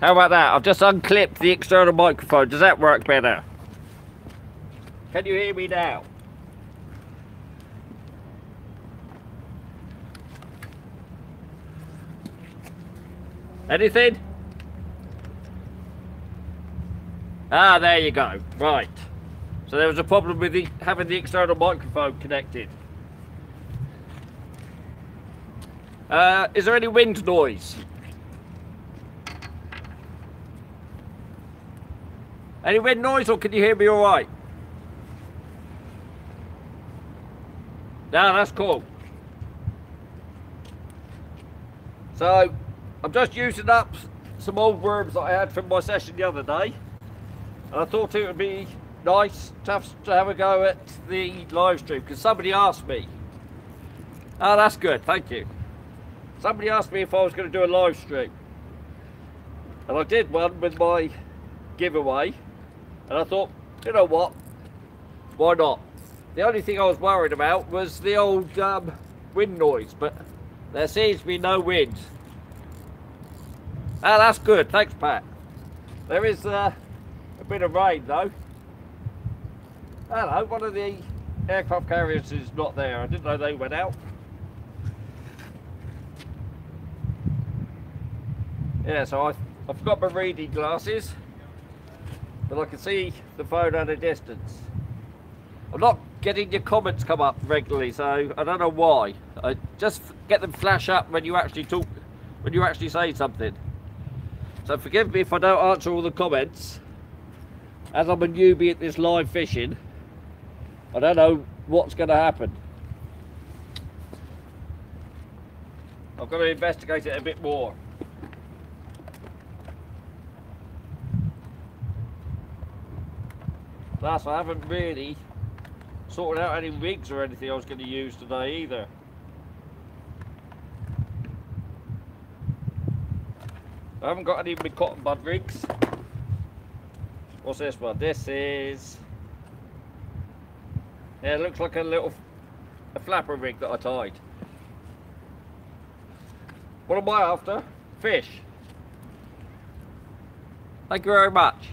How about that? I've just unclipped the external microphone. Does that work better? Can you hear me now? Anything? Ah, there you go. Right. So there was a problem with the, having the external microphone connected. Uh, is there any wind noise? Any wind noise or can you hear me all right? No, that's cool. So, I'm just using up some old worms that I had from my session the other day. And I thought it would be nice to have, to have a go at the live stream because somebody asked me. Oh, that's good, thank you. Somebody asked me if I was going to do a live stream. And I did one with my giveaway. And I thought, you know what? Why not? The only thing I was worried about was the old um, wind noise, but there seems to be no wind. Ah, that's good. Thanks, Pat. There is uh, a bit of rain, though. Hello, one of the aircraft carriers is not there. I didn't know they went out. Yeah, so I, I've got my reading glasses, but I can see the phone at a distance. I'm not getting your comments come up regularly, so I don't know why. I just get them flash up when you actually talk, when you actually say something. So forgive me if I don't answer all the comments. As I'm a newbie at this live fishing, I don't know what's going to happen. I've got to investigate it a bit more. Plus, I haven't really sorted out any rigs or anything I was going to use today either. I haven't got any of big cotton bud rigs. What's this one? This is... Yeah, it looks like a little a flapper rig that I tied. What am I after? Fish. Thank you very much.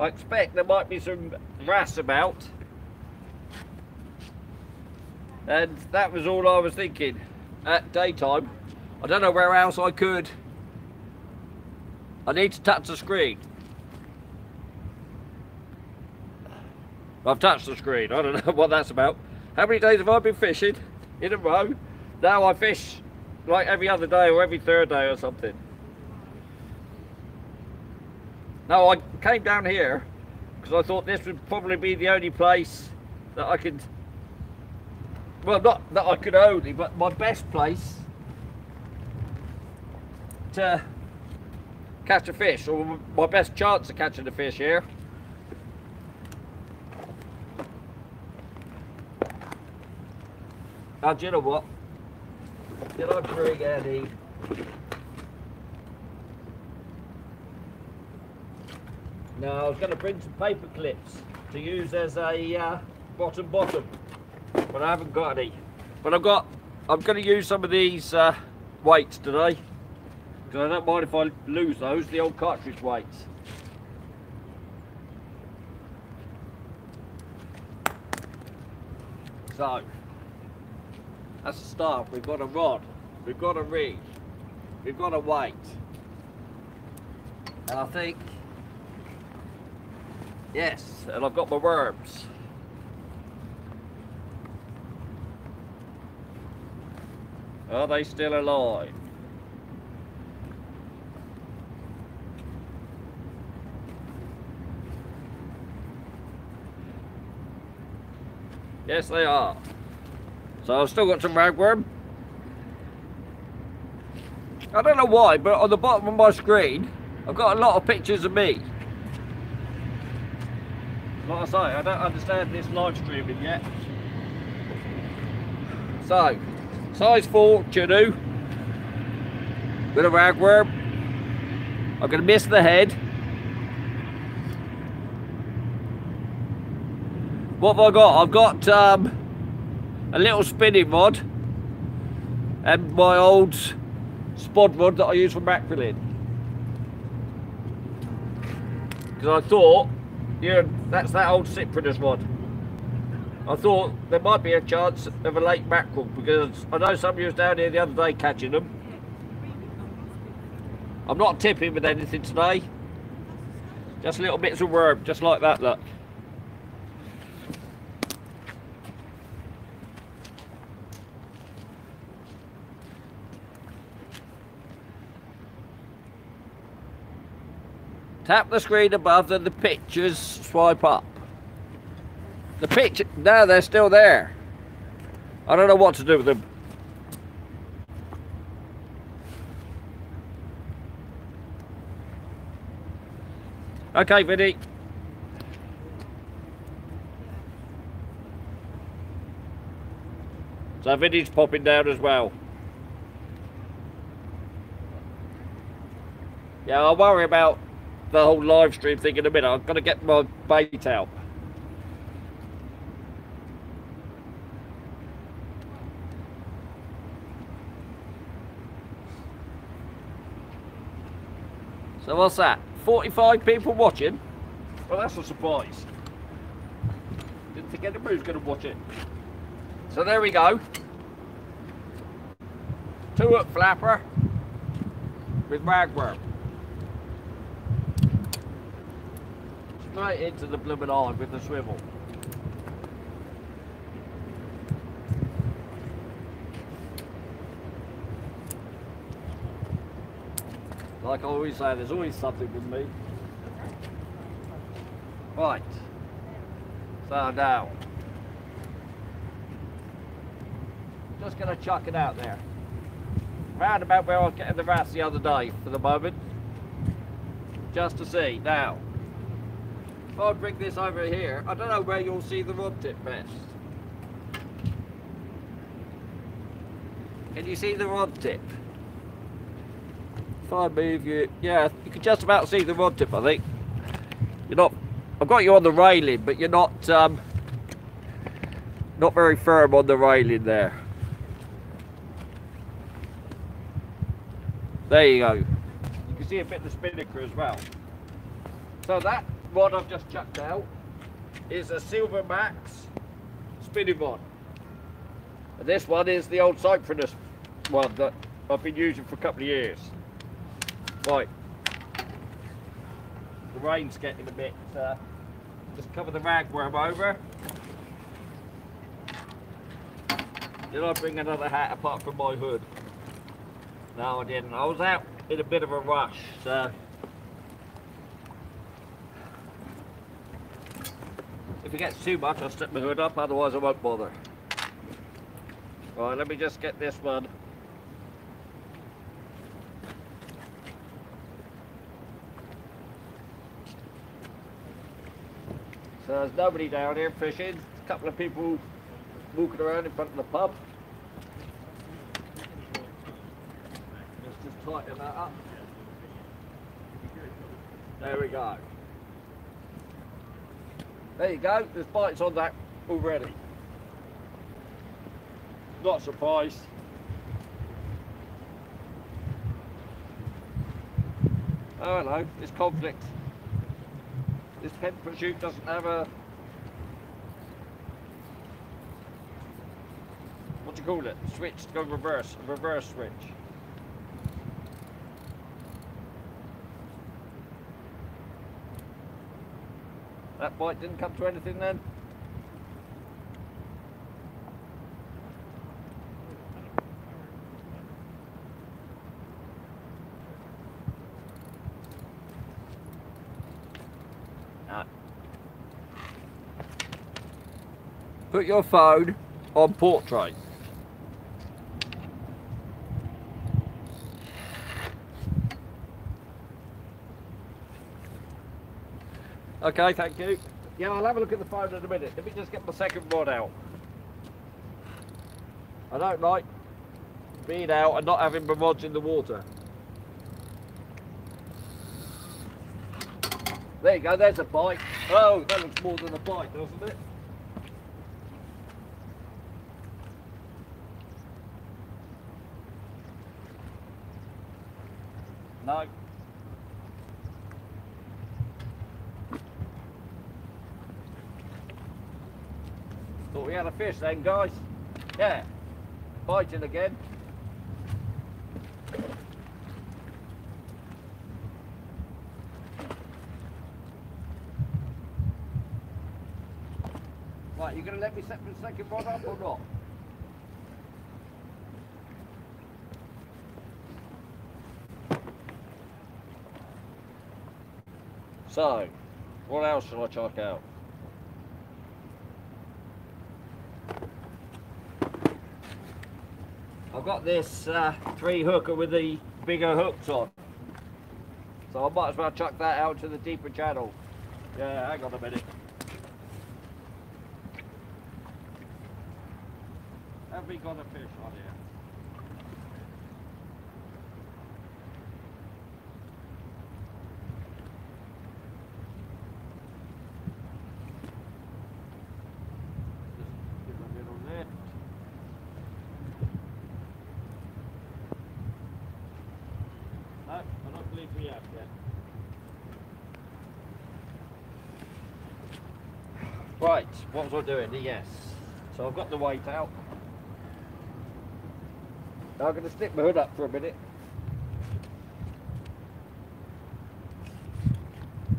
I expect there might be some wrasse about. And that was all I was thinking at daytime. I don't know where else I could. I need to touch the screen. I've touched the screen. I don't know what that's about. How many days have I been fishing in a row? Now I fish like every other day or every third day or something. Now I came down here because I thought this would probably be the only place that I could, well not that I could only, but my best place to catch a fish or my best chance of catching a fish here. Now do you know what? Did I bring any No, I was going to bring some paper clips to use as a uh, bottom bottom, but I haven't got any. But I've got, I'm going to use some of these uh, weights today, because I don't mind if I lose those, the old cartridge weights. So, that's a start. We've got a rod, we've got a rig, we've got a weight. And I think Yes, and I've got my worms. Are they still alive? Yes, they are. So I've still got some ragworm. I don't know why, but on the bottom of my screen, I've got a lot of pictures of me. Like I say, I don't understand this live streaming yet. So, size 4 Chinook with a ragworm. I'm going to miss the head. What have I got? I've got um, a little spinning rod and my old spod rod that I use for mackerel Because I thought, yeah, that's that old cyprinus rod. I thought there might be a chance of a late mackerel because I know somebody was down here the other day catching them. I'm not tipping with anything today. Just little bits of worm, just like that, look. Tap the screen above and the pictures swipe up. The picture, no, they're still there. I don't know what to do with them. Okay, Vinny. So Vinny's popping down as well. Yeah, I'll worry about the whole live stream thing in a minute. I've got to get my bait out. So what's that? 45 people watching? Well, that's a surprise. Didn't think anybody was going to watch it. So there we go. Two up flapper with ragworm. Straight into the blooming eye with the swivel. Like I always say, there's always something with me. Right. So now. Just to chuck it out there. Round about where I was getting the wrasse the other day for the moment. Just to see. Now. If I bring this over here, I don't know where you'll see the rod tip best. Can you see the rod tip? If I move you, yeah, you can just about see the rod tip, I think. You're not, I've got you on the railing, but you're not, um, not very firm on the railing there. There you go. You can see a bit of the spinnaker as well. So that rod I've just chucked out is a Silver Max spinning rod. And this one is the old Cyprinus one that I've been using for a couple of years. Right. The rain's getting a bit, uh, just cover the ragworm over. Did I bring another hat apart from my hood? No, I didn't. I was out in a bit of a rush, so. If it gets too much, I'll stick my hood up, otherwise I won't bother. Right, let me just get this one So there's nobody down here fishing. A couple of people walking around in front of the pub. Let's just tighten that up. There we go. There you go, there's bites on that already. Not surprised. Oh hello, it's conflict this head pursuit doesn't have a what do you call it? Switch to go reverse, a reverse switch. That bite didn't come to anything then? put your phone on portrait. Okay, thank you. Yeah, I'll have a look at the phone in a minute. Let me just get my second rod out. I don't like being out and not having my rods in the water. There you go, there's a bite. Oh, that looks more than a bite, doesn't it? No. We had a fish then, guys. Yeah. Biting again. Right, you gonna let me set the second rod up or not? So, what else shall I check out? I've got this uh, three hooker with the bigger hooks on. So I might as well chuck that out to the deeper channel. Yeah, hang on a minute. Have we got a fish on here? Just give a bit on there. No, I don't believe we have yet. Right, what was I doing? Yes. So I've got the weight out. Now I'm going to stick my hood up for a minute.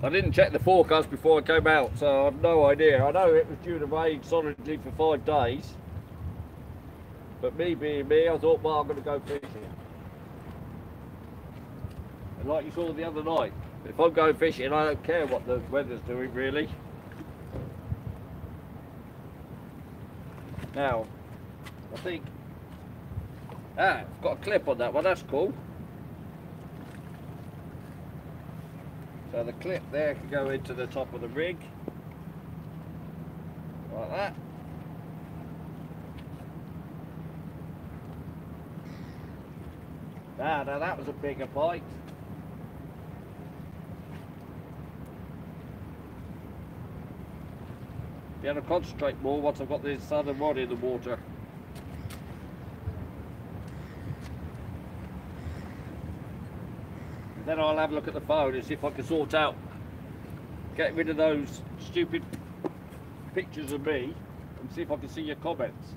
I didn't check the forecast before I came out, so I've no idea. I know it was due to rain solidly for five days. But me being me, I thought, well, I'm going to go fishing. And like you saw the other night, if I'm going fishing, I don't care what the weather's doing, really. Now, I think Ah, I've got a clip on that one, that's cool. So the clip there can go into the top of the rig. Like that. Ah, now that was a bigger bite. Be able to concentrate more once I've got this southern rod in the water. then I'll have a look at the phone and see if I can sort out get rid of those stupid pictures of me and see if I can see your comments.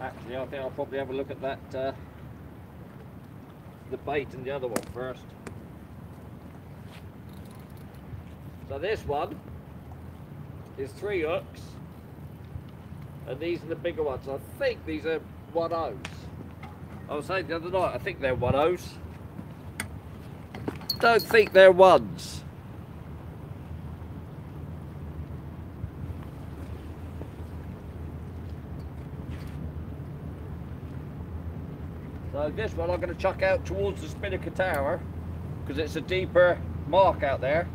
Actually, I think I'll probably have a look at that uh, the bait and the other one first. So this one is three hooks and these are the bigger ones. I think these are one O's. I was saying the other night, I think they're one O's. Don't think they're ones. So this one I'm going to chuck out towards the Spinnaker Tower because it's a deeper mark out there.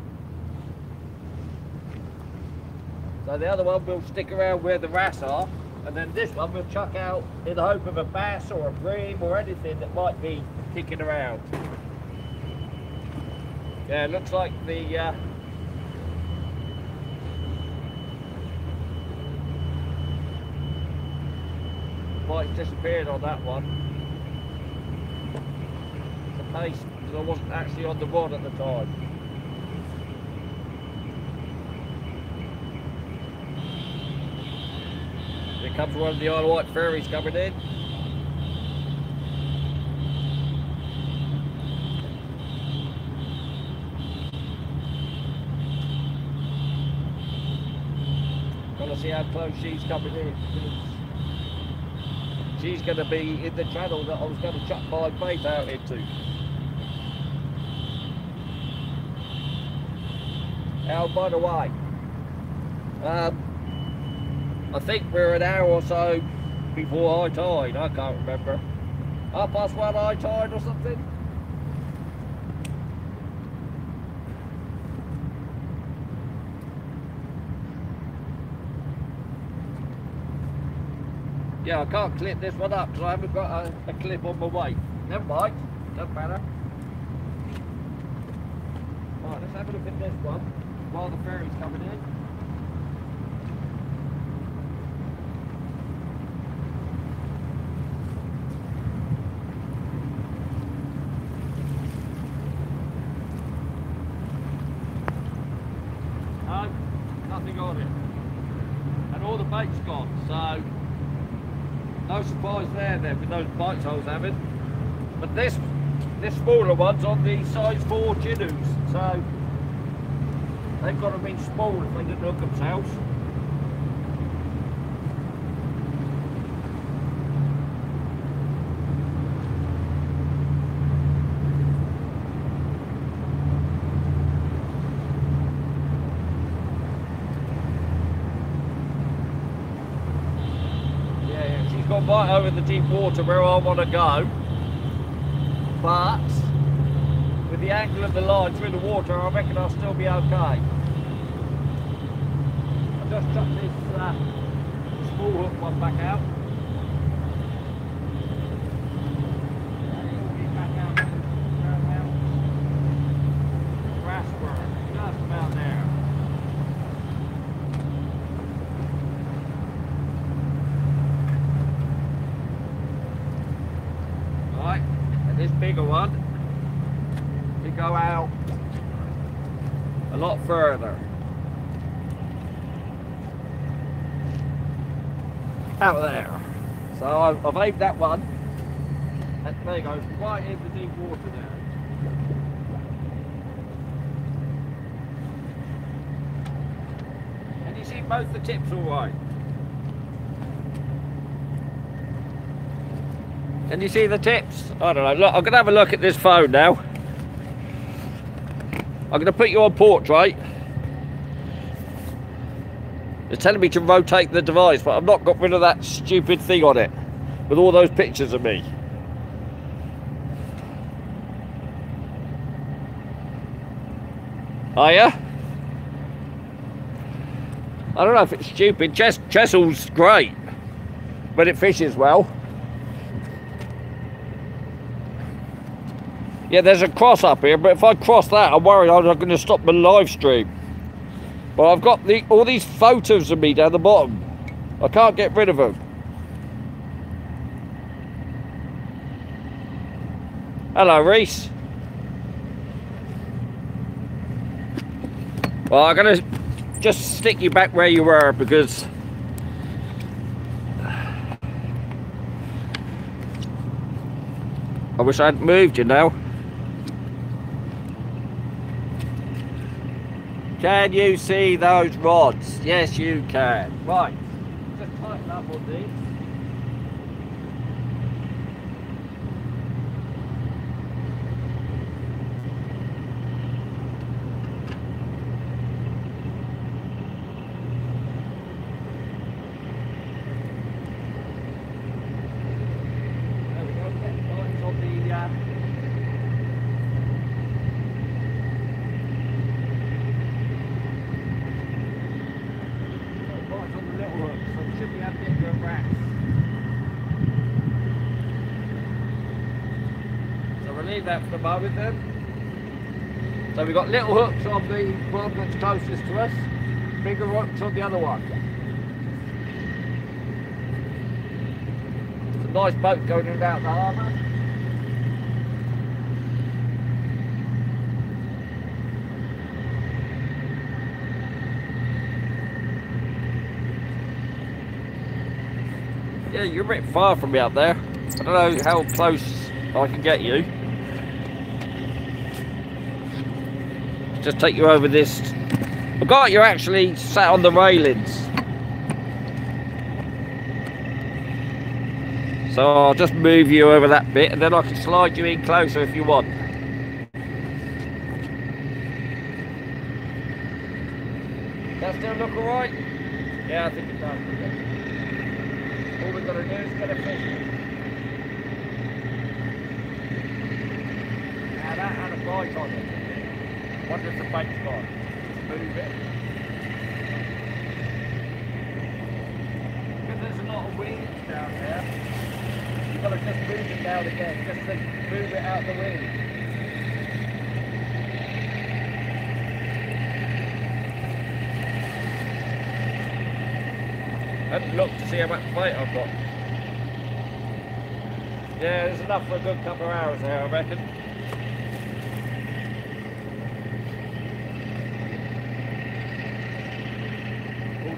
So the other one will stick around where the wrasse are, and then this one we'll chuck out in the hope of a bass or a bream or anything that might be kicking around. Yeah, looks like the uh, bite disappeared on that one. The pace, because I wasn't actually on the rod at the time. Comes one of the of Wight ferries coming in. Gonna see how close she's coming in. She's gonna be in the channel that I was gonna chuck my bait out into. Now, by the way, um, I think we're an hour or so before high tide. I can't remember. Half past one high tide or something. Yeah, I can't clip this one up because I haven't got a, a clip on my weight. Never mind, doesn't matter. Right, let's have a look at this one while the ferry's coming in. everything on it. And all the bait's gone, so no surprise there then with those bites I was having. But this this smaller one's on the size 4 Chinooks, so they've got to be small if they didn't hook themselves. gone right over the deep water where I want to go. But with the angle of the line through the water, I reckon I'll still be okay. I just chucked this uh, small hook one back out. bigger one to go out a lot further. Out there. So I've, aimed that one. And there you go, right in the deep water there. And you see both the tips all right. Can you see the tips? I don't know. Look, I'm going to have a look at this phone now. I'm going to put you on portrait. It's telling me to rotate the device, but I've not got rid of that stupid thing on it with all those pictures of me. Are ya? I don't know if it's stupid. Chess Chessel's great, but it fishes well. Yeah, there's a cross up here, but if I cross that, I'm worried I'm not going to stop the live stream. But I've got the, all these photos of me down the bottom. I can't get rid of them. Hello, Reese. Well, I'm going to just stick you back where you were because I wish I'd moved you now. Can you see those rods? Yes, you can. Right, just tighten up on these. That for the moment then. So we've got little hooks on the one that's closest to us, bigger hooks on the other one. It's a nice boat going in and out the harbour. Yeah, you're a bit far from me out there. I don't know how close I can get you. Just take you over this. I forgot you're actually sat on the railings. So I'll just move you over that bit and then I can slide you in closer if you want. That still look alright? Yeah, I think it does. All we've got to do is get a fish. Now that had a bite on it. What is the bike for? Move it. Because there's a lot of weeds down there, you've got to just move it down again, just to move it out the weed. And look to see how much bite I've got. Yeah, there's enough for a good couple of hours there, I reckon.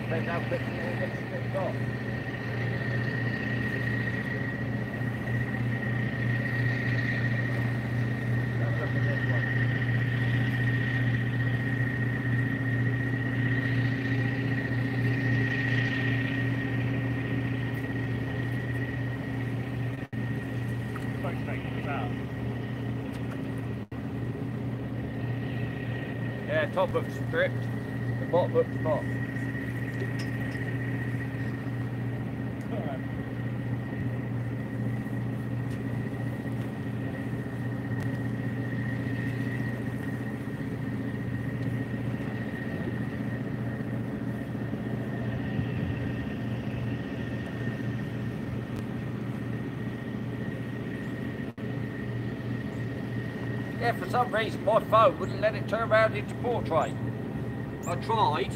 Depends how quickly it gets stripped off. Let's look at this one. Folks taking this out. Yeah, top looks stripped, the bottom looks not. Alright. Yeah, for some phone wouldn't let it turn around into portrait. I tried.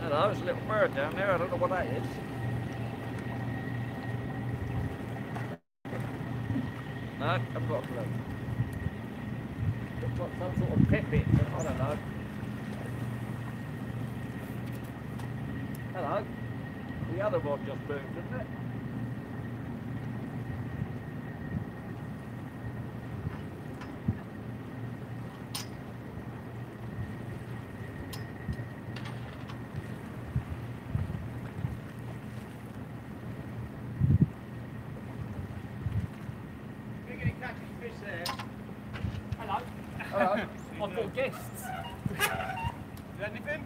Hello, there's a little bird down there. I don't know what that is. No, I've got a clue. Looks like some sort of pipit, but I don't know. Hello. The other one just moved, didn't it? You're going to catch any fish there. Hello. Hello. I've got guests. Is there anything?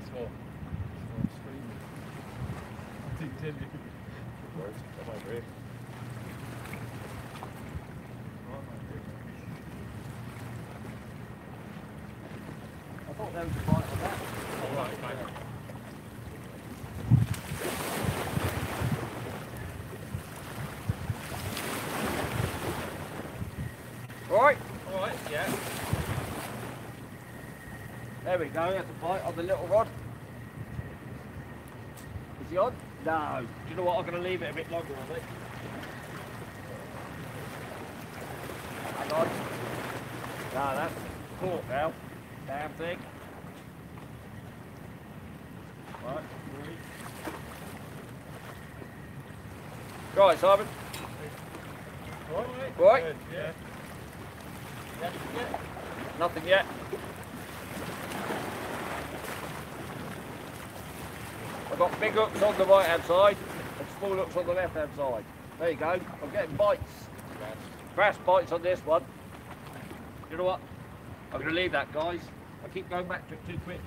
It's for. It's for streaming. I didn't tell you. Words. Come over here. I thought there was a bite on that. Alright, okay. Right, Alright, yeah. There we go. That's a bite on the little rod. Is he on? No. Do you know what? I'm going to leave it a bit longer, I think. Hang on. No, that's caught now. Damn thing. Right. Right, Simon. Alright, Right. Good, yeah. Yeah, yeah. Nothing yet. I've on the right hand side and small hooks on the left hand side. There you go. I'm getting bites. Wrasse bites on this one. You know what? I'm going to leave that, guys. I keep going back to it too quickly.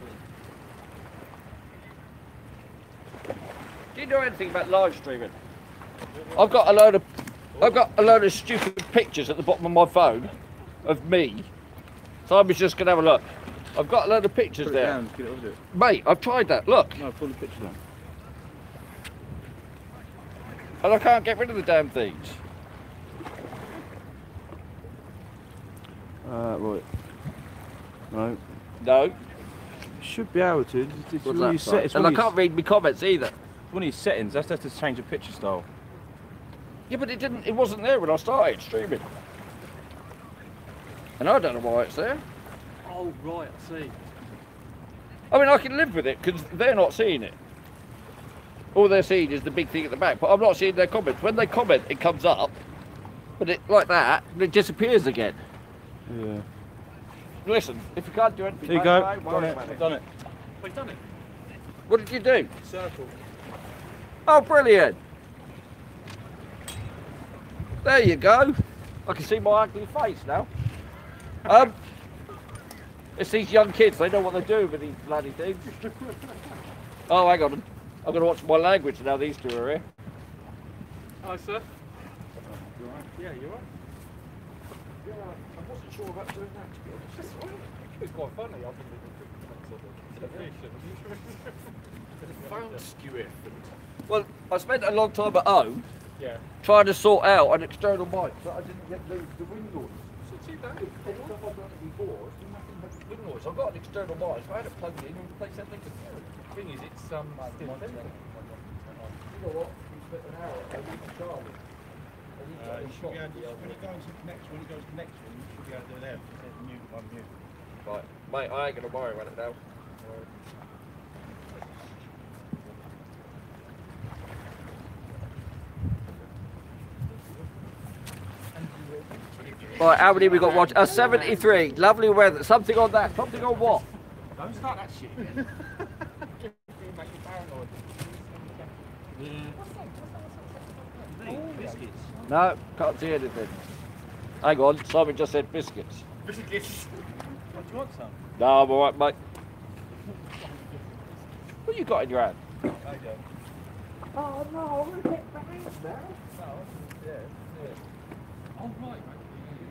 Do you know anything about live streaming? I've got a load of I've got a load of stupid pictures at the bottom of my phone of me. So I was just gonna have a look. I've got a load of pictures there. down, get it it. Mate, I've tried that. Look. No, pull the picture down. And I can't get rid of the damn things. Uh, right. No. No. Should be able to. It's, it's What's one of that your for? set, it's and one I can't read my comments either. one of your settings. That's just to change the picture style. Yeah, but it didn't. It wasn't there when I started streaming. And I don't know why it's there. Oh, right, I see. I mean, I can live with it because they're not seeing it. All they're seeing is the big thing at the back, but I'm not seeing their comments. When they comment, it comes up, but it like that, and it disappears again. Yeah. Listen, if you can't do anything, There you go. don't Done it. I've done it. Oh, he's done it. What did you do? Circle. Oh, brilliant! There you go. I can see my ugly face now. Um, it's these young kids. They know what they're doing with these bloody things. Oh, hang on. I'm going to watch my language now. These two are here. Hi, sir. Yeah, you're right. Yeah, I wasn't sure about doing that. To be honest. That's all right. It's quite funny. I've been looking at the fish Found skew Well, I spent a long time at home Yeah. trying to sort out an external mic so I didn't get the, the wing noise. So see that? Every time I've done it before, it's been nothing but wing noise. I've got an external mic, so I had it plugged in and the place said they could hear thing is, it's um, still You know what? We spent an hour I need to charge it. I need to Uh, you should be able to, when it goes to the next when it goes to the next one, you should be able to do it. It's a new one, new. Right. Mate, I ain't gonna worry about it now. Right, how many we got watch? A 73. Lovely weather. Something on that. Something on what? Don't start that shit again. Make you paranoid. Biscuits. No, can't see anything. Hang on, Simon just said biscuits. Biscuits. What, do you want some? No, I'm alright, mate. What you got in your hand? I do. Oh no, I'm gonna get behind now. No, yeah, yeah. Oh, right, mate.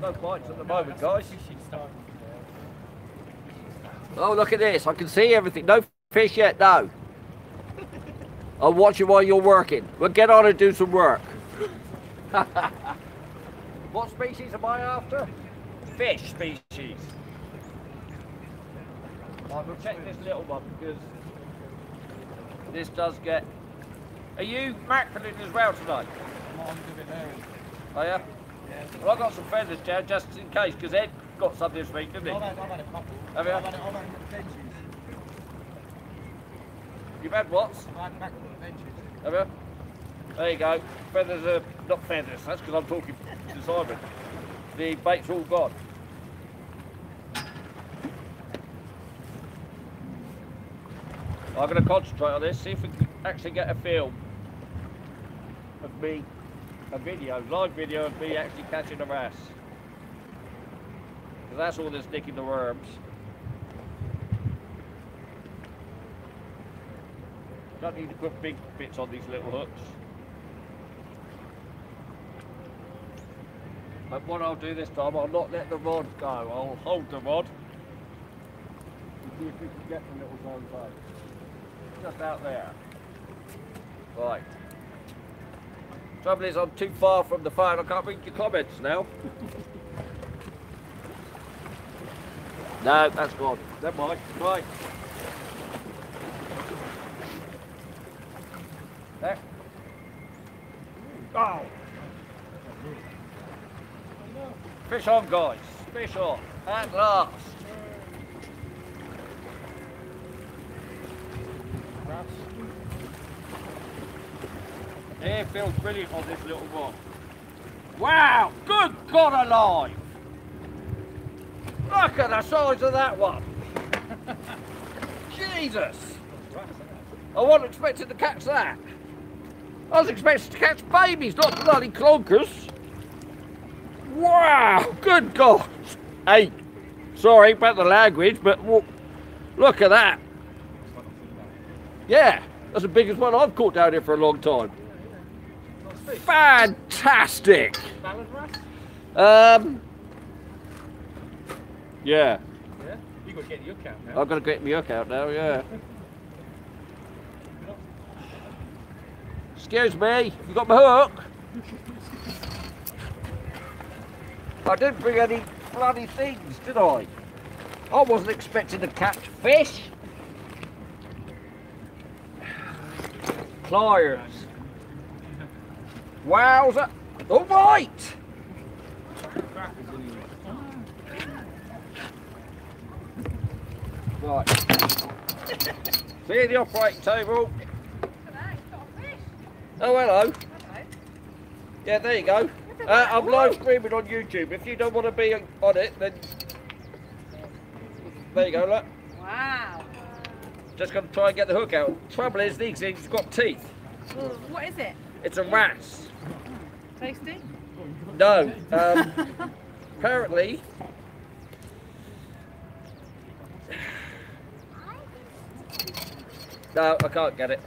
There's no bites at the moment, guys. Oh, look at this. I can see everything. No fish yet, no. I'll watch you while you're working. Well, get on and do some work. what species am I after? Fish species. I will check this little one because this does get. Are you mackerelling as well tonight? Oh yeah. Well, I've got some feathers, Chad, just in case, because Ed got something this week, didn't he? I've had, I've had a couple. Have you? I've had, I've had adventures. You've had what? I've had mackerel adventures. Have you? There you go. Feathers are not feathers. That's because I'm talking to Simon. The bait's all gone. I'm going to concentrate on this, see if we can actually get a film of me, a video, live video of me actually catching a bass. that's all that's nicking the worms. Don't need to put big bits on these little hooks. But what I'll do this time, I'll not let the rod go. I'll hold the rod. And see if we can get the little zone boat. Just out there. Right. Trouble is, I'm too far from the phone. I can't read your comments now. no, that's gone. Never mind. Right. There. Oh. Fish on, guys. Fish on. At last. It feels brilliant on this little one. Wow! Good God alive! Look at the size of that one! Jesus! I wasn't expecting to catch that. I was expecting to catch babies, not bloody clonkers. Wow! Good God! Hey, sorry about the language, but look at that. Yeah, that's the biggest one I've caught down here for a long time. Fantastic! Um, yeah, Yeah. You got to get your count now. I've got to get my hook out now, yeah. Excuse me, you got my hook? I didn't bring any bloody things, did I? I wasn't expecting to catch fish. Pliers. Wowza. All right. Right. See the operating table. Oh, hello. Yeah, there you go. Uh, I'm live streaming on YouTube. If you don't want to be on it, then there you go. Look, Wow. just to try and get the hook out. Trouble is, these things have got teeth. Well, what is it? It's a wrasse. Tasty? No. Um, apparently, no, I can't get it.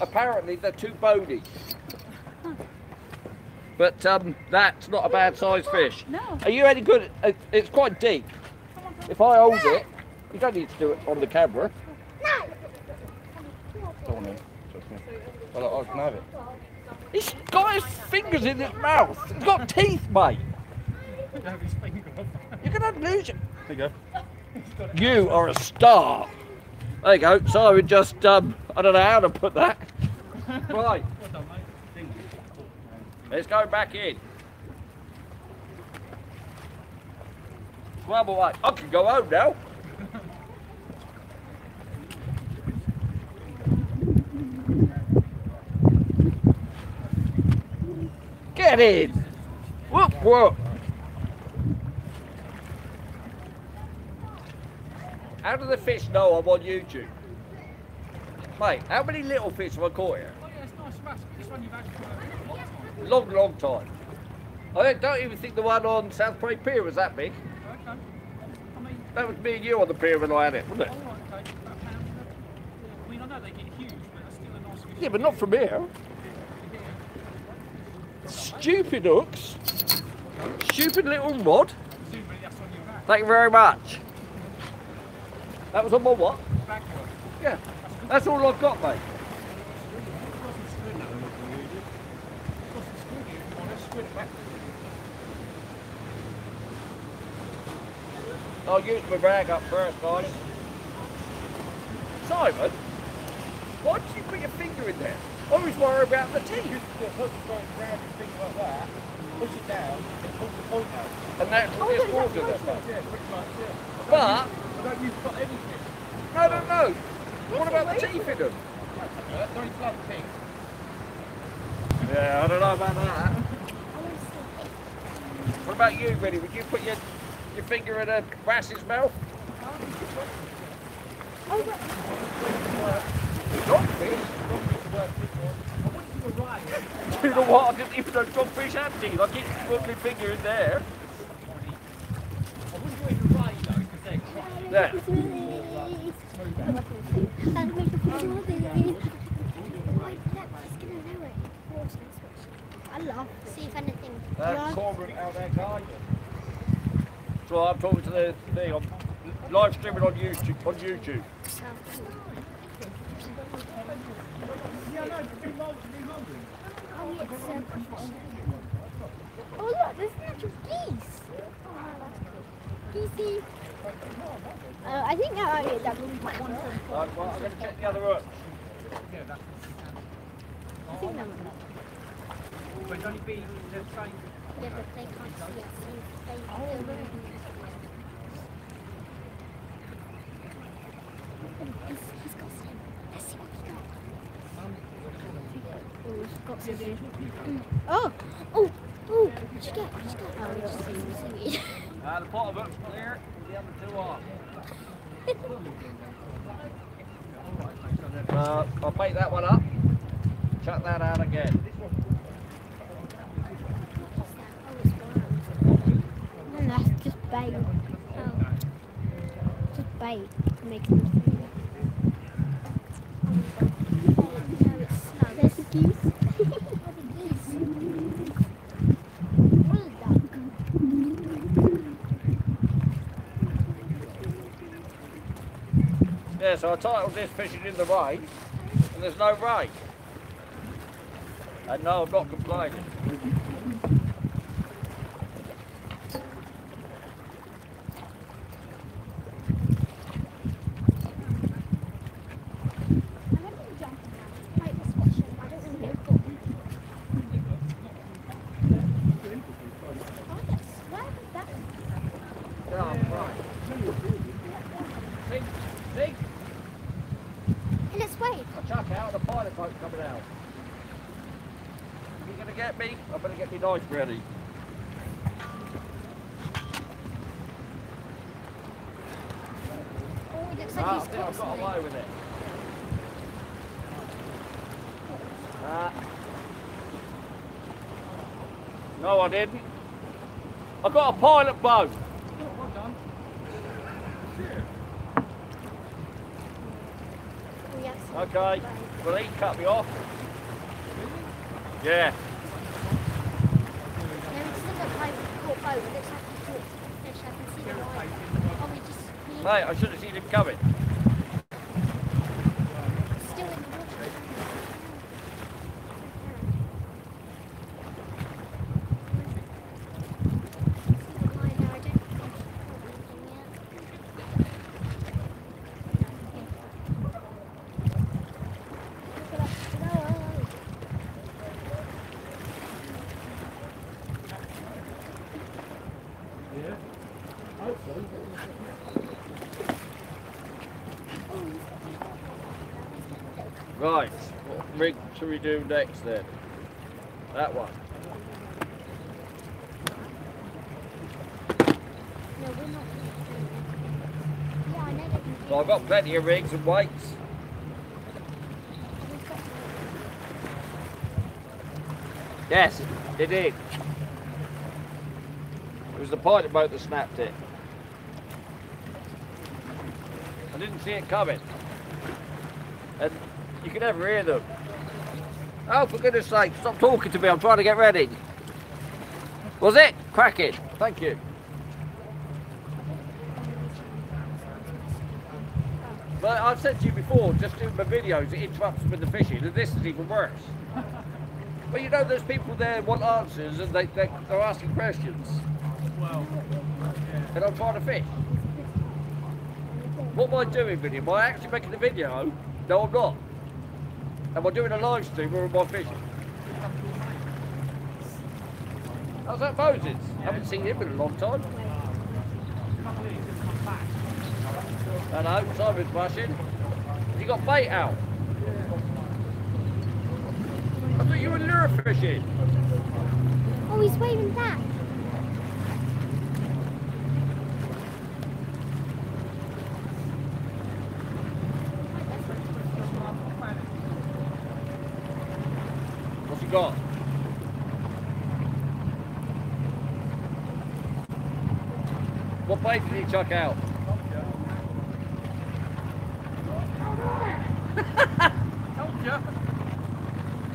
Apparently, they're too bony. But um, that's not a bad size fish. No. Are you any good? At, uh, it's quite deep. If I hold it, you don't need to do it on the camera. No. Well, I can have it. He's got his fingers in his mouth. He's got teeth, mate. Have his finger off. You're gonna lose it. There you go. You are a star. There you go. Simon just, um, I don't know how to put that. Right, Well done, mate. let's go back in. Away. I can go home now. Get in. Whoop, whoop. How do the fish know I'm on YouTube? Mate, how many little fish have I caught here? Oh yeah, it's nice one you've had for a long. Long, long time. I don't even think the one on South Parade Pier was that big. Okay. I mean, That was me and you on the pier when I had it, wasn't it? alright, okay. About a pound. Yeah, I mean, I know they get huge, but that's still a nice. Yeah, but not from here. Stupid hooks. Stupid little rod. Thank you very much. That was on my what? Yeah. That's all I've got, mate. I'll use my rag up first, guys. Simon, why did you put your finger in there? Always worry about the teeth. Push it down, pull the point out. And that's oh, all this water there. But, Don't use got anything. no, no, no. What about the teeth in them? Very fluffy pink. Yeah, I don't know about that. What about you, Vinny? Would you put your your finger in a bass's mouth? Know what? I didn't even know dogfish had teeth. I keep putting my in there. There. I love see if anything. That's cormorant out there, guy. So I'm talking to the thing. I'm live streaming on YouTube. On YouTube. Oh, um, oh look, there's natural geese. Oh. Geesey. Uh, I think that might be a double. I'm going to check the other hook. I think that might be. But been the same. Yeah, but they can't see it. They oh, some. Let's see what he Oh. Oh, oh, oh, what'd you get? What'd you get? Oh, just seaweed. Uh, the bottom hook's clear, the other two are. Uh, I'll make that one up. Chuck that out again. Oh. No, that's just bait. Oh. Just bait. No, it's not. There's the geese. Yeah, so I titled this Fishing in the Rain, and there's no rain. And no, I'm not complaining. I haven't been jumping now. Like this watching. I don't really know. Oh, yes. Where was that? Yeah, I'm right. See? See? In its way. I chuck out and the pilot boat coming out. You get me? I better get my knife ready. Oh, it looks like Ah, I he's think caught I've got something. away with it. Ah. No, I didn't. I got a pilot boat. Well done. Oh. Okay. Well, he cut me off. Yeah. No, it doesn't look like a caught boat. It looks like he caught fish. I can see the line. Probably just Mate, I should have seen him coming. still in the water. Yeah. I hope so. Right, what rig should we do next then? That one. So I've got plenty of rigs and weights. Yes, it did. It was the pilot boat that snapped it. I didn't see it coming. And you can never hear them. Oh, for goodness sake, stop talking to me. I'm trying to get ready. Was it? Cracking. Thank you. But I've said to you before, just doing my videos, it interrupts with the fishing, and this is even worse. Well, you know, there's people there want answers, and they, they, they're asking questions, Well, and I'm trying to fish. What am I doing with you? Am I actually making a video? No, I'm not. Am I doing a live stream am I fishing? How's that Moses? haven't seen him in a long time. Hello, Simon's flashing. Has he got bait out? I thought you were lure fishing. Oh, he's waving back. What's he got? He chuck out?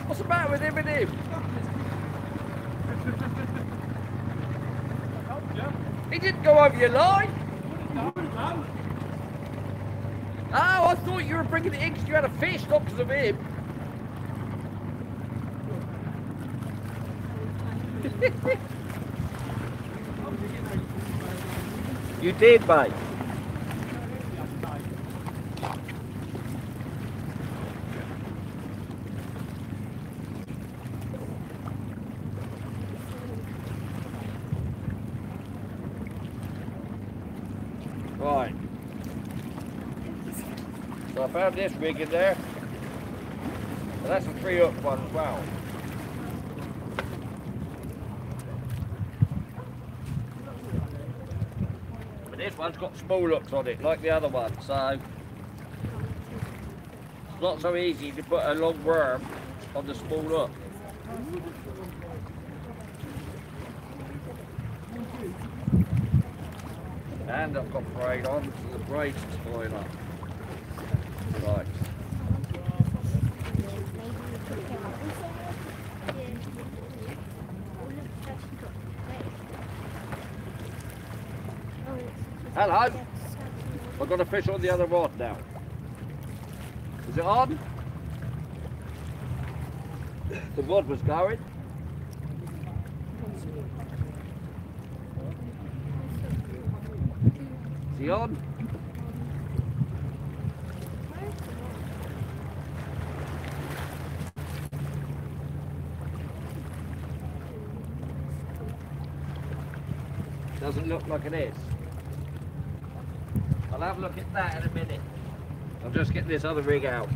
What's the matter with him and him? He didn't go over your line. Oh, I thought you were bringing it in because you had a fish, not because of him. you did, mate. Right. So I found this rig in there. And that's a three up one as well. One's got spool hooks on it, like the other one, so it's not so easy to put a long worm on the spool hook. And I've got braid on, so the braid's tying up. Right. Hello. I've got a fish on the other rod now. Is it on? The rod was going. Is he on? Doesn't look like it is. Have a look at that in a minute. I'll just get this other rig out.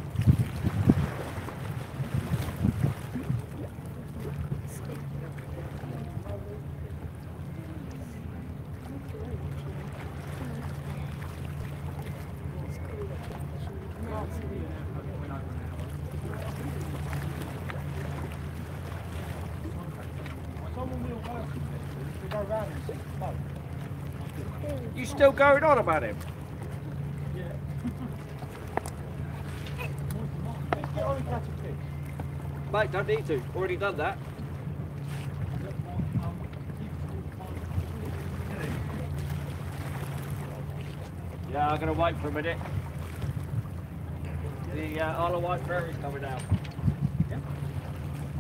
You still going on about him? Yeah. Let's get on and catch a fish. Mate, don't need to. Already done that. Yeah, I'm gonna wait for a minute. The uh, Isle of Wight Prairie's coming out. Yeah.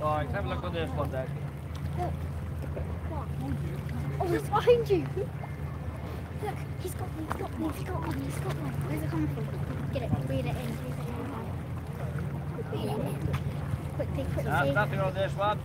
Alright, have a look on this one then. Oh, he's behind you. Look, he's got one, he's got one, he's got one, he's got one. Where's it coming from? Get it, reel it in, reel it in. Reel it in. Quickly, quickly. Nothing on this one.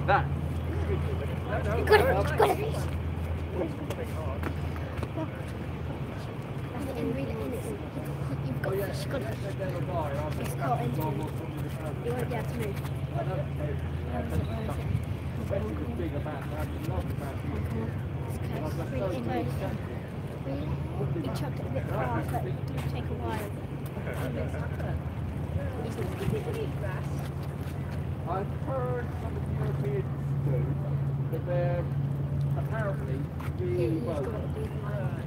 To. That. Got it, got it. It it. You've got got it. It's caught into You won't be able to move. It, it? Chucked it a bit far, but it will take a while. I've heard some of the Europeans do that they're apparently really you've well. to uh, do that.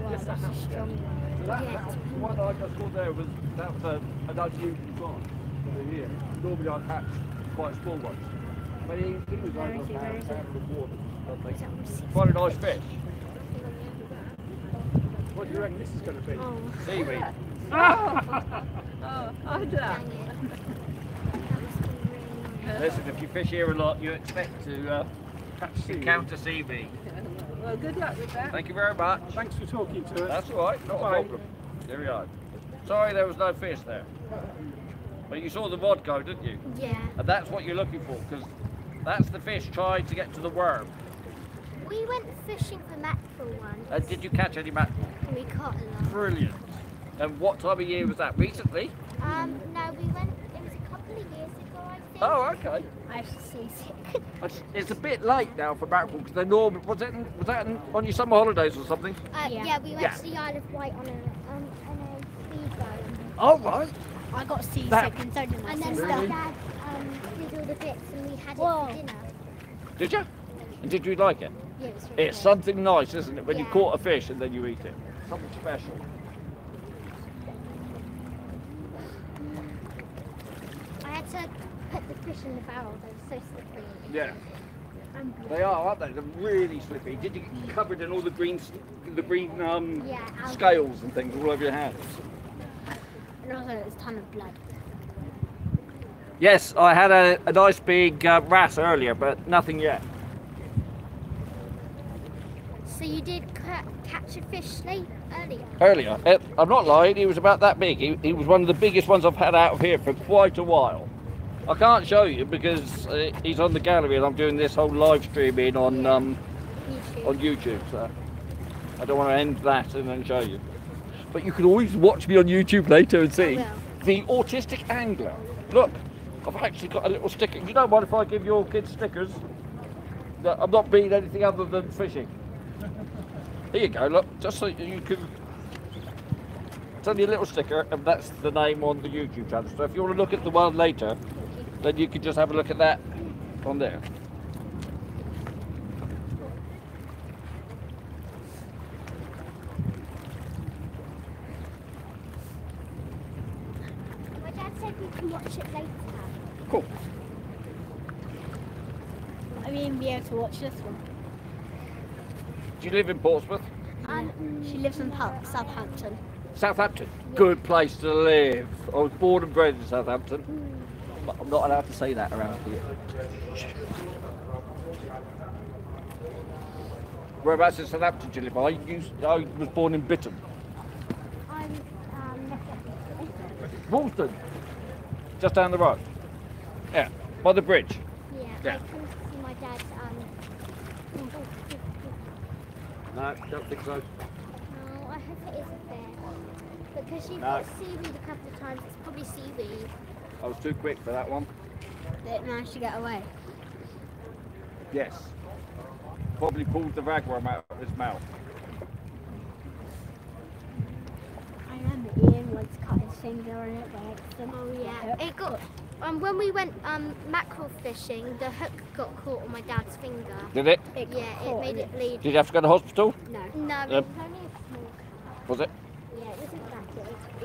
Wow, that's a strong one. that, that one I just saw there was that was a, an unusual one the year. Normally I'd catch quite small ones. But he, he was Where over is he? Where is he? a quarter. something. Is that one six? Quite a nice fish. What do you reckon this is going to be? Oh, Seaweed. Oh, I do that. dang it. That must be really nice. Listen, if you fish here a lot, you expect to uh, catch encounter seaweed. Well, good luck with that. Thank you very much. Thanks for talking to us. That's all right, not a problem. Here we are. Sorry there was no fish there. But you saw the rod go, didn't you? Yeah. And that's what you're looking for, because that's the fish trying to get to the worm. We went fishing for mackerel once. And did you catch any mackerel? we caught a lot. Brilliant. And what time of year was that? Recently? Um, no, we went, it was a couple of years ago, I think. Oh, okay. I was seasick. It's, it's a bit late now for mackerel because they're normal. Was it? Was that on your summer holidays or something? Uh, Yeah. yeah. we went Yeah. to the Isle of Wight on a, um, on a speedboat. Oh right. I got seasick That- and so did my And then sister. my dad um, did all the bits and we had Whoa. it for dinner. Did you? And did you like it? Yeah, it was really It's good. something nice, isn't it? When you caught a fish and then you eat it. Something special. I had to put the fish in the barrel, they were so slippery. Yeah. They are, aren't they? They're really slippery. Did you get covered in all the green, the green um, Yeah, scales and things all over your hands? And also there's a ton of blood. Yes, I had a, a nice big uh, wrasse earlier, but nothing yet. So you did ca- catch a fish late earlier? Earlier, I'm not lying. He was about that big. He, he was one of the biggest ones I've had out of here for quite a while. I can't show you because uh, he's on the gallery and I'm doing this whole live streaming on um, YouTube. on YouTube. So I don't want to end that and then show you. But you can always watch me on YouTube later and see the autistic angler. Look, I've actually got a little sticker. You don't mind if I give your kids stickers? No, I'm not being anything other than fishing. Here you go. Look, just so you can. It's only a little sticker, and that's the name on the YouTube channel. So if you want to look at the one later, then you can just have a look at that on there. My dad said we can watch it later. Cool. I mean, be able to watch this one. Do you live in Portsmouth? Um, she lives in Hull, Southampton. Southampton. Good place to live. I was born and bred in Southampton. But I'm not allowed to say that around here. Whereabouts in Southampton do you live? I, used, I was born in Bitterne. I'm um, Woolston. Just down the road. Yeah. By the bridge. yeah. Yeah. I come to see my dad. Um, No, don't think so. no, I hope it isn't there. Because you've No. got seaweed a couple of times. It's probably seaweed. I was too quick for that one. They managed to get away. Yes. Probably pulled the ragworm out of his mouth. I remember Ian once cut his finger on it by accident. Oh yeah. It got. Um, when we went um mackerel fishing, the hook got caught on my dad's finger. Did it? It Yeah, it made it bleed. Did you have to go to hospital? No. No, it was only a small cut. Was it? Yeah, it wasn't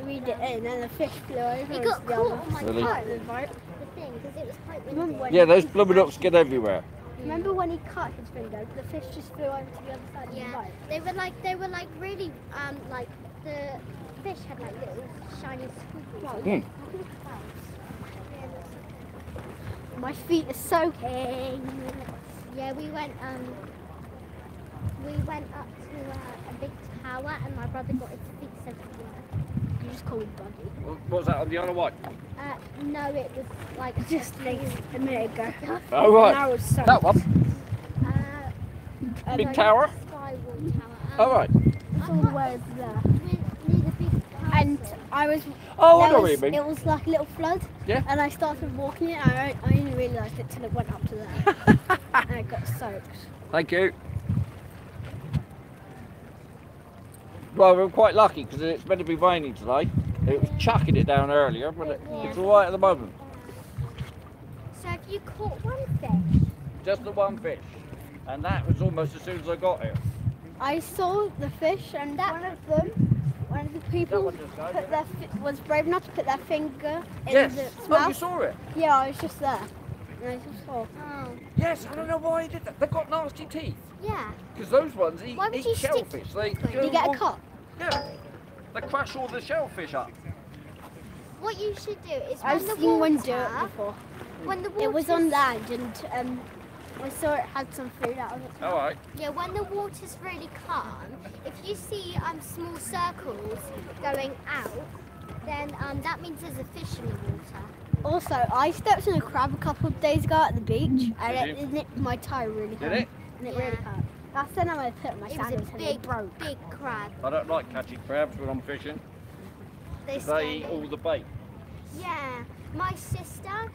that big. We did it and the fish flew over. It got caught on my Really? part the thing, because it was quite windy. Yeah, those blooming hooks get everywhere. Remember when he cut his finger? The fish just flew over to the other side of the Yeah, boat. they were like they were like really um like the fish had like little shiny squiggles. Hmm. My feet are soaking. Yeah, we went um we went up to uh, a big tower and my brother got his feet soaked. everywhere. You just Buddy. What was that on the Isle of Wight? Uh, no, it was like Just like a minute ago. Oh, right. Now it's soaked. That one? Uh, Big tower? Skyward Tower. Um, Oh, right. It's all the way over there. Near the big tower. And I was Oh, I know what was, you mean. It was like a little flood. Yeah. And I started walking it. I, I only realised it till it went up to there. and I got soaked. Thank you. Well, we're quite lucky because it's meant to be raining today. It was chucking it down earlier, but it, it's all right at the moment. So have you caught one fish? Just the one fish. And that was almost as soon as I got here. I saw the fish, and one of them, one of the people one put their was brave enough to put their finger in Yes. the Oh, you saw it? Yeah, I was just there. And I. Oh, Yes, I don't know why he did that. They've got nasty teeth. yeah. Because those ones eat, Why would eat you stick- shellfish. They Did go you get a all- cut? Yeah. They crush all the shellfish up. What you should do is I've when the seen one do it before. when the water It was on land, and um, I saw it had some food out of it. All right. Yeah, when the water's really calm, if you see um small circles going out, then um that means there's a fish in the water. Also, I stepped on a crab a couple of days ago at the beach, and it, it nipped my toe really hard. Did it? And it Yeah. really hurt. That's the time I put on my It was a sandals and they big, broke. big crab. I don't like catching crabs when I'm fishing. They, 'cause They eat all the bait. Yeah, my sister,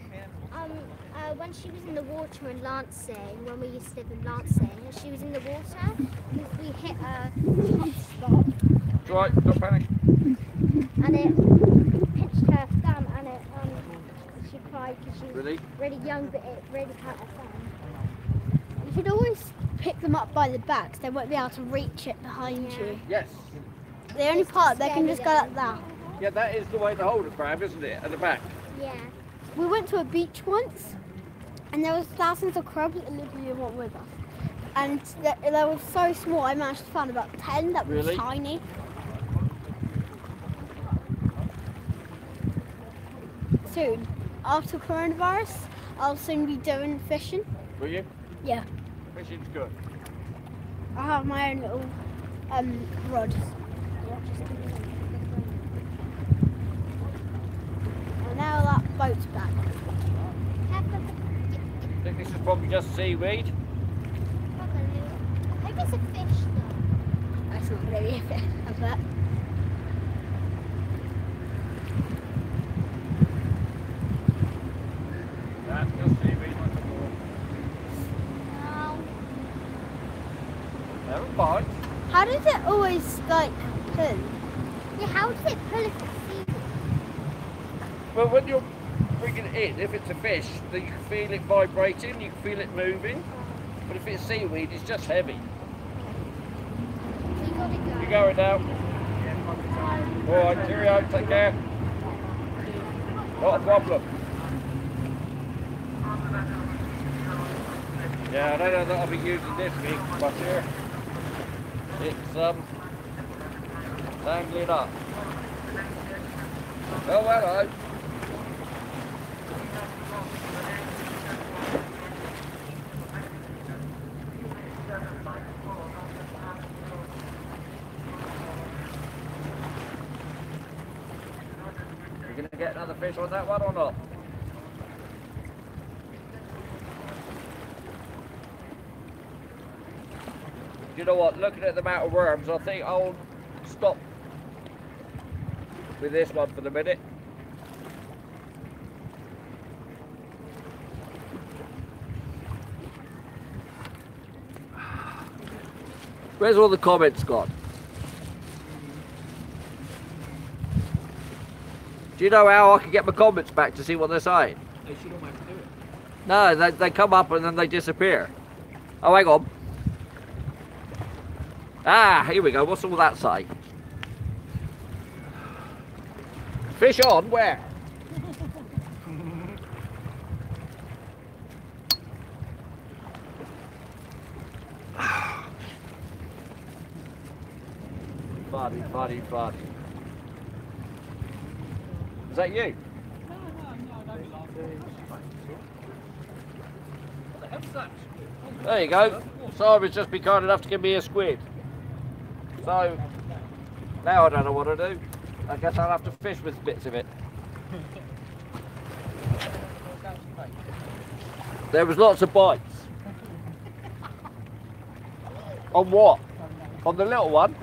um, uh, when she was in the water in Lancing, when we used to live in Lancing, she was in the water, we hit a hot spot It's all right, don't panic. and it pinched her thumb and it, because she was Really? really young, but it really hurt her thumb. You should always pick them up by the backs. They won't be able to reach it behind Yeah. you. Yes. The only It's part they can just go then. like that. Yeah, that is the way to hold a crab, isn't it? At the back. Yeah. We went to a beach once, and there was thousands of crabs that literally went with us. And they, they were so small. I managed to find about ten that were Really? tiny. Soon, after coronavirus, I'll soon be doing fishing. Will you? Yeah. Fishing's good. I have my own little um, rod. And now that boat's back. Have a, I think this is probably just seaweed. probably. Maybe it's a fish though. That's not really a fish, I bet. That's just seaweed. like before. No. Never mind. How does it always like pin? Yeah, how does it pull if it's seaweed? Well, when you're bringing it in, if it's a fish, then you can feel it vibrating, you can feel it moving. But if it's seaweed, it's just heavy. You gotta go. You going now? All right, cheerio, take care. Not a problem. Yeah, I don't know that I'll be using this week, but here it's um dangling up. Oh, hello. You gonna get another fish on that one or not? You know what? Looking at the amount of worms, I think I'll stop with this one for the minute. Where's all the comments gone? Do you know how I can get my comments back to see what they're saying? They should almost do it. No, they, they come up and then they disappear. Oh, hang on. Ah, here we go. What's all that say? Fish on? Where? Funny, funny, funny. Is that you? There you go. Simon's just be kind enough to give me a squid. So, now I don't know what to do. I guess I'll have to fish with bits of it. There was lots of bites. On what? On the little one?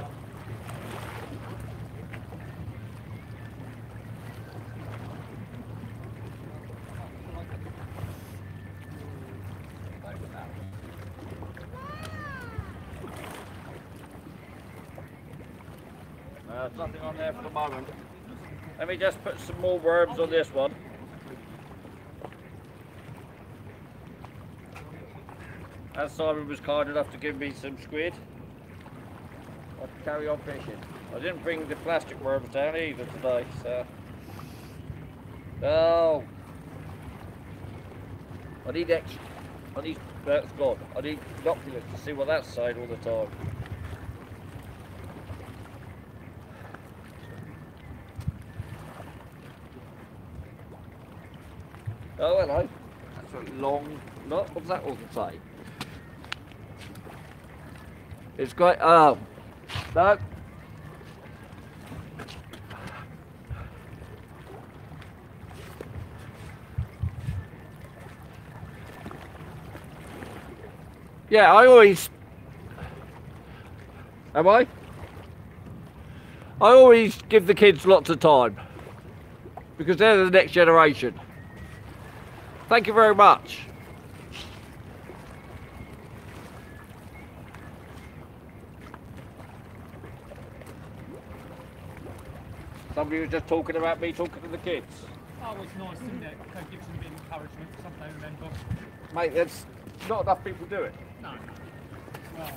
Uh, there's nothing on there for the moment. Let me just put some more worms on this one. As Simon was kind enough to give me some squid, I can carry on fishing. I didn't bring the plastic worms down either today, so. Oh. I need extra. I need. That's gone. I need binoculars to see what that's saying all the time. Oh, hello. That's a long. What was that all to say? It's got. Oh. No. Yeah, I always. Am I? I always give the kids lots of time because they're the next generation. Thank you very much. Somebody was just talking about me talking to the kids. Oh, it's nice, isn't it? Kind of gives them a bit of encouragement, something they remember. Mate, there's not enough people do it. No. Well,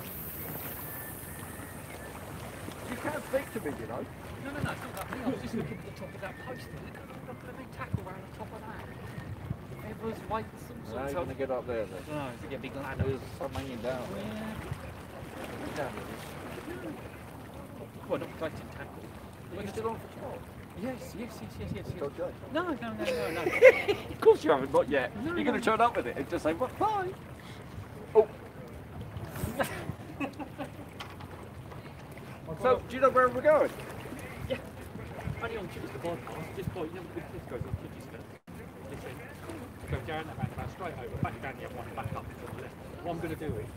You can't speak to me, you know. no, no, no, it's not that thing. I was just looking at the top of that post. Look at look at the big tackle around the top of that. Everyone's waiting some How sort are you going to get up there then? Oh, no, to get a big ladder. There's some hanging down there. Yeah. Down. Well, not tackle. Are you still on for twelve? Yes, yes, yes, yes, yes. yes. No, no, no, no, no. Of course you haven't, not yet. No, You're going no. to turn up with it and just say, "What? Bye." Oh. so, do you know where we're going? Only on Chips the podcast, by, you know, this this goes on. Go down that roundabout, straight over, back down the M1, back up to the left. What I'm going to do is,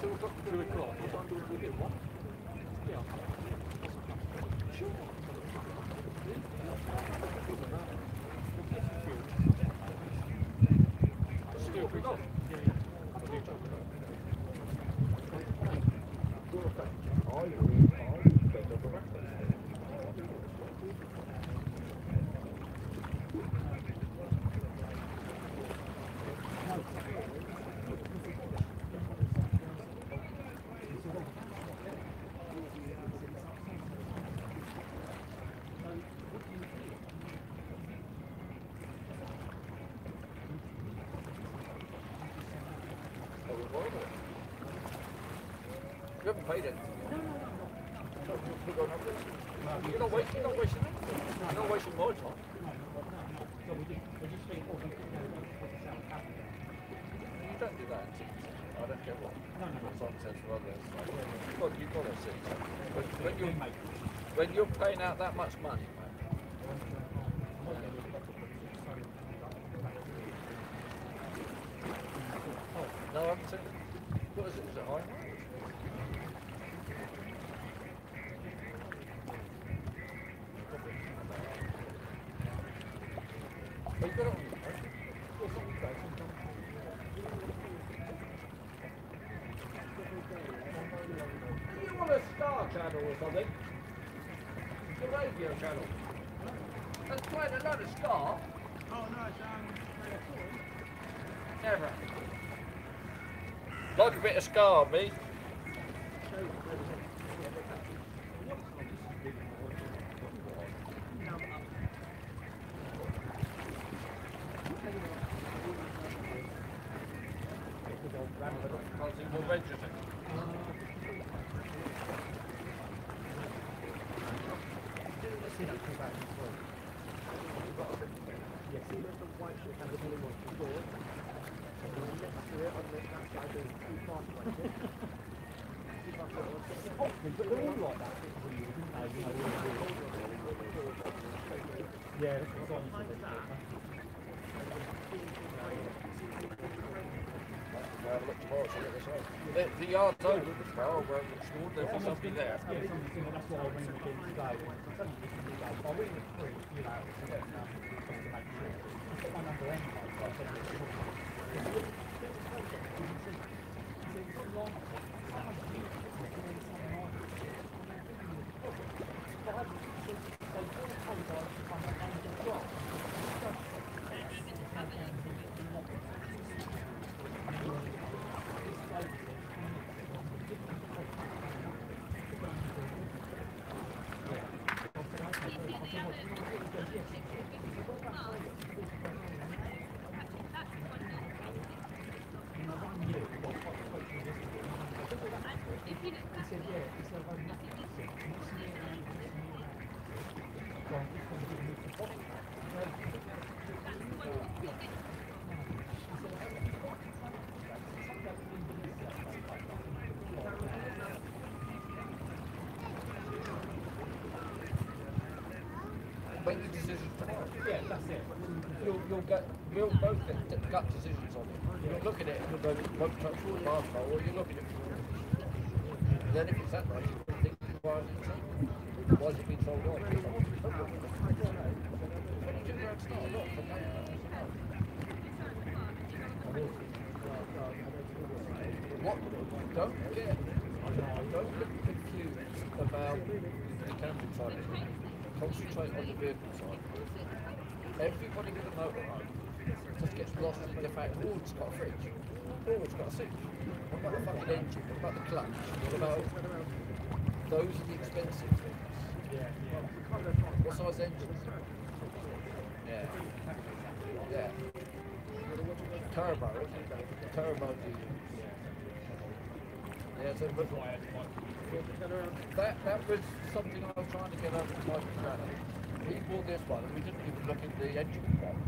Two o'clock. What time do we do what? Yeah. Still pretty good. Yeah, yeah. horrible. You haven't paid it. You're not wasting, you're not wasting, you're not wasting my time. You don't do that. I don't care what. Some says for others. You've got, you've got to see. When, when you're, when you're paying out that much money, man, no, I haven't seen it. What is it? Is it high? Oh, you got it on your phone? What's on your phone? Do you want a star channel or something? It's a radio channel. That's quite a lot of star. Oh no, it's um, Never. Like a bit of scar, me. Can't see what venture it. We'll have a look tomorrow, see what they say. The, the yard's open tomorrow, we're stored, there'll be somebody there. Make the decision tomorrow. Yeah, that's it. You'll, you'll get, we'll both get gut decisions on it. You'll look at it and you'll go, won't touch the basketball, or you look at it. And then if it's that right, you think, why has it been sold on? What, don't get, don't get confused about the camping side. Concentrate on the vehicle side. Everybody with a motorhome just gets lost in the fact, oh, it's got a fridge. Oh, it's got a sink. What about the fucking engine? What about the clutch? What about those are the expensive things? What size engine? Yeah. Yeah. Turbo? Turbo diesel. That that was something I was trying to get over to Michael Shannon. He bought this one and we didn't even look at the engine one.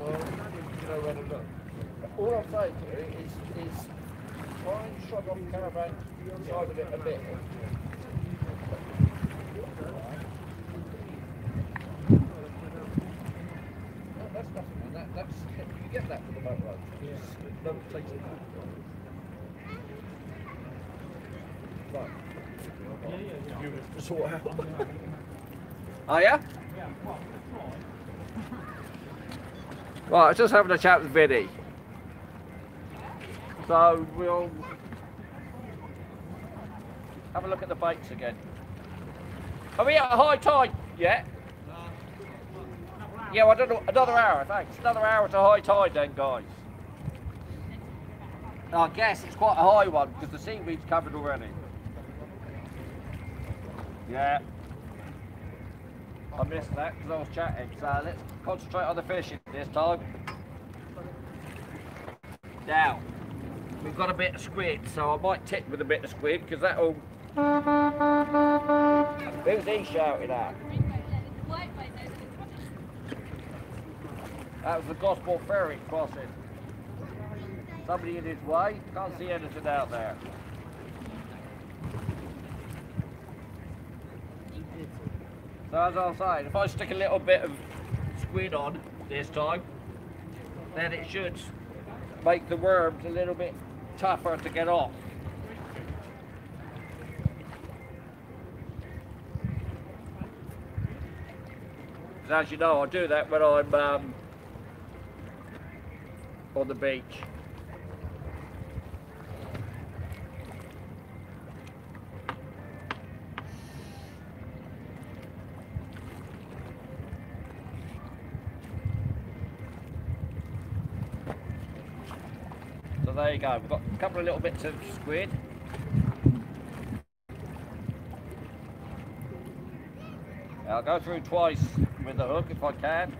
Well, you know where to look. All I'm saying to you is, is try and shrug off caravan side of it a bit. No, that's nothing. That, that's, you get that for the motor road. No place in that. Right. You sort out. Oh yeah? Right, I was just having a chat with Vinny. So we'll have a look at the baits again. Are we at high tide yet? Yeah, well, I don't know. Another hour, thanks. Another hour to high tide then, guys. I guess it's quite a high one because the seaweed's covered already. Yeah. I missed that because I was chatting. So let's concentrate on the fishing this time. Now, we've got a bit of squid, so I might tip with a bit of squid because that'll. Who's he shouting at? That was the Gosport Ferry crossing. Somebody in his way. Can't see anything out there. So as I was saying, if I stick a little bit of squid on this time, then it should make the worms a little bit tougher to get off. as you know, I do that when I'm um, on the beach. There you go. We've got a couple of little bits of squid. I'll go through twice with the hook if I can.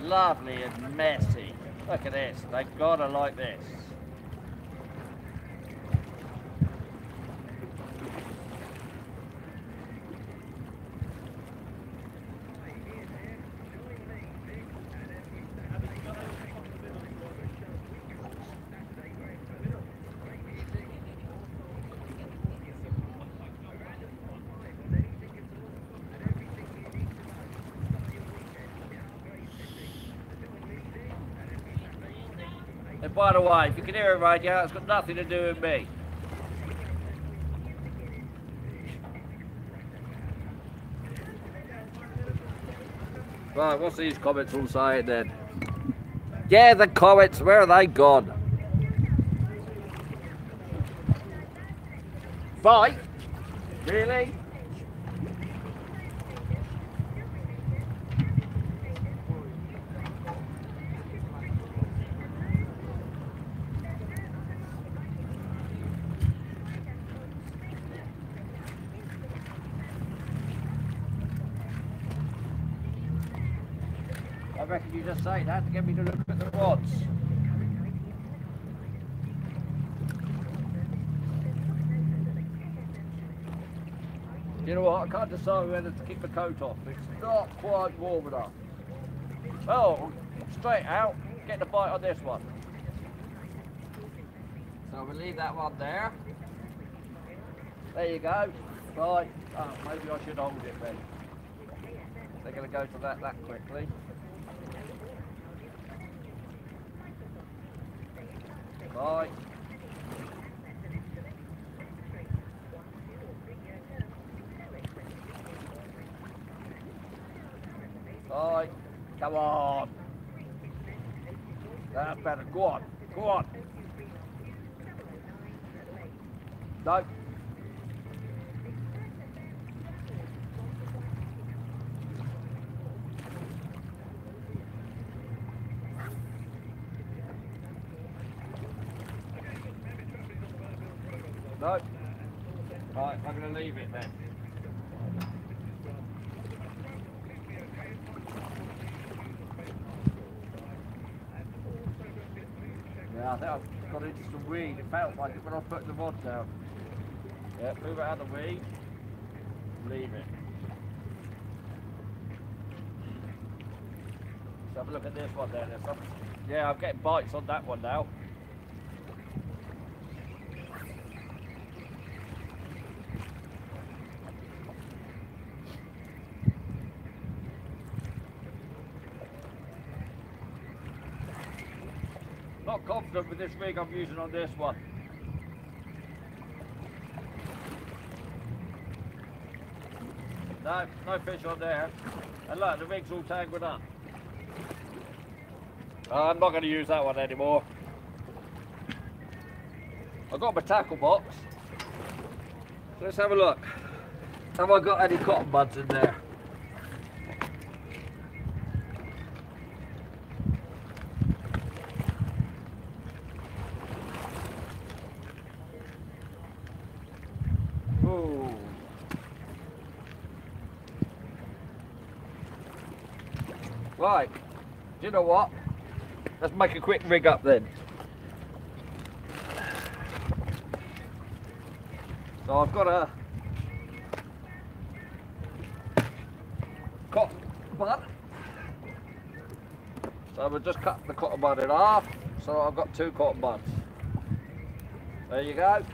Lovely and messy. Look at this. They've gotta like this. By the way, if you can hear it right now, it's got nothing to do with me. Right, what's these comments all saying then? Yeah, the comments, where are they gone? Fight? Really? I reckon you just say that to get me to look at the rods. You know what? I can't decide whether to keep the coat off. It's not quite warm enough. Oh, straight out, get the bite on this one. So we'll leave that one there. There you go. Right. Oh, maybe I should hold it then. They're going to go to that that quickly. Right. Come on. That's better. Go on. Go on. No. Right, I'm going to leave it then. Yeah, I think I've got into some weed. It felt like it when I put the rod down. Yeah, move it out of the way, Leave it. Let's have a look at this one there. Yeah, I'm getting bites on that one now. Not confident with this rig I'm using on this one. No, no fish on there. And look, the rig's all tangled up. Uh, I'm not going to use that one anymore. I've got my tackle box. Let's have a look. Have I got any cotton buds in there? Ooh. Right. Do you know what? let's make a quick rig up then. So I've got a cotton bud. So we'll just cut the cotton bud in half. So I've got two cotton buds. There you go.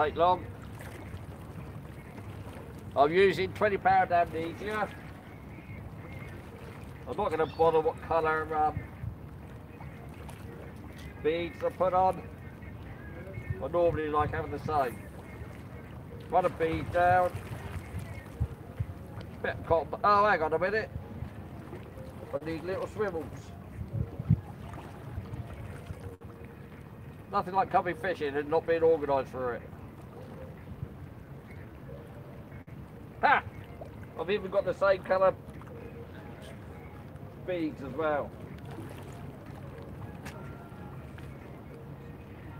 Take long. I'm using 20 pound amnesia. I'm not going to bother what colour um, beads I put on. I normally like having the same. Run a bead down. Bit of. Oh, hang on a minute. I need little swivels. Nothing like coming fishing and not being organised for it. Ha! I've even got the same colour beads as well.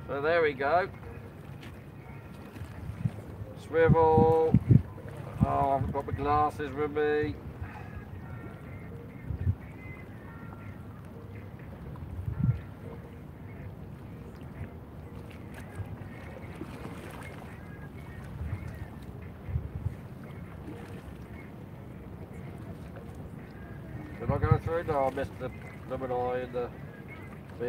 So there we go. Swivel. Oh, I haven't got my glasses with me. Did I go through? No, eh, I missed the eye and the B.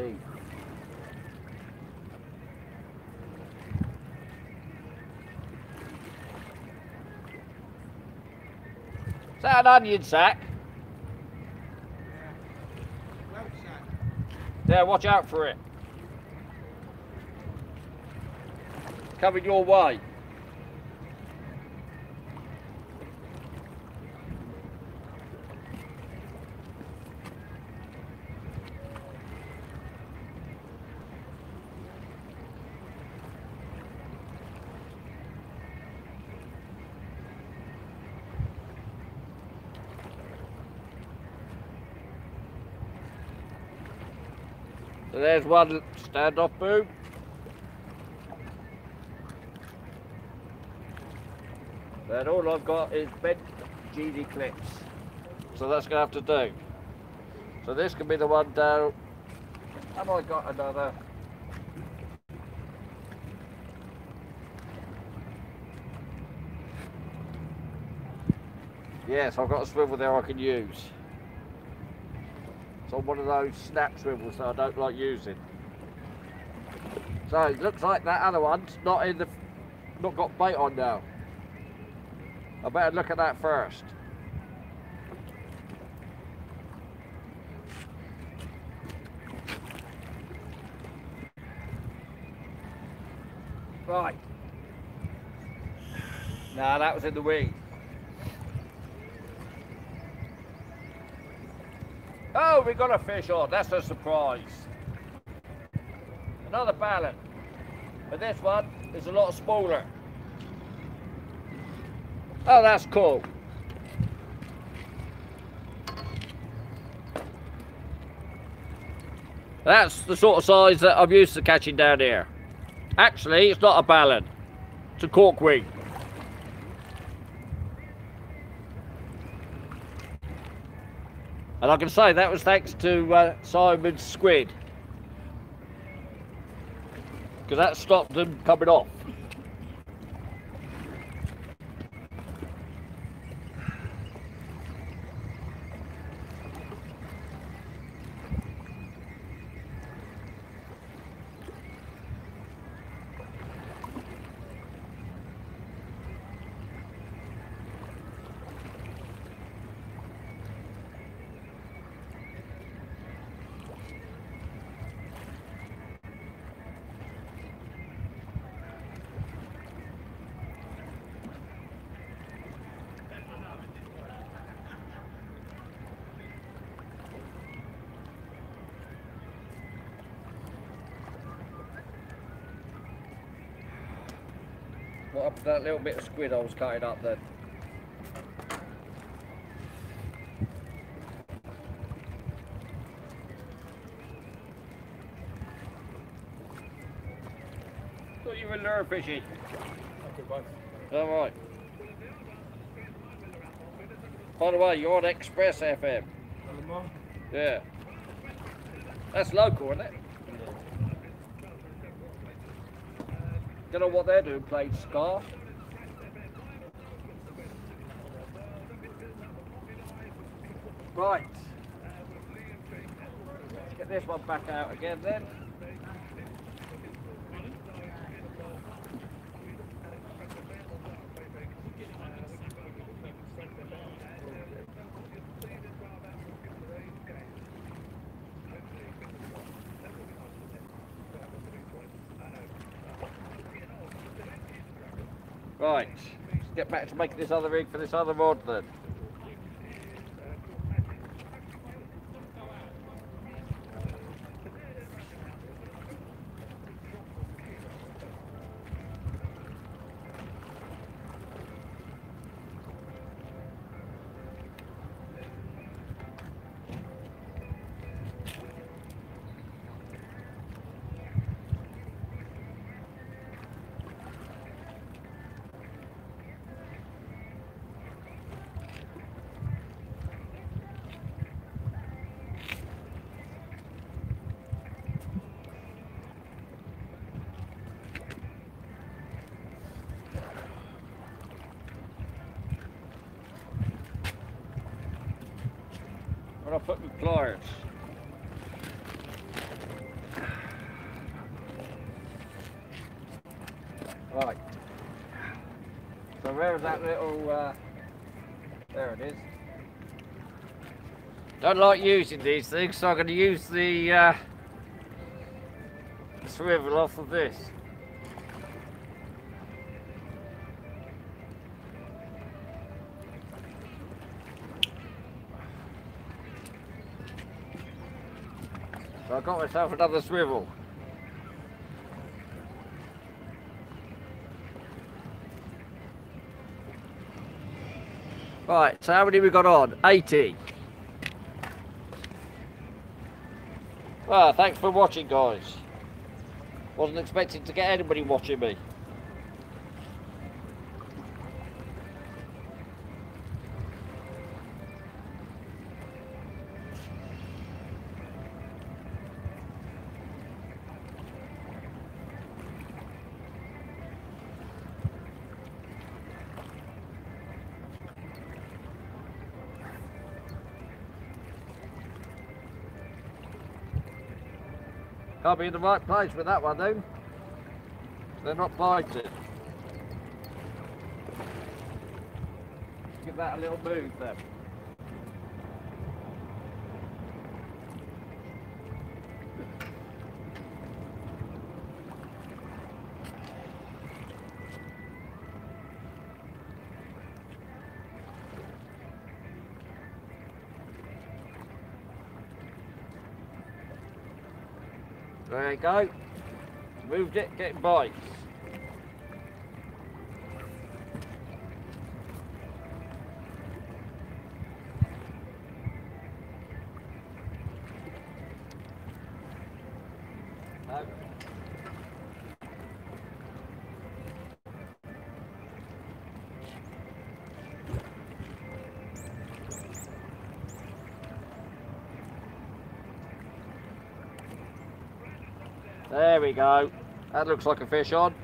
Is that an onion sack? Well. Yeah, watch out for it. Coming your way. So there's one standoff boom. Then all I've got is bent GD clips. So that's going to have to do. So this can be the one down. Have I got another? Yes, I've got a swivel there I can use. It's on one of those snap swivels that I don't like using. So it looks like that other one's not in the, not got bait on now. I better look at that first. Right. Nah, that was in the wing. Oh, we got a fish on. That's a surprise. Another ballan. But this one is a lot smaller. Oh, that's cool. That's the sort of size that I'm used to catching down here. Actually, it's not a ballan. It's a corkwing. And I can say that was thanks to uh, Simon's squid. Because that stopped them coming off. To that little bit of squid I was cutting up then? thought you were lure fishing. Okay, both. All right. By the way, you're on Express FM. Yeah. That's local, isn't it? Don't know what they're doing, playing Scar. Right. Get this one back out again then. Right, let's get back to making this other rig for this other rod then. Where I put my pliers? Right. That little, uh, there it is. Don't like using these things, so I'm going to use the uh, swivel off of this. So I got myself another swivel. Right, so how many we got on? 80. Well, thanks for watching, guys. Wasn't expecting to get anybody watching me. Can't be in the right place with that one then. They're not biting. Give that a little move then. Go. Moved it, getting bites. No. There we go. That looks like a fish on.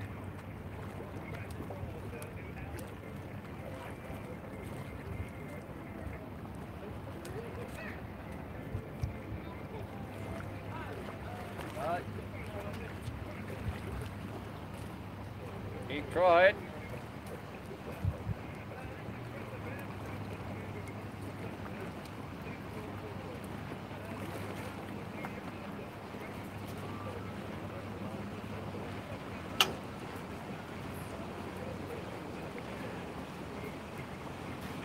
Right. Keep trying.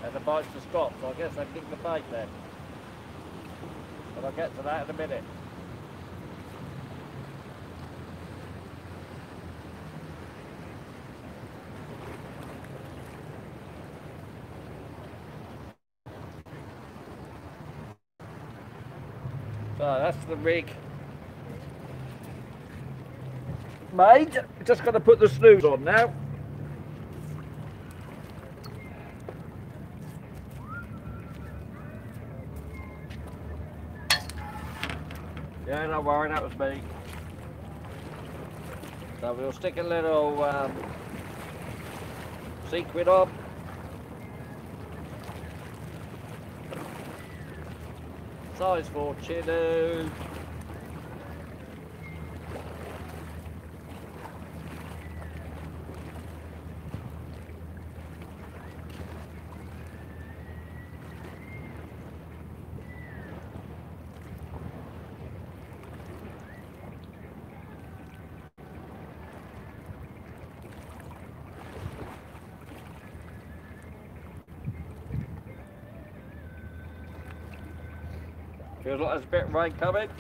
And the bites to stop, so I guess I kick the bait then. But I'll get to that in a minute. So that's the rig. Mate, Just going to put the snooze on now. Yeah, don't worry, that was me. So we'll stick a little um, sequin on. Size 4 Chinu. Bit rain coming.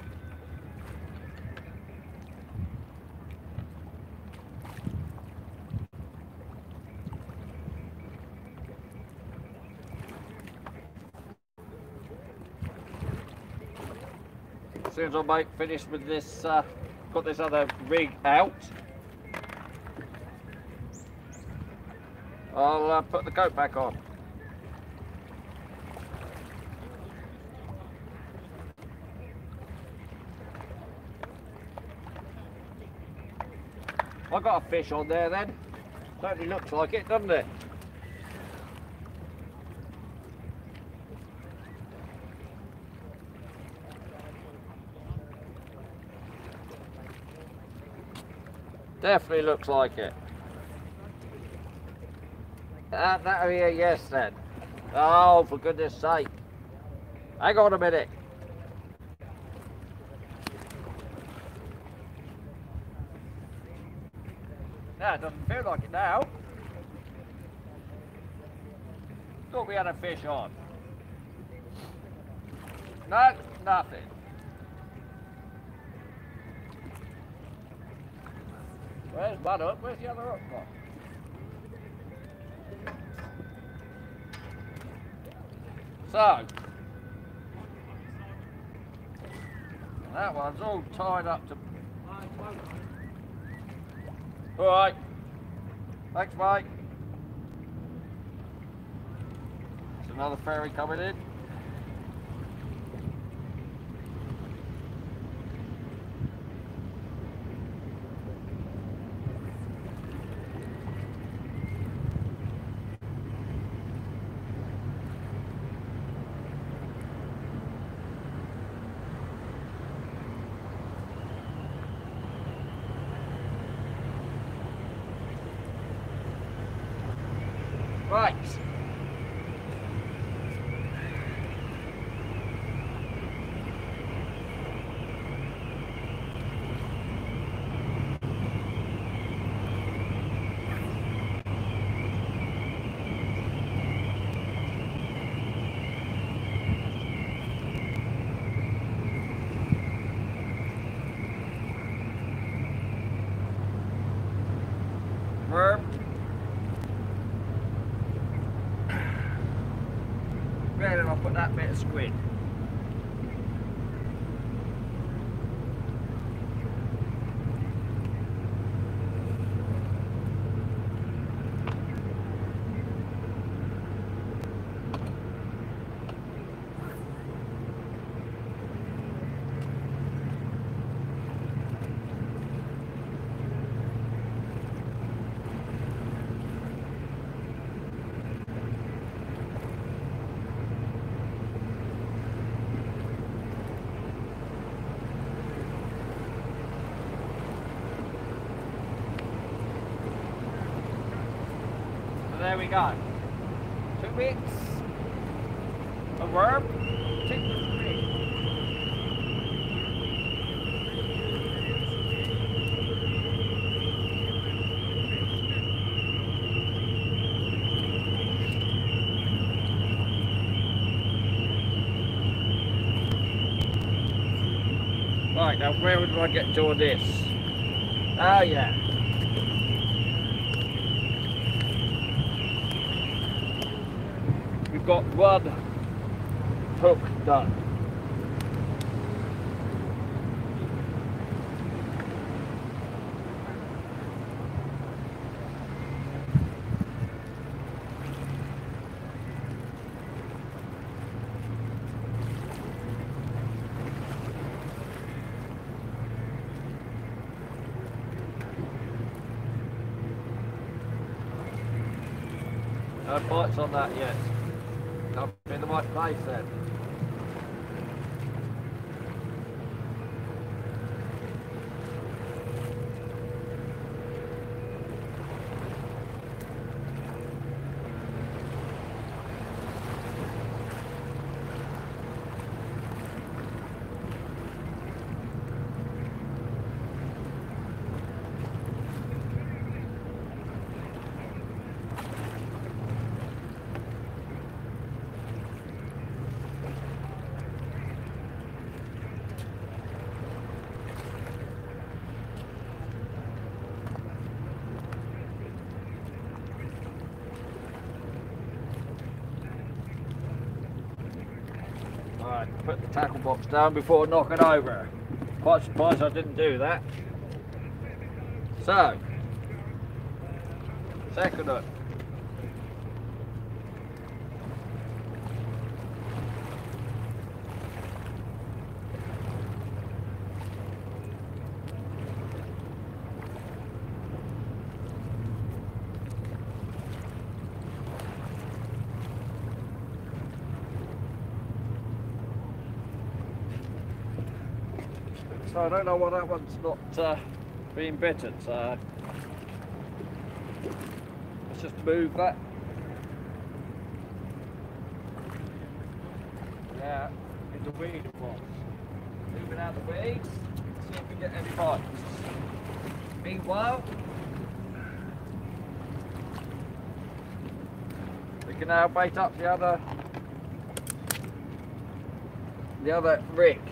As soon as I make finish with this, uh, got this other rig out, I'll uh, put the coat back on. I got a fish on there then. Certainly looks like it, doesn't it? Definitely looks like it. Uh, that'll be a yes then. Oh, for goodness sake. Hang on a minute. Yeah, it doesn't feel like it now. Thought we had a fish on. No, nothing. Where's one up? Where's the other up gone? So, that one's all tied up to all right. Thanks, mate. There's another ferry coming in. Right. Verb. Where did I put that bit of squid? So there we go. Two bits, a worm, two squid. Right, now where would I get to on this? Oh yeah. got one hook done. No bites on that. Down before knocking over. Quite surprised I didn't do that. So, second hook. So I don't know why that one's not uh, being bitten. So let's just move that. Yeah, in the weed box. Moving out the weeds. See if we get any bites. Meanwhile, we can now bait up the other the other rig.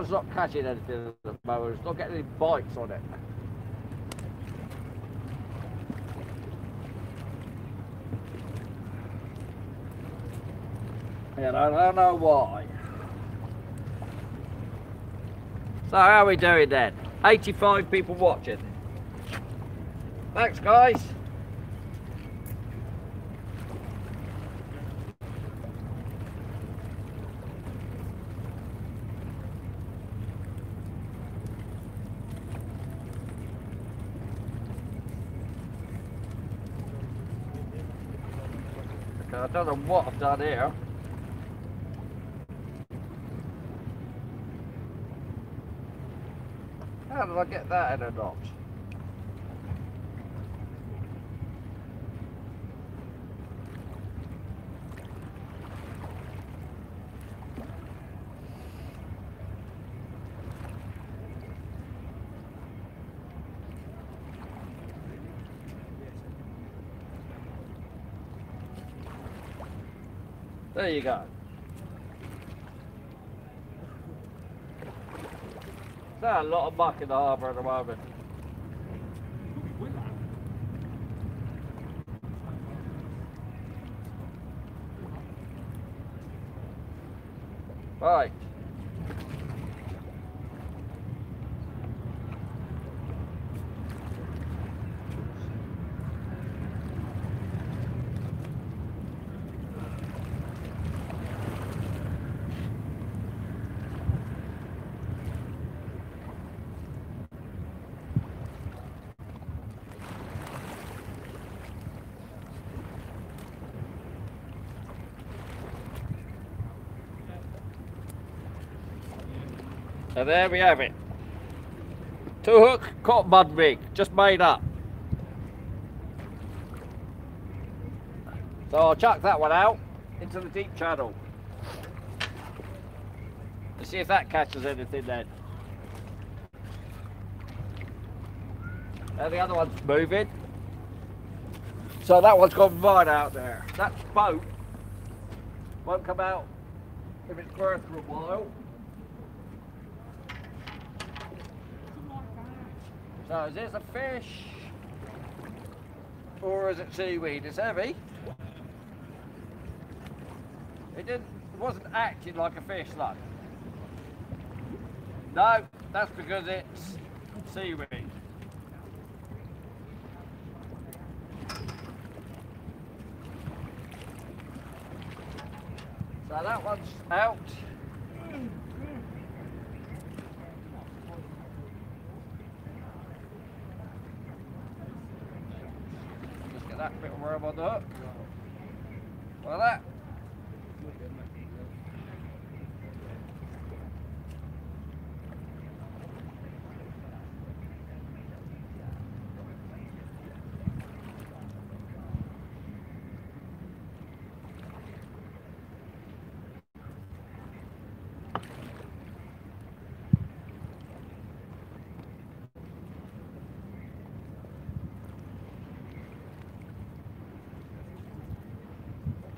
That not catching anything at the moment. It's not getting any bites on it. And I don't know why. So how are we doing then? 85 people watching. Thanks guys. Okay, I don't know what I've done here. How did I get that in a knot? There you go. There's a lot of muck in the harbour at the moment. Right. So there we have it. Two hook caught mud rig, just made up. So I'll chuck that one out into the deep channel. Let's see if that catches anything then. And the other one's moving. So that one's gone right out there. That boat won't come out if it's berthed for a while. So is this a fish? Or is it seaweed? It's heavy. It didn't it wasn't acting like a fish though. No, that's because it's seaweed. So that one's out. Just get that bit of worm on the hook. Like that.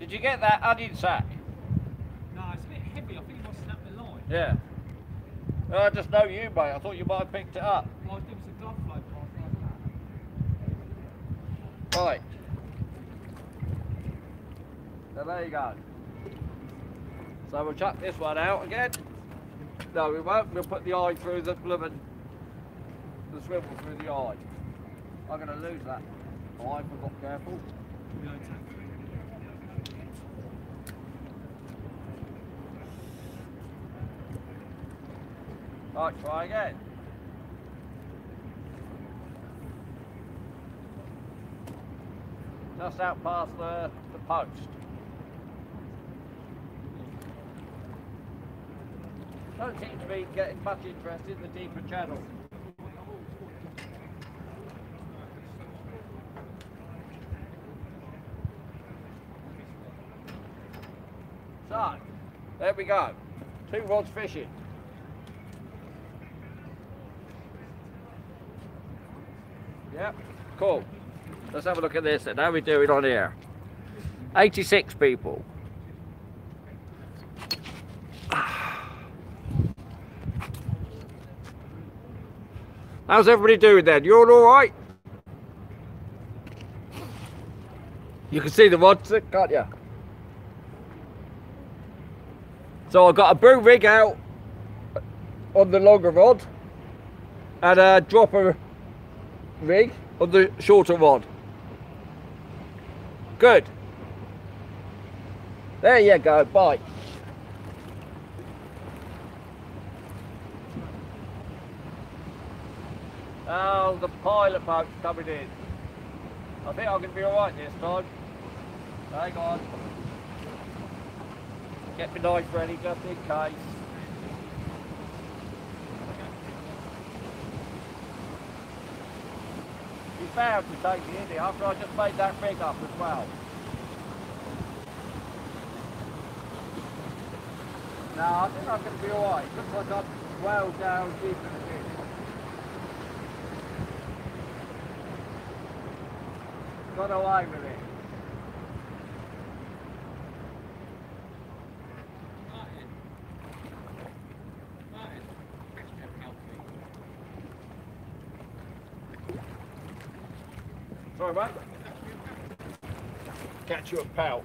Did you get that onion sack? No, it's a bit heavy. I think it might snap the line. Yeah. Oh, I just know you, mate. I thought you might have picked it up. Well, I was some glove last night. Right. So there you go. So we'll chuck this one out again. No, we won't. We'll put the eye through the blooming, the swivel through the eye. I'm going to lose that eye if we're not careful. We don't take Right, try again. Just out past the, the post. Don't seem to be getting much interest in the deeper channel. So, there we go. Two rods fishing. Cool. Let's have a look at this and how we doing on here. 86 people. How's everybody doing then? You all alright? You can see the rods, can't you? So I've got a boom rig out on the longer rod and a dropper rig on the shorter rod. Good. There you go, bye. Oh, the pilot boat's coming in. I think I'm going to be alright this time. Hang on. Get my knife ready just in case. He's bound to take me in here after I just made that rig up as well. No, I think I'm going to be alright. Looks like I'm well down deep in the ditch. Got away with it. Martin. Martin. Catch me a healthy. Sorry, mate. Catch you a pal.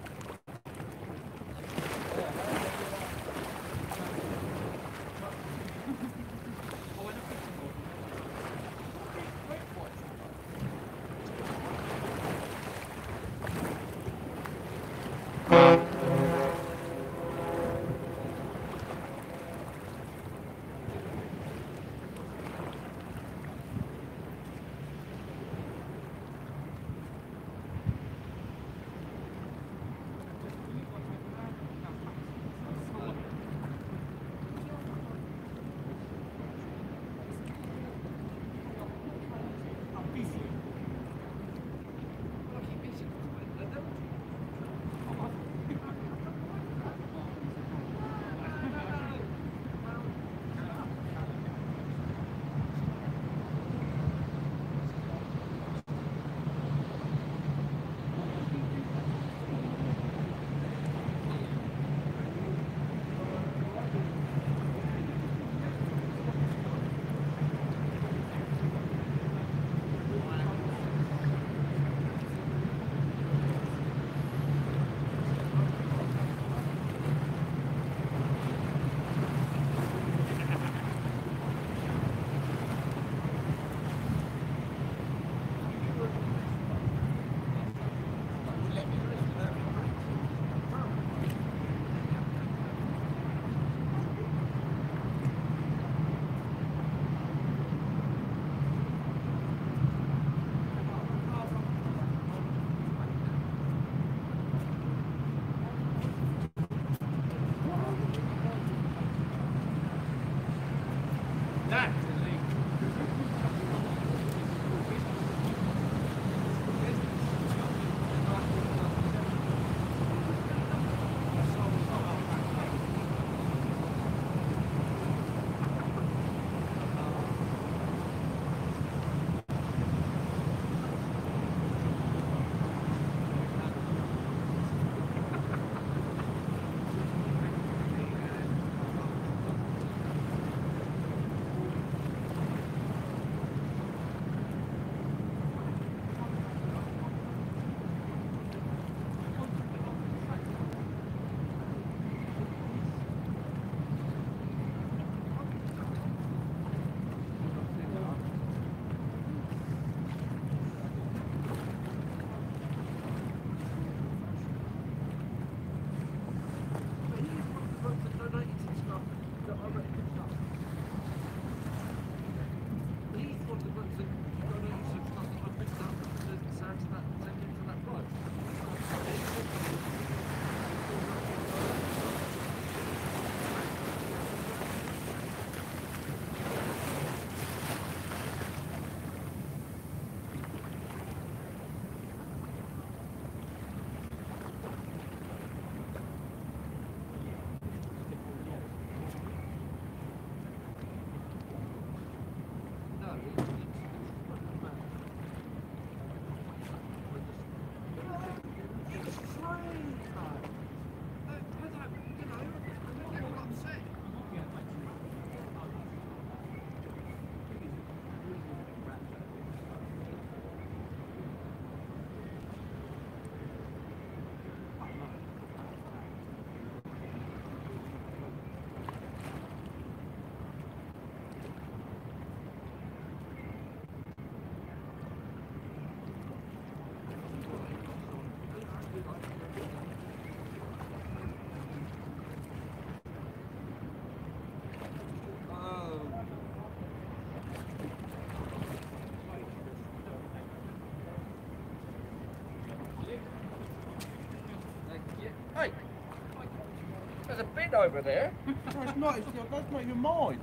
Over there. No, it's not. It's, that's not even mine.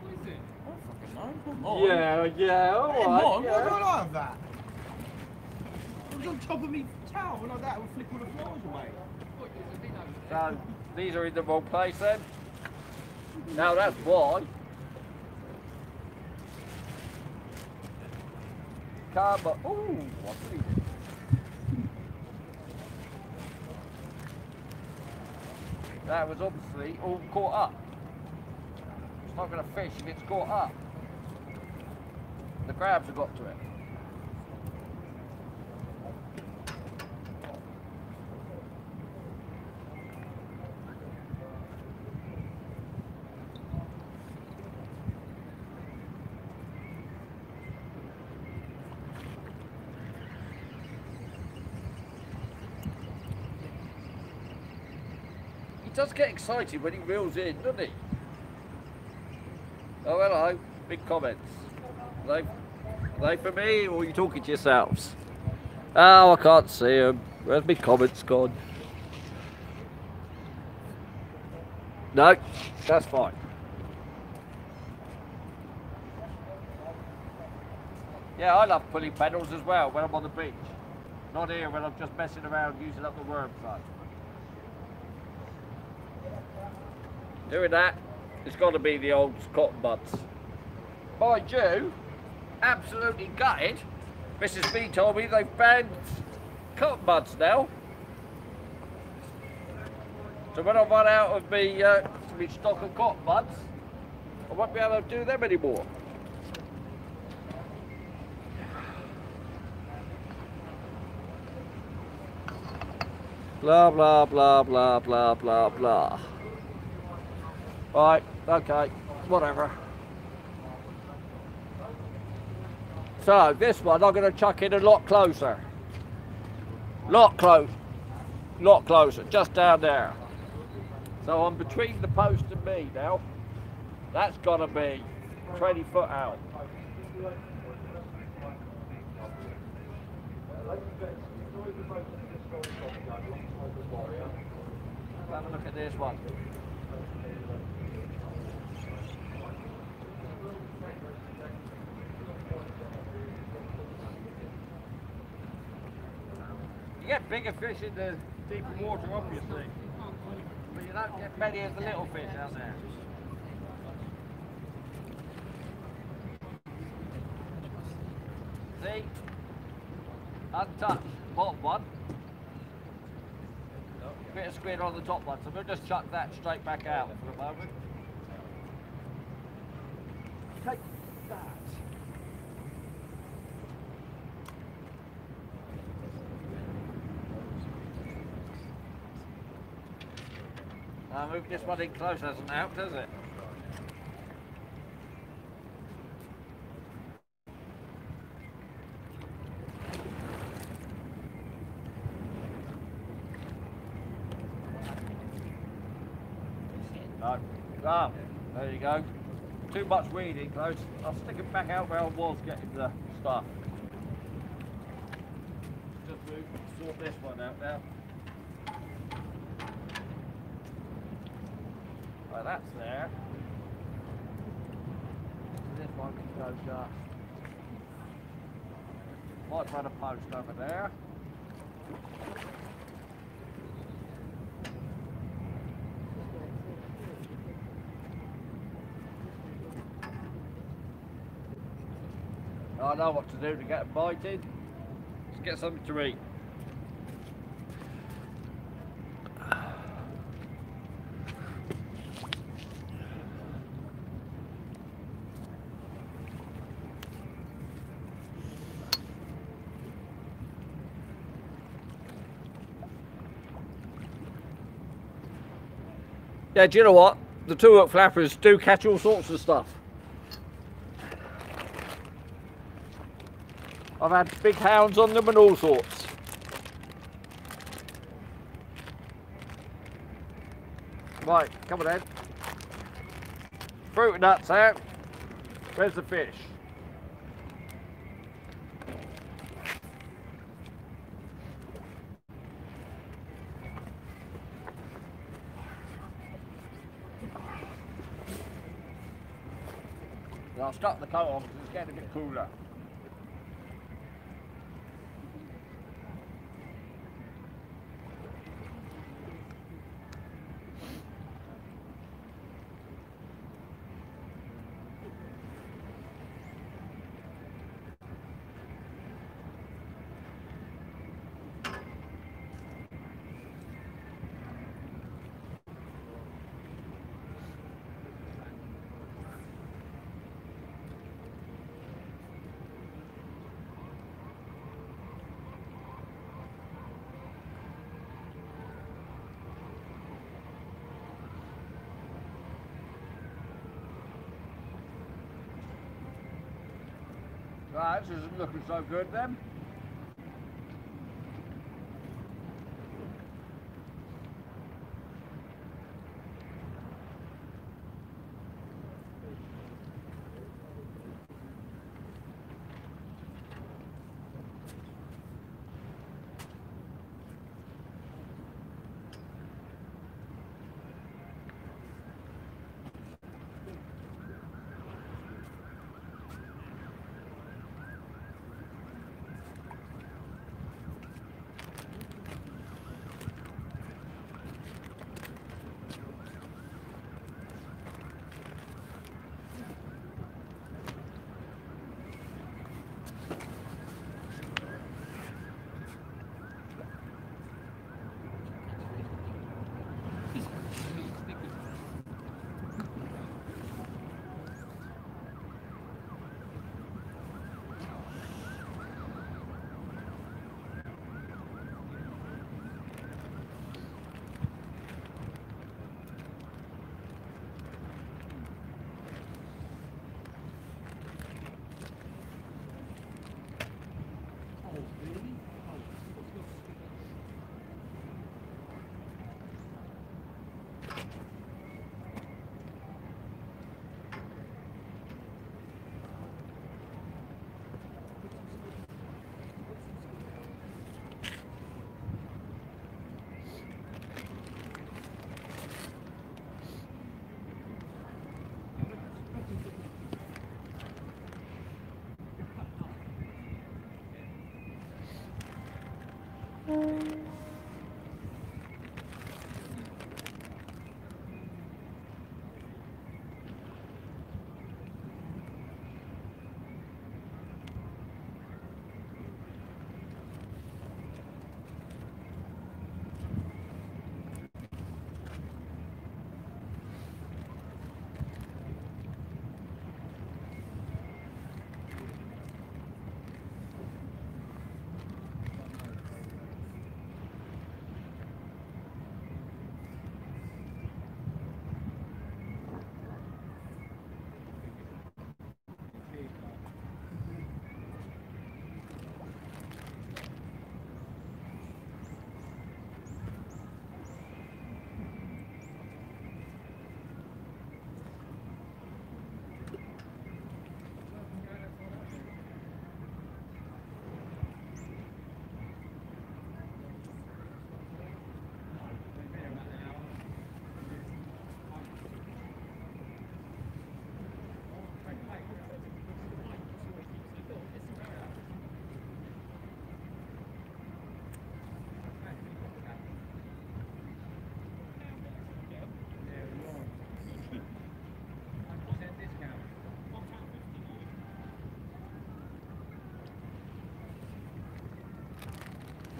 What is it? I don't fucking know. It's not mine. Yeah, yeah, It ain't alright. mine. Why yeah. don't I have that? It was on top of me towel like that. It would flick all the flies away. What, there's a bin over there? So these are in the wrong place then. Now that's why. Come on. Ooh, what's it? That was obviously all caught up. It's not going to fish if it's caught up. The crabs have got to it. Does get excited when he reels in, doesn't he? Oh, hello. Big comments. Are they, are they for me or are you talking to yourselves? Oh, I can't see them. Where's my comments gone? No, that's fine. Yeah, I love pulley pennels as well when I'm on the beach. Not here when I'm just messing around using up the worm side. Doing that, it's got to be the old cotton buds. Mind you, absolutely gutted. Mrs. B told me they've banned cotton buds now. So when I run out of me, uh, stock of cotton buds, I won't be able to do them anymore. Blah, blah, blah, blah, blah, blah, blah. Right, okay, whatever. So, this one I'm going to chuck in a lot closer. Lot close. Lot closer, just down there. So I'm between the post and me now. That's got to be 20 foot out. Have a look at this one. You get bigger fish in the deeper water, obviously. But you don't get many of the little fish out there. See? Untouched. Bottom one. Bit of squid on the top one, so we'll just chuck that straight back out for the moment. Take Now move this one in close, hasn't out, does it? No. Ah, there you go. Too much weed in close. I'll stick it back out where I was getting the stuff. Just move, sort this one out now. Right, that's there. This one can go just. Uh, might run a post over there. I know what to do to get them biting. Let's get something to eat. Yeah, do you know what? The two hook flappers do catch all sorts of stuff. I've had big hounds on them and all sorts. Right, come on then. Fruit nuts out. Where's the fish? Stop the coat on because it's getting a bit cooler. Isn't looking so good then.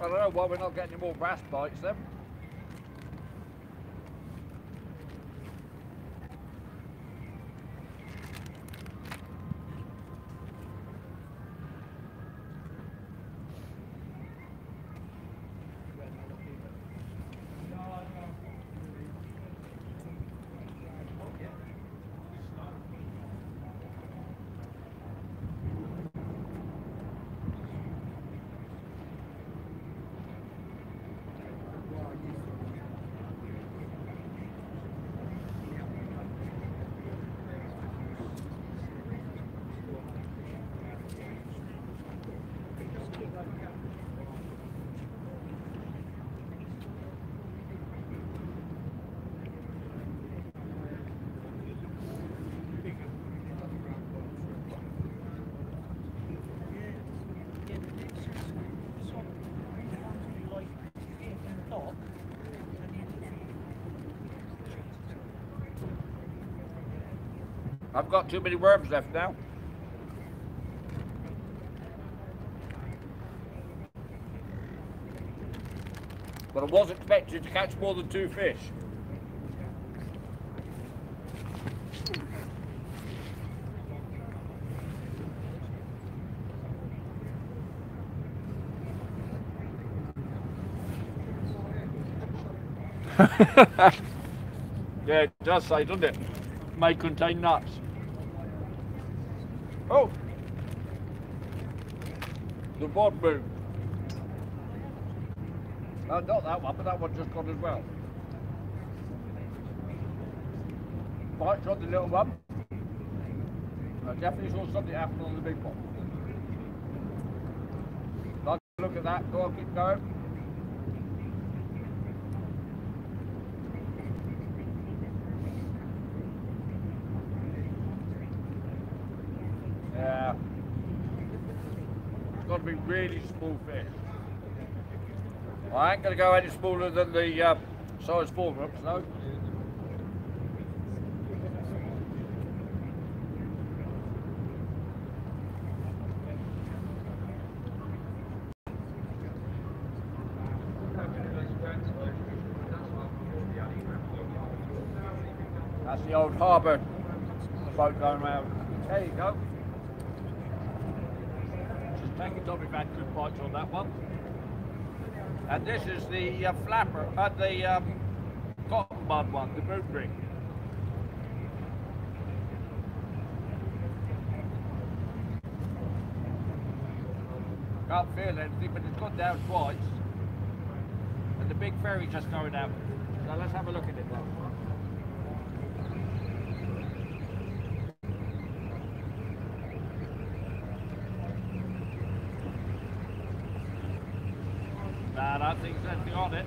I don't know why we're not getting any more wrasse bites then. Got too many worms left now. But I was expecting to catch more than two fish. yeah, it does say, doesn't it? May contain nuts. Oh! The rod moved. No, not that one, but that one just gone as well. Bites on the little one. Uh, I definitely saw something happen on the big one. Look at that. Go on, keep going. Yeah. Be really small fish. I ain't going to go any smaller than the uh, size 4 hooks, no. That's the old harbour boat going round. There you go. Just take it off if on that one. And this is the uh, flapper, uh, the um, cotton bud one, the boom rig. Can't feel anything, but it's gone down twice. And the big ferry just going out. So let's have a look at it then. Nah, I don't think there's anything on it.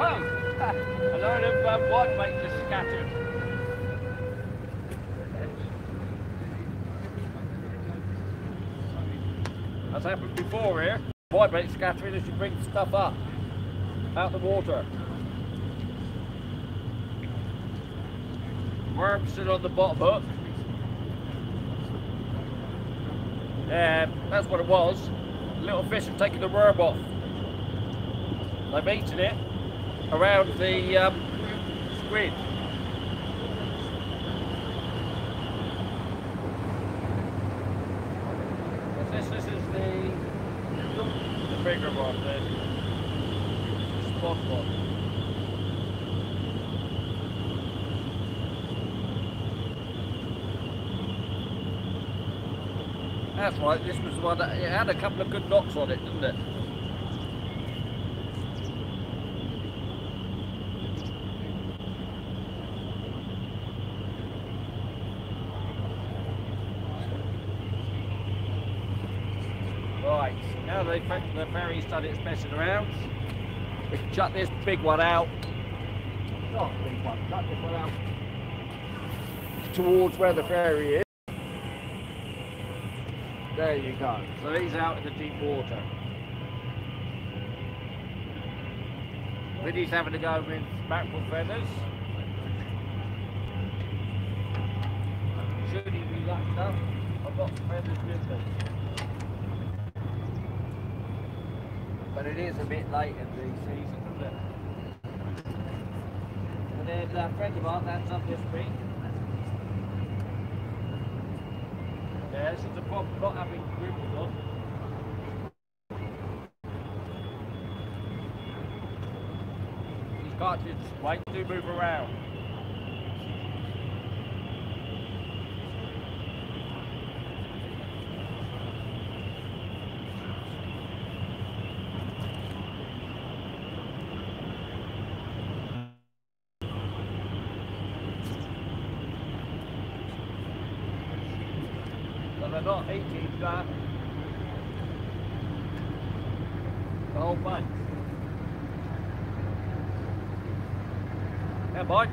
Oh! A load of um, white bait just scattered. That's happened before here. White bait scattering as you bring stuff up out the water. Worm still on the bottom hook. Yeah, that's what it was. Little fish have taken the worm off. They've eaten it around the um, squid. What's this? This is the the bigger one, the spot one. That's right, this was one that it had a couple of good knocks on it, didn't it? Right, now the, the ferry's done its messing around. We can chuck this big one out. Not big one, chuck this one out towards where the ferry is. There you go. So he's out in the deep water. Vinny's having to go with mackerel feathers. Should he be up, I've got feathers with me. But it is a bit late in the season, isn't it? And then uh, friend of mine, that's up this week. This is the problem, not having dribbles on. These cartridges, wait, do move around. So they're not 18 that. The whole bunch. Yeah, bite.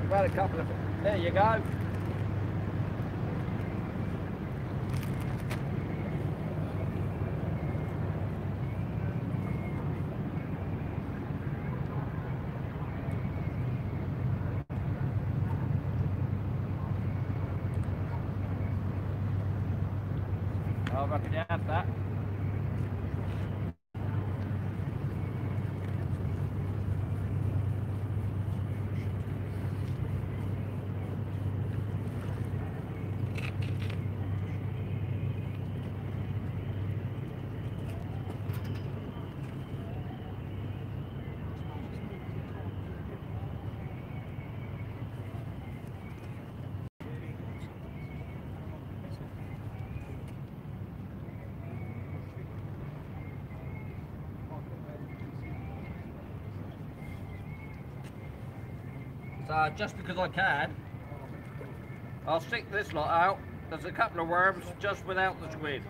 We've had a couple of. There you go. I reckon you had that. So just because I can, I'll stick this lot out. There's a couple of worms just without the squid.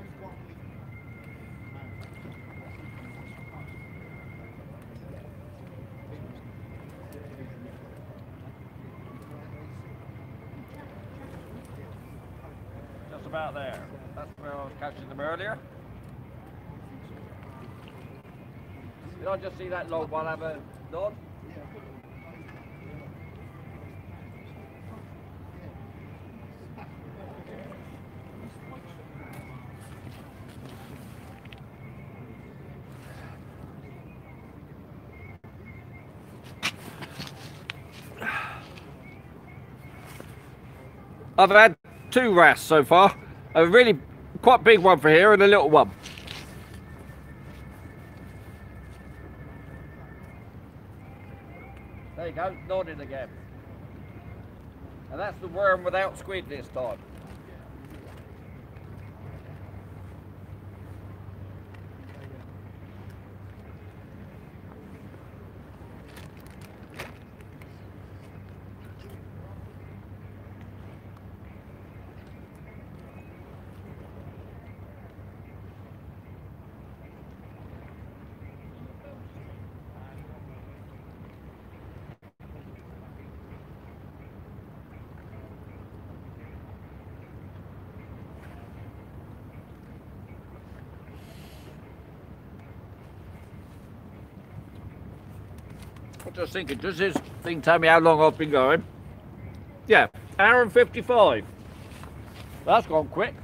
Just about there. That's where I was catching them earlier. Did I just see that long one have a nod? I've had two wrasse so far. A really quite big one for here and a little one. There you go, nodding again. And that's the worm without squid this time. Just thinking, does this thing tell me how long I've been going? Yeah, hour and 55. That's gone quick.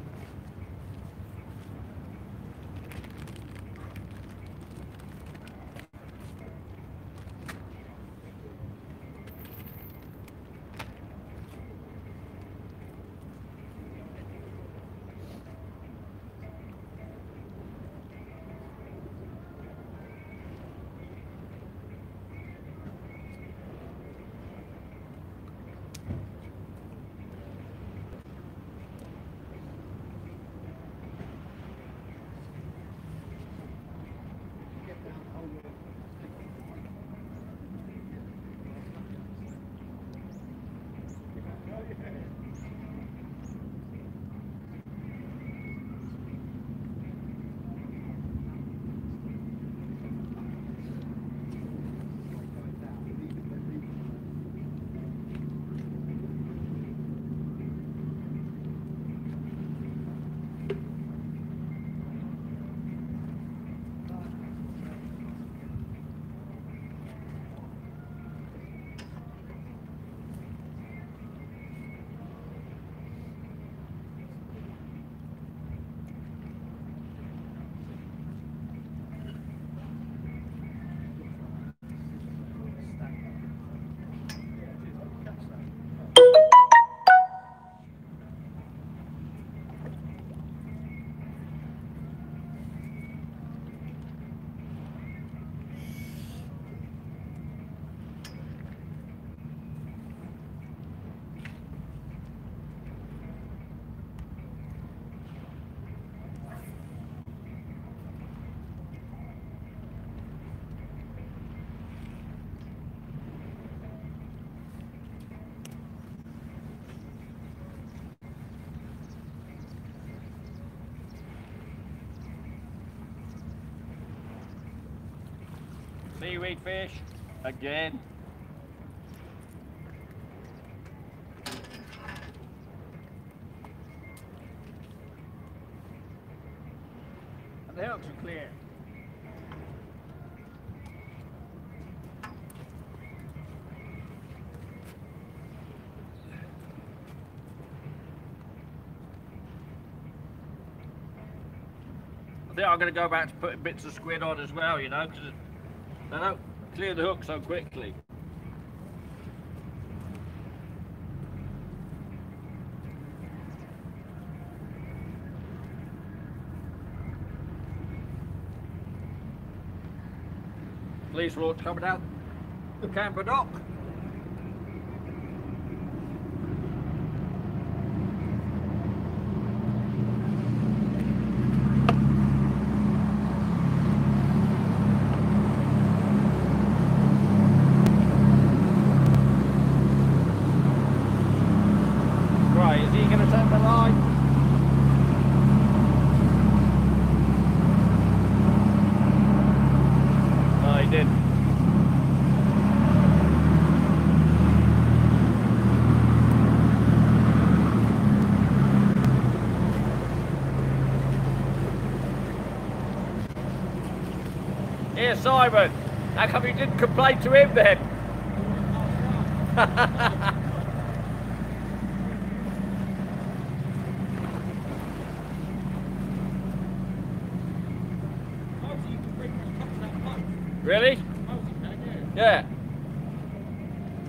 Fish, again. And the hooks are clear. I think I'm going to go back to putting bits of squid on as well, you know, because they don't clear the hook so quickly. Police launch coming out the Camber dock. Right, is he going to take the line? No, he didn't. Here, Simon. How come you didn't complain to him then? Really? Yeah. yeah.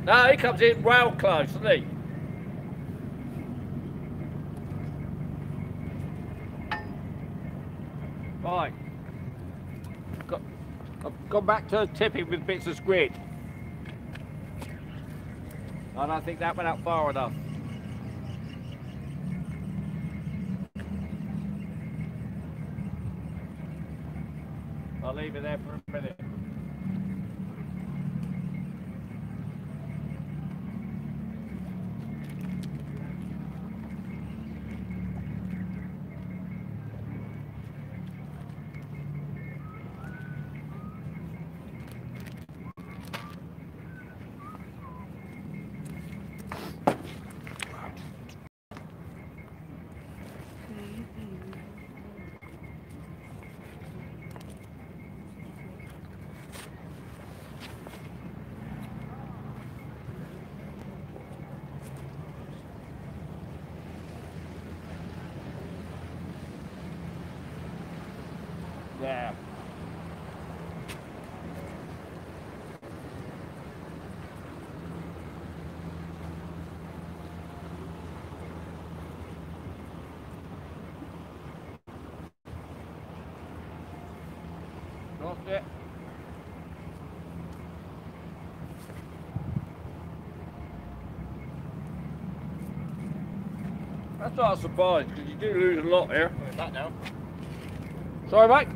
No, he comes in well close, doesn't he? Right. Got, I've gone back to tipping with bits of squid. I don't think that went out far enough. I'll leave it there for a minute. Yeah. Lost it. That's not a surprise because you do lose a lot here. That now. Sorry, mate.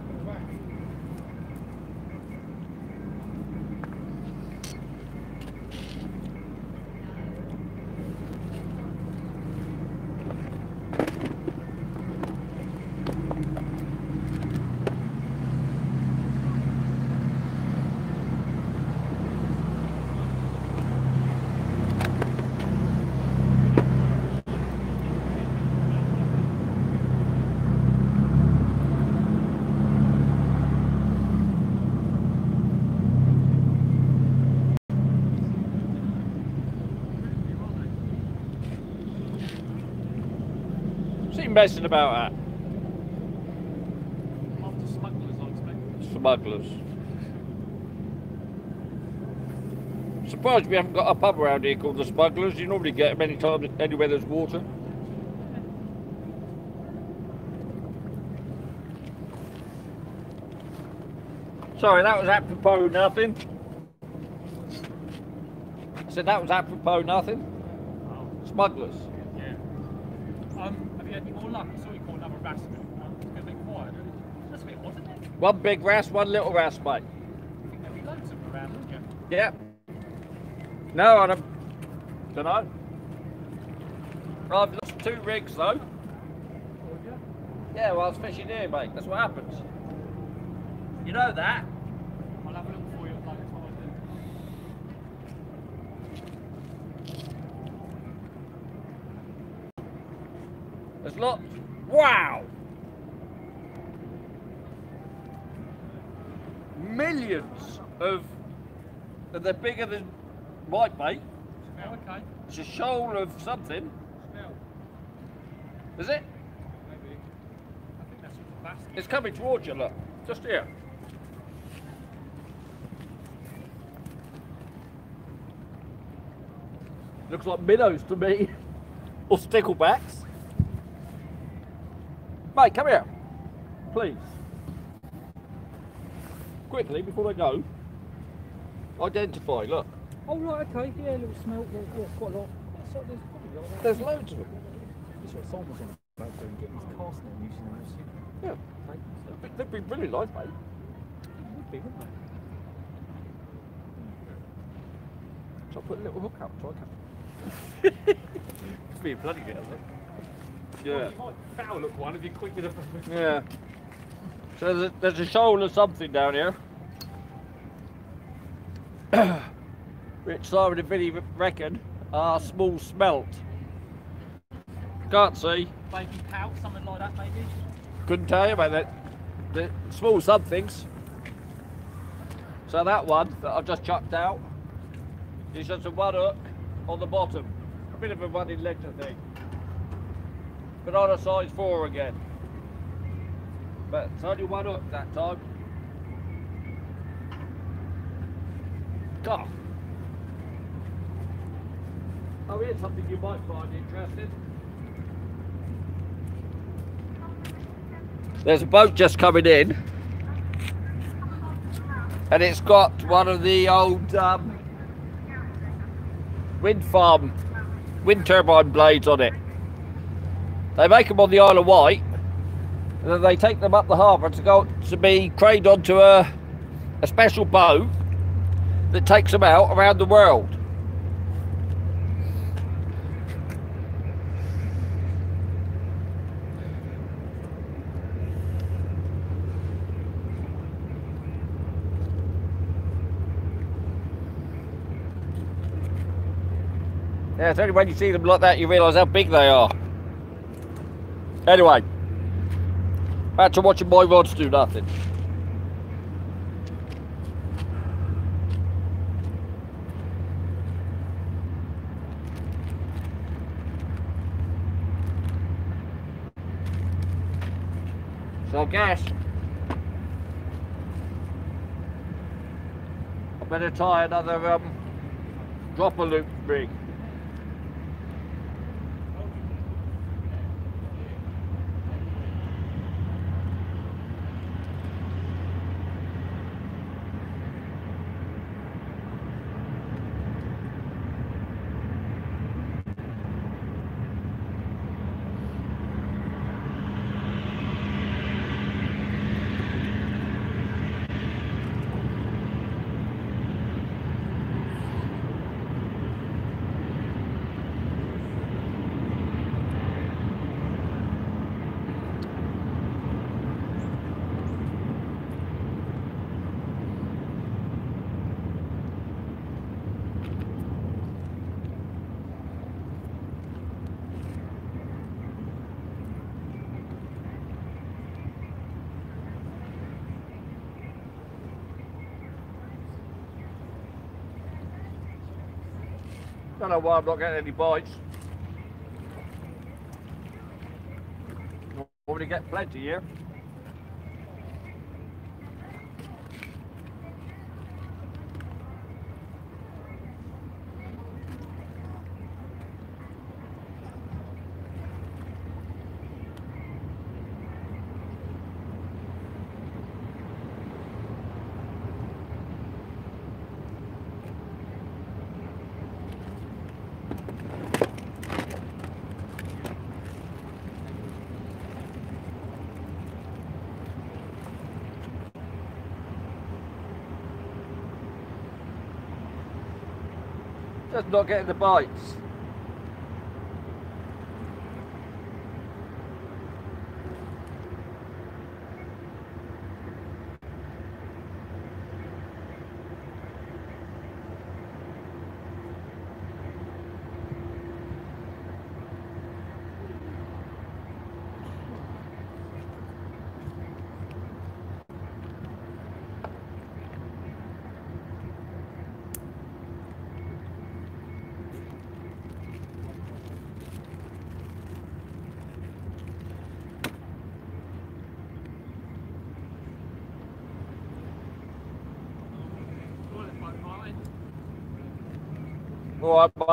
See messing about that. After smugglers, I expect. Smugglers. Surprised we haven't got a pub around here called the Smugglers. You normally get them any time anywhere there's water. Sorry, that was apropos nothing. I said that was apropos nothing. Oh, Smugglers. yeah. Um, have you had any more luck? I saw you caught another bass. Um, it's been a bit quiet. That's a bit odd, isn't it? One big wrasse, one little wrasse, mate. I think there'd be loads of them around, wouldn't you? Yeah. No, I don't, don't know. I've lost two rigs though. Or have you? Yeah, well, I was fishing here, mate. That's what happens. You know that? I'll have a look for you at then. There's lots. Wow! Millions of. They're bigger than whitebait. Oh, okay. It's a shoal of something. Smell. Is it? Maybe. I think that's the basket It's coming towards you, look. Just here. Looks like minnows to me. or sticklebacks. Mate, come here. Please. Quickly, before they go. Identify, look. Oh right, okay, yeah, a little smelt, yeah, yeah, quite a lot. So there's probably like that. There's loads of them. That's what Simon was on about doing, getting his cast net and using them as Yeah. bait and stuff. They'd be really nice, mate. Would be, wouldn't they? Shall I put a little hook out? Try catch It's being bloody good, isn't it? Yeah. Oh, you might foul look one if you're quick enough. Yeah. So there's a, there's a shoal or something down here. Which Simon and Vinny reckon are small smelt. Can't see. Baby pout, something like that maybe. Couldn't tell you about that. The small somethings. So that one that I've just chucked out is just a one hook on the bottom. A bit of a running ledge, I think. But on a size four again. But it's only one hook that time. God. Oh, here's something you might find interesting. There's a boat just coming in, and it's got one of the old um, wind farm, wind turbine blades on it. They make them on the Isle of Wight, and then they take them up the harbour to go to be craned onto a, a special boat that takes them out around the world. Yeah, it's only when you see them like that you realise how big they are. Anyway, back to watching my rods do nothing. So guess I better tie another um, dropper loop rig. Don't know why I'm not getting any bites. Already get plenty here. Not getting the bites.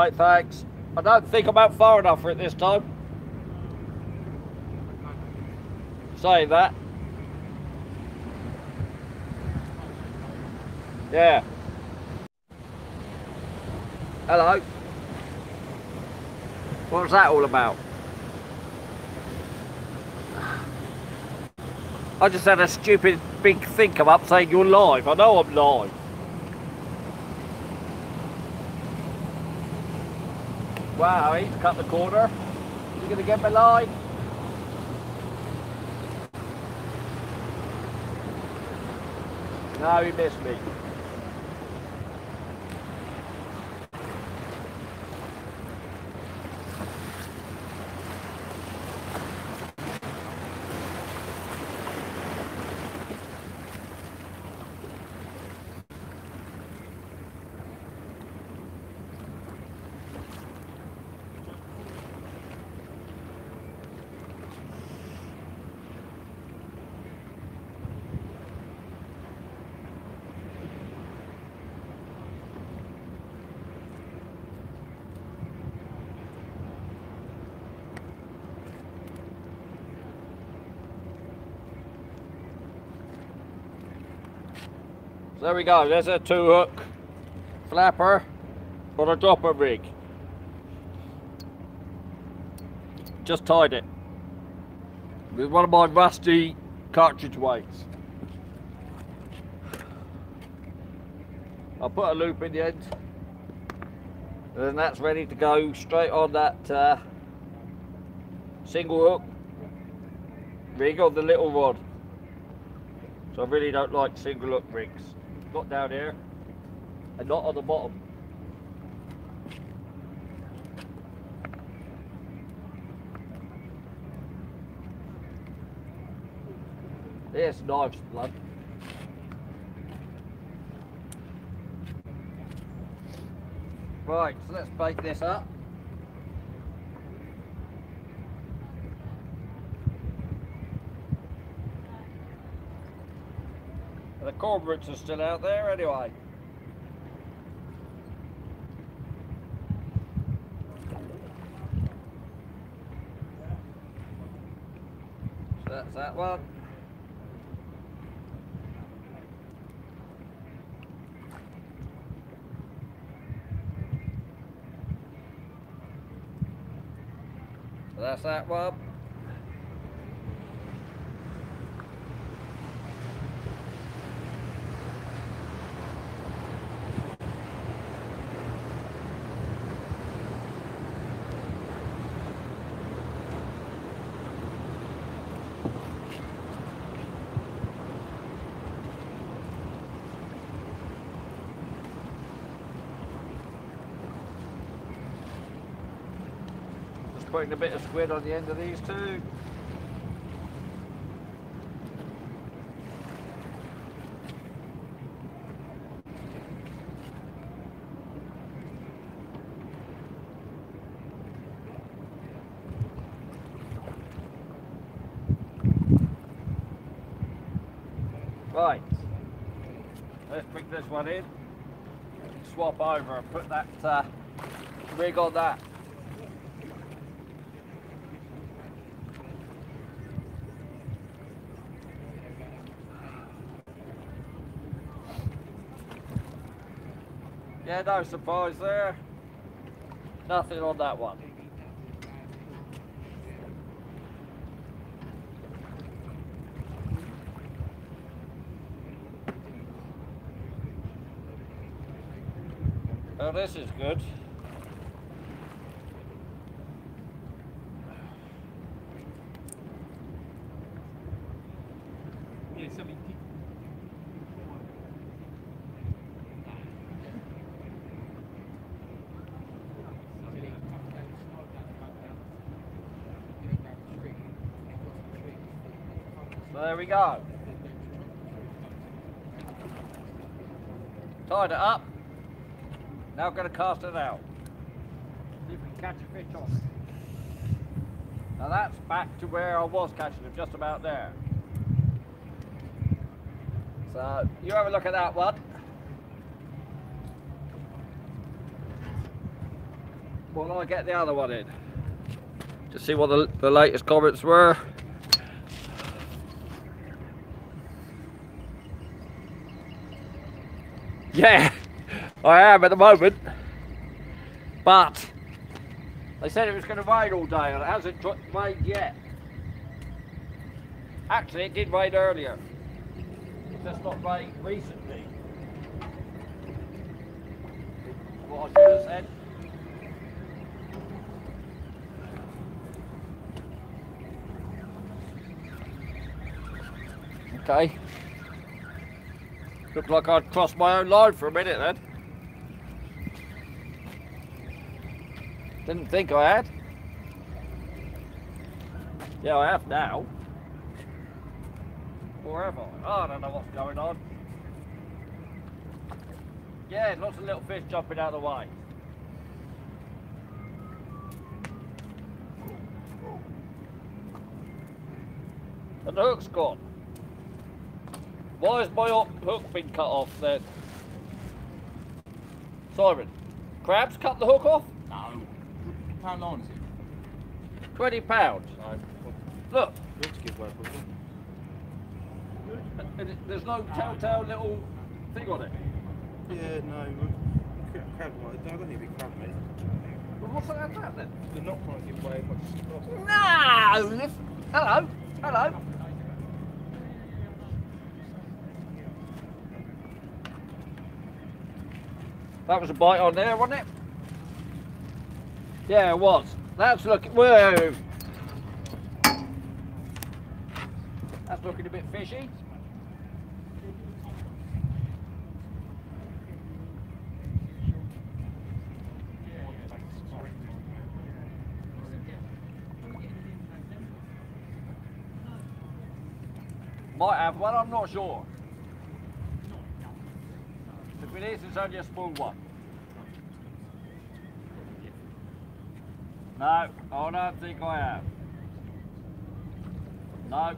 Mate, thanks. I don't think I'm out far enough for it this time. Say that. Yeah. Hello. What was that all about? I just had a stupid big thing come up saying you're live. I know I'm live. Wow, he's cut the corner. Is he going to get my line? No, he missed me. There we go, there's a two hook flapper on a dropper rig. Just tied it with one of my rusty cartridge weights. I'll put a loop in the end and that's ready to go straight on that uh, single hook rig on the little rod. So I really don't like single hook rigs. Not down here and not on the bottom. There's knives blood. Right, so let's bake this up. The cormorants are still out there anyway. So that's that one. So that's that one. Just putting a bit of squid on the end of these two. Right. Let's bring this one in. Swap over and put that uh, rig on that. No surprise there. Nothing on that one. Oh, this is good. Yeah, something. So there we go. Tied it up. Now going to cast it out. See if we can catch a fish on it. Now that's back to where I was catching them, just about there. So you have a look at that one. while I get the other one in. To see what the, the latest comments were. Yeah, I am at the moment. But they said it was going to rain all day and it hasn't rained yet. Actually, it did rain earlier. It's just not rained recently. What I should have said. Okay. Looked like I'd crossed my own line for a minute then. Didn't think I had. Yeah, I have now. Or have I? Oh, I don't know what's going on. Yeah, lots of little fish jumping out of the way. And the hook's gone. Why has my hook been cut off then? Simon, crabs cut the hook off? No. Pound line is it? Twenty pounds. No. Look, Let's give work with it. and it- there's no telltale little thing on it. Yeah, no. Crab, I don't think it'd be crab, mate. Well, what's that about then? They're not trying to give away as much. No! Hello, hello. That was a bite on there, wasn't it? Yeah, it was. That's looking. Whoa! That's looking a bit fishy. Might have one, I'm not sure. If it is, it's only a small one. No, I don't think I have. No.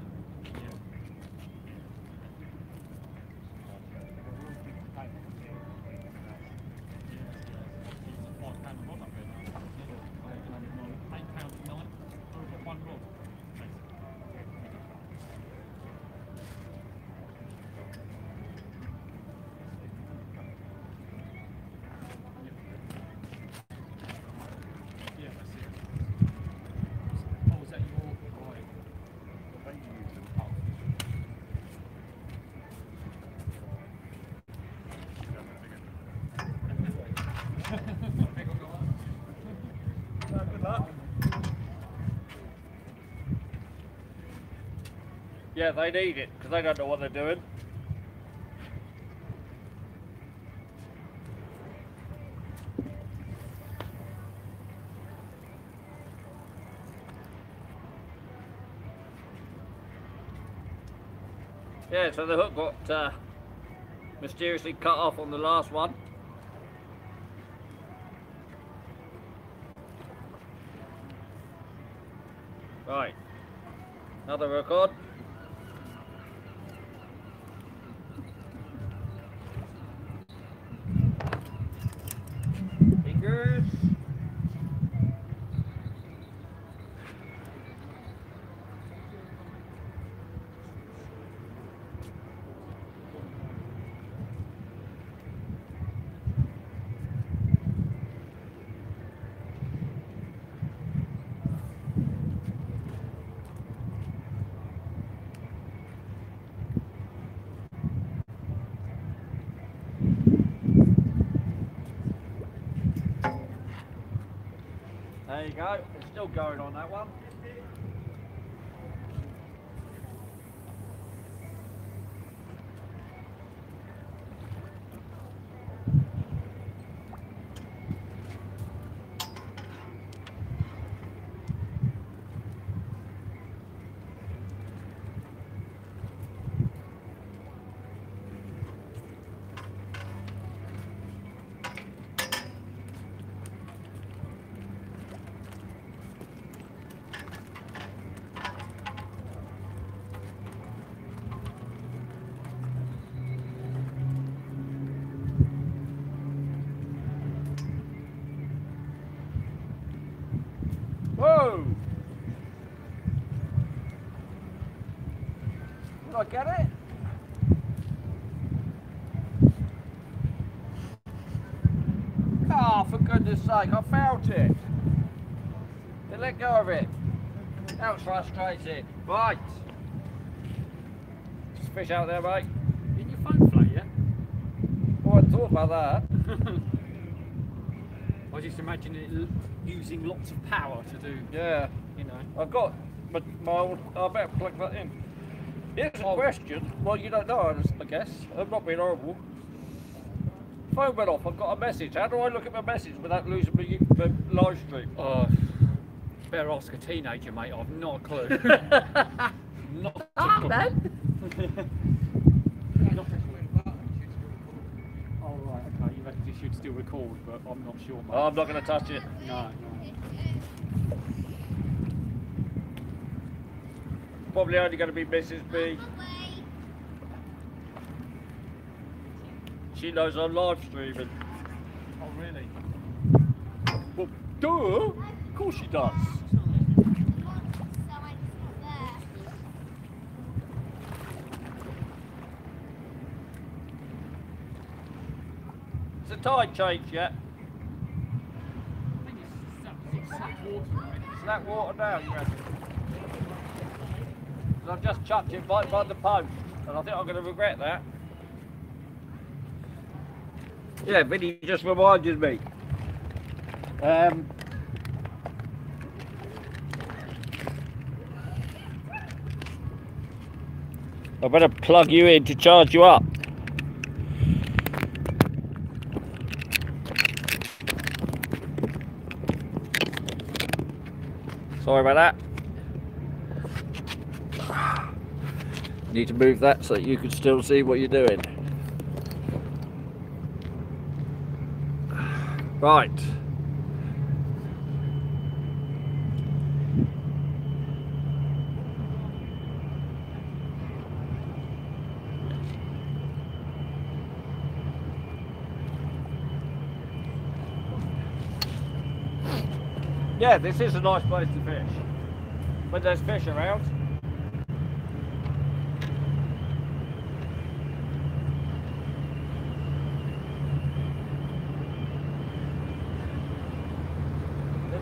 Good luck. Yeah, they need it because they don't know what they're doing. Yeah, so the hook got uh, mysteriously cut off on the last one. Right. Another record. Fingers. There you go. It's still going on sake, I felt it. You let go of it. That was frustrating. Right. There's fish out there, mate. In your phone flat, yeah? Oh, I thought about that. I just imagine it using lots of power to do, Yeah. you know. I've got my, my old, I better plug that in. Here's a oh. question. Well, you don't know, I guess. I'm not being horrible. Phone went off. I've got a message. How do I look at my message without losing my, my live stream? Oh, better ask a teenager, mate. I've not a clue. not a Ah, clue. then. Oh, right, okay. You reckon you should still record, but I'm not sure, mate. Oh, I'm not going to touch it. no, no. Probably only going to be Mrs. B. She knows I'm live streaming. Oh, really? Well, duh. Of course she does. Is the tide changed yet? It's sap, it's sap water, mate. Is that water down, you reckon? I've just chucked it right by the post, and I think I'm going to regret that. Yeah, Vinny just reminded me. Um, I better plug you in to charge you up. Sorry about that. Need to move that so that you can still see what you're doing. Right. Yeah, this is a nice place to fish. When there's fish around.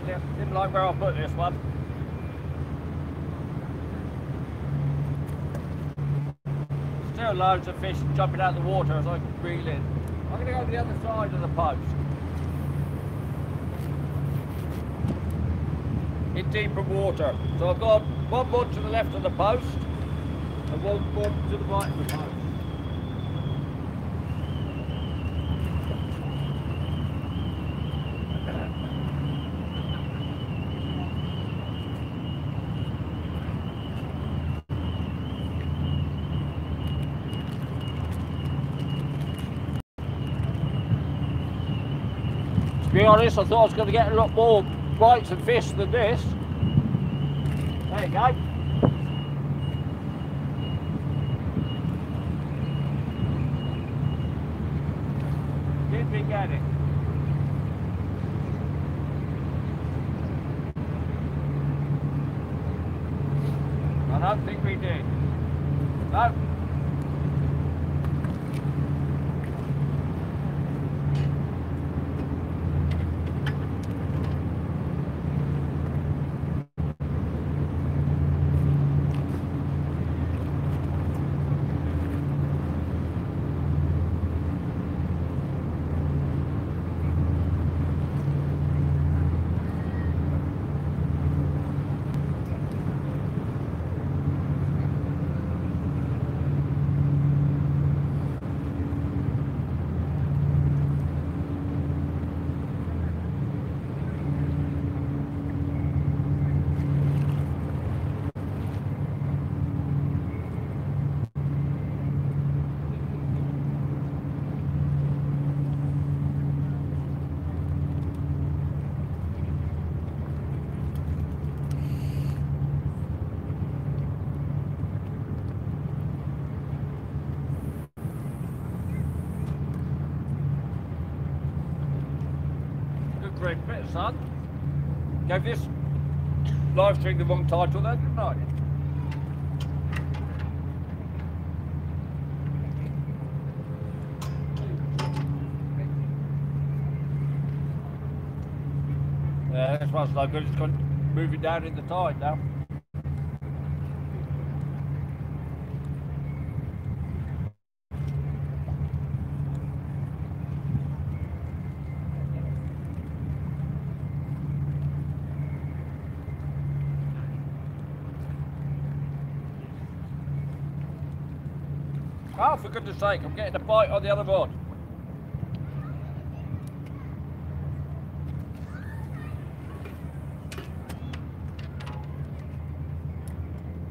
Didn't, didn't like where I'll put this one. Still loads of fish jumping out of the water as I reel in. I'm going to go to the other side of the post. in deeper water. So I've got one board to the left of the post and one board to the right of the post. To honest, I thought I was going to get a lot more bites and fish than this. There you go. Did we get it? I don't think we did. live streamed the wrong title there, didn't I? Yeah, this one's no good. It's got moving down in the tide now. For goodness sake, I'm getting a bite on the other board.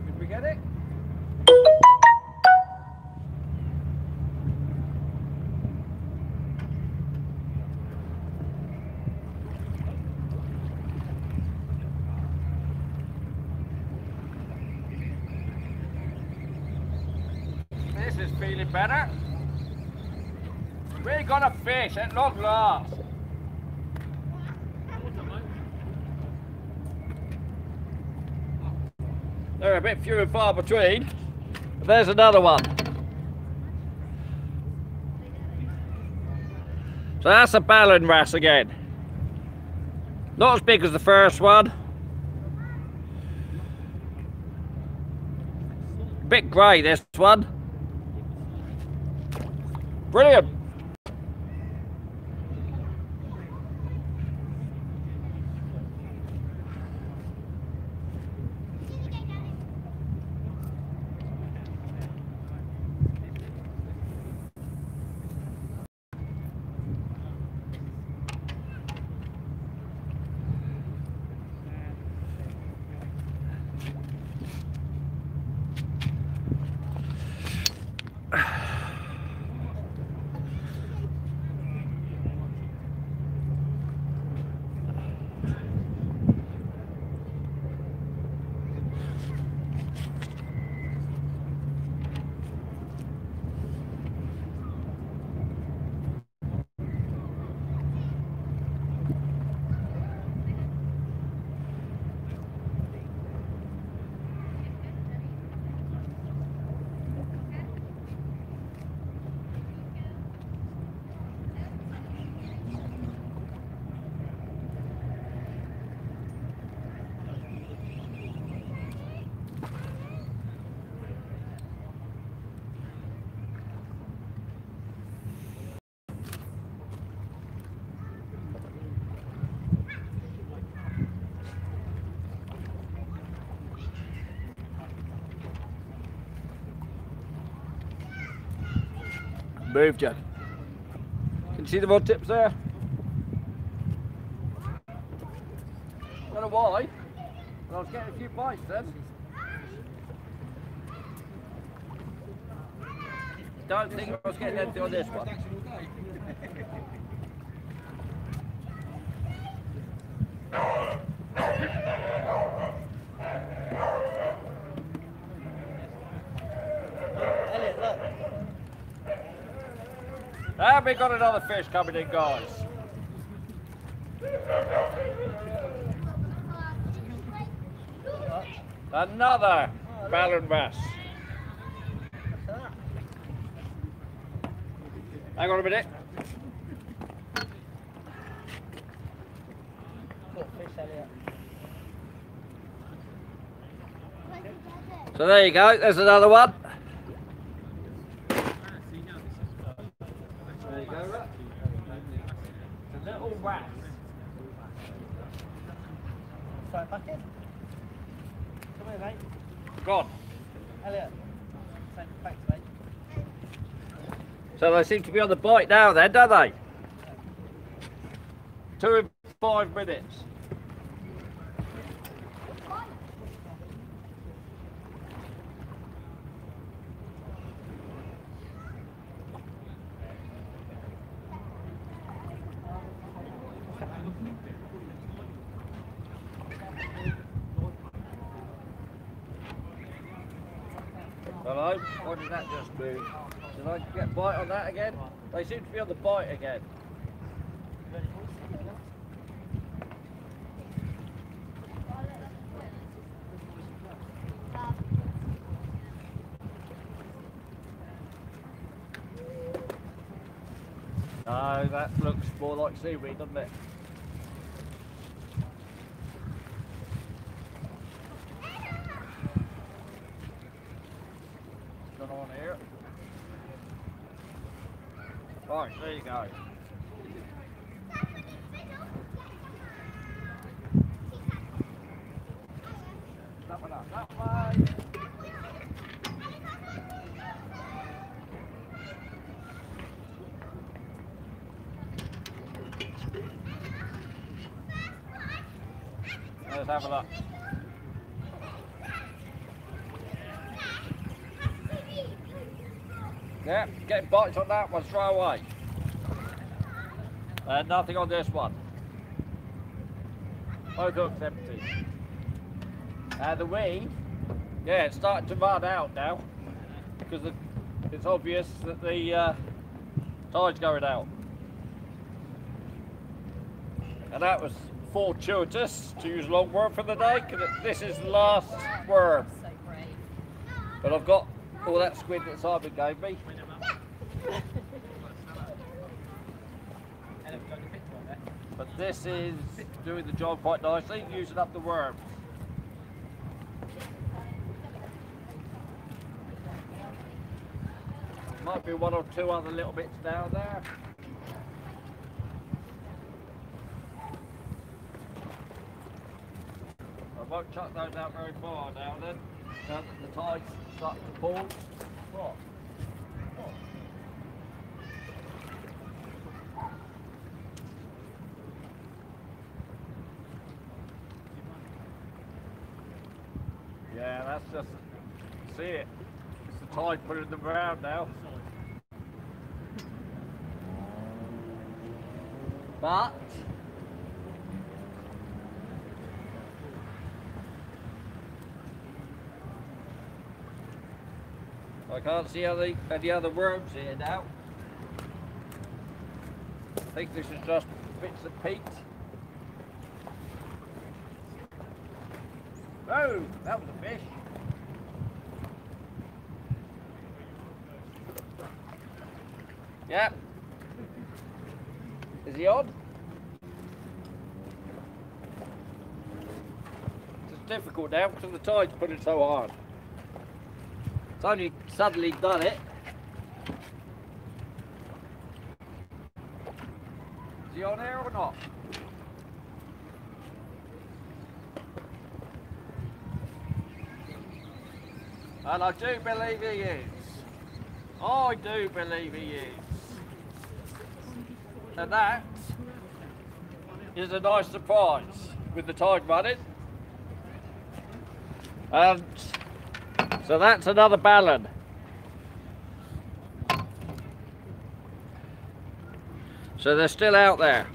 Did we get it? This is feeling better. We're gonna fish at long last. They're a bit few and far between. There's another one. So that's a ballan wrasse again. Not as big as the first one. A Bit grey this one. Brilliant. Moved you. Can you see the rod tips there? Don't know why. But I was getting a few bites then. Don't think I was getting anything on this one. And we got another fish coming in, guys. Another ballan bass. Hang on a minute. So there you go, there's another one. There you go, right? It's a little rat. Throw it back in. Come here, mate. Gone. Elliot. Send it back, mate. So they seem to be on the bike now then, don't they? Two in five minutes. Hello? Why did that just move? Did I get bite on that again? They seem to be on the bite again. No, that looks more like seaweed, doesn't it? here. Right, there you go. That one up, that way. A look. Yeah, getting bites on that one straight away. And nothing on this one. Both hooks empty. And the weed, yeah, it's starting to run out now. Because it's obvious that the uh, tide's going out. And that was fortuitous, to use a long word for the day, because this is the last worm. But I've got all that squid that Simon gave me. But this is doing the job quite nicely, using up the worms. Might be one or two other little bits down there. I won't chuck those out very far now then, now that the tide's starting to pull. What? Yeah, that's just, see it. It's the tide putting them around now. But, I can't see any, any other worms here now. I think this is just bits of peat. Oh, that was a fish. Yeah. Is he on? It's difficult now because the tide's putting so hard. It's only suddenly done it. Is he on air or not? And I do believe he is. I do believe he is. And that is a nice surprise with the tide running. And so that's another ballan. So they're still out there.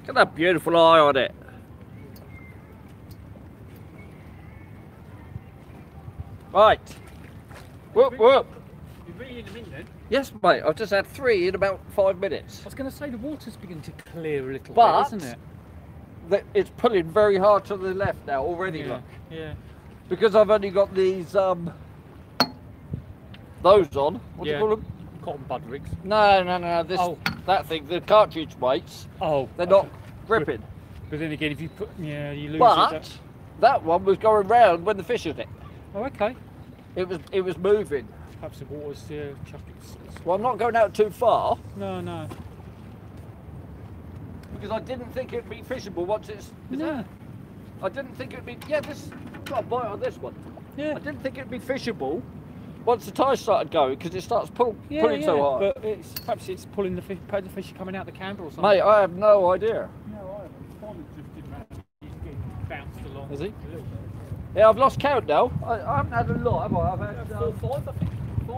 Look at that beautiful eye on it. Right. Whoop whoop. You're reading them in then? Yes, mate. I've just had three in about five minutes. I was going to say the water's beginning to clear a little But- bit, isn't it? Th- It's pulling very hard to the left now already. Yeah, Look, yeah. because I've only got these um those on. What do you call them? Cotton bud rigs. No, no, no. This Oh. that thing, the cartridge weights. Oh, They're not gripping. But then again, if you put, yeah, you lose it. But that- that one was going round when the fish hit it. Oh, okay. It was it was moving. Perhaps the water's uh, chuck it. Well, I'm not going out too far No, no. because I didn't think it'd be fishable once it's. Is no. it? I didn't think it'd be. Yeah, this got a bite on this one. Yeah. I didn't think it'd be fishable once the tide started going because it starts pull, Yeah, pulling yeah, so hard. But it's perhaps it's pulling the fish, perhaps the fish are coming out the camber or something. Mate, I have no idea. No, I haven't. drifted round. He's getting bounced along. Is he? A little bit. Yeah, I've lost count now. I, I haven't had a lot, have I? I've had Four, um, five, I think.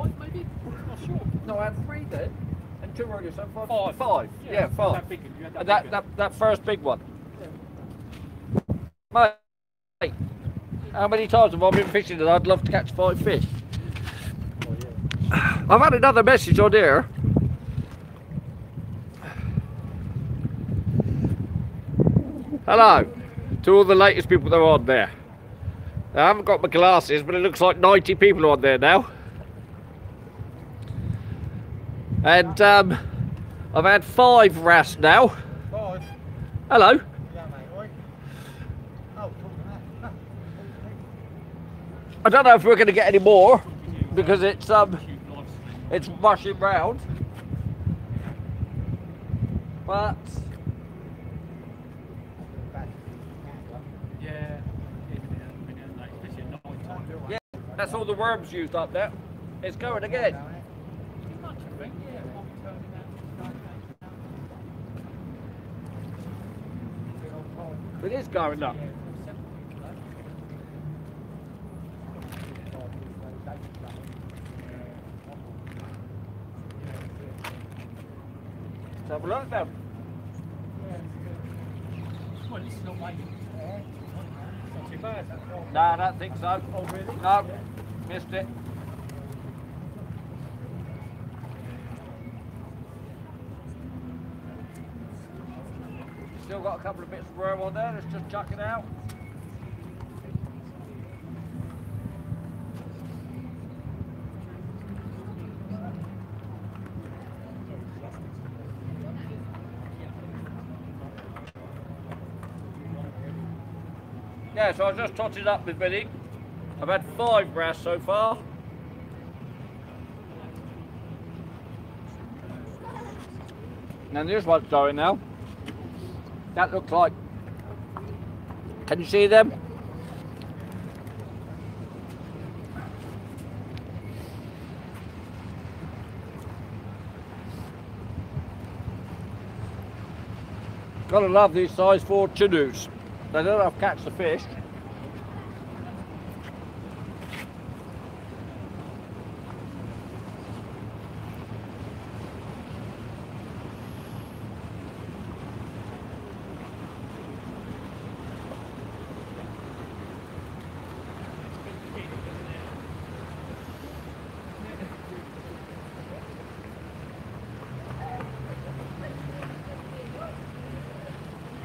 Five, maybe. Not sure. no, I had three then, and two earlier, so uh, five. Five. Five. Yeah, five. That big one. You had that, And that, that that first big one. Mate, how many times have I been fishing and I'd love to catch five fish? Oh, I've had another message on here. Hello to all the latest people that are on there. I haven't got my glasses, but it looks like 90 people are on there now. And um, I've had five wrasse now. Five. Hello. Yeah, mate, right? Oh, talking that. I don't know if we're going to get any more because it's um it's rushing round. But Yeah. Especially at night time. yeah, that's all the worms used up there. It's going again. Much, I think, yeah. It is going up. Let's have a look then. Well, it's not waiting. Not too bad. No, I don't think so. Oh, really? No, missed it. Got a couple of bits of worm on there, let's just chuck it out. Yeah, so I just totted up with Billy. I've had five wrasse so far. And this one's going now. That looks like. Can you see them? Gotta love these size 4 Chinus. They don't have catch the fish.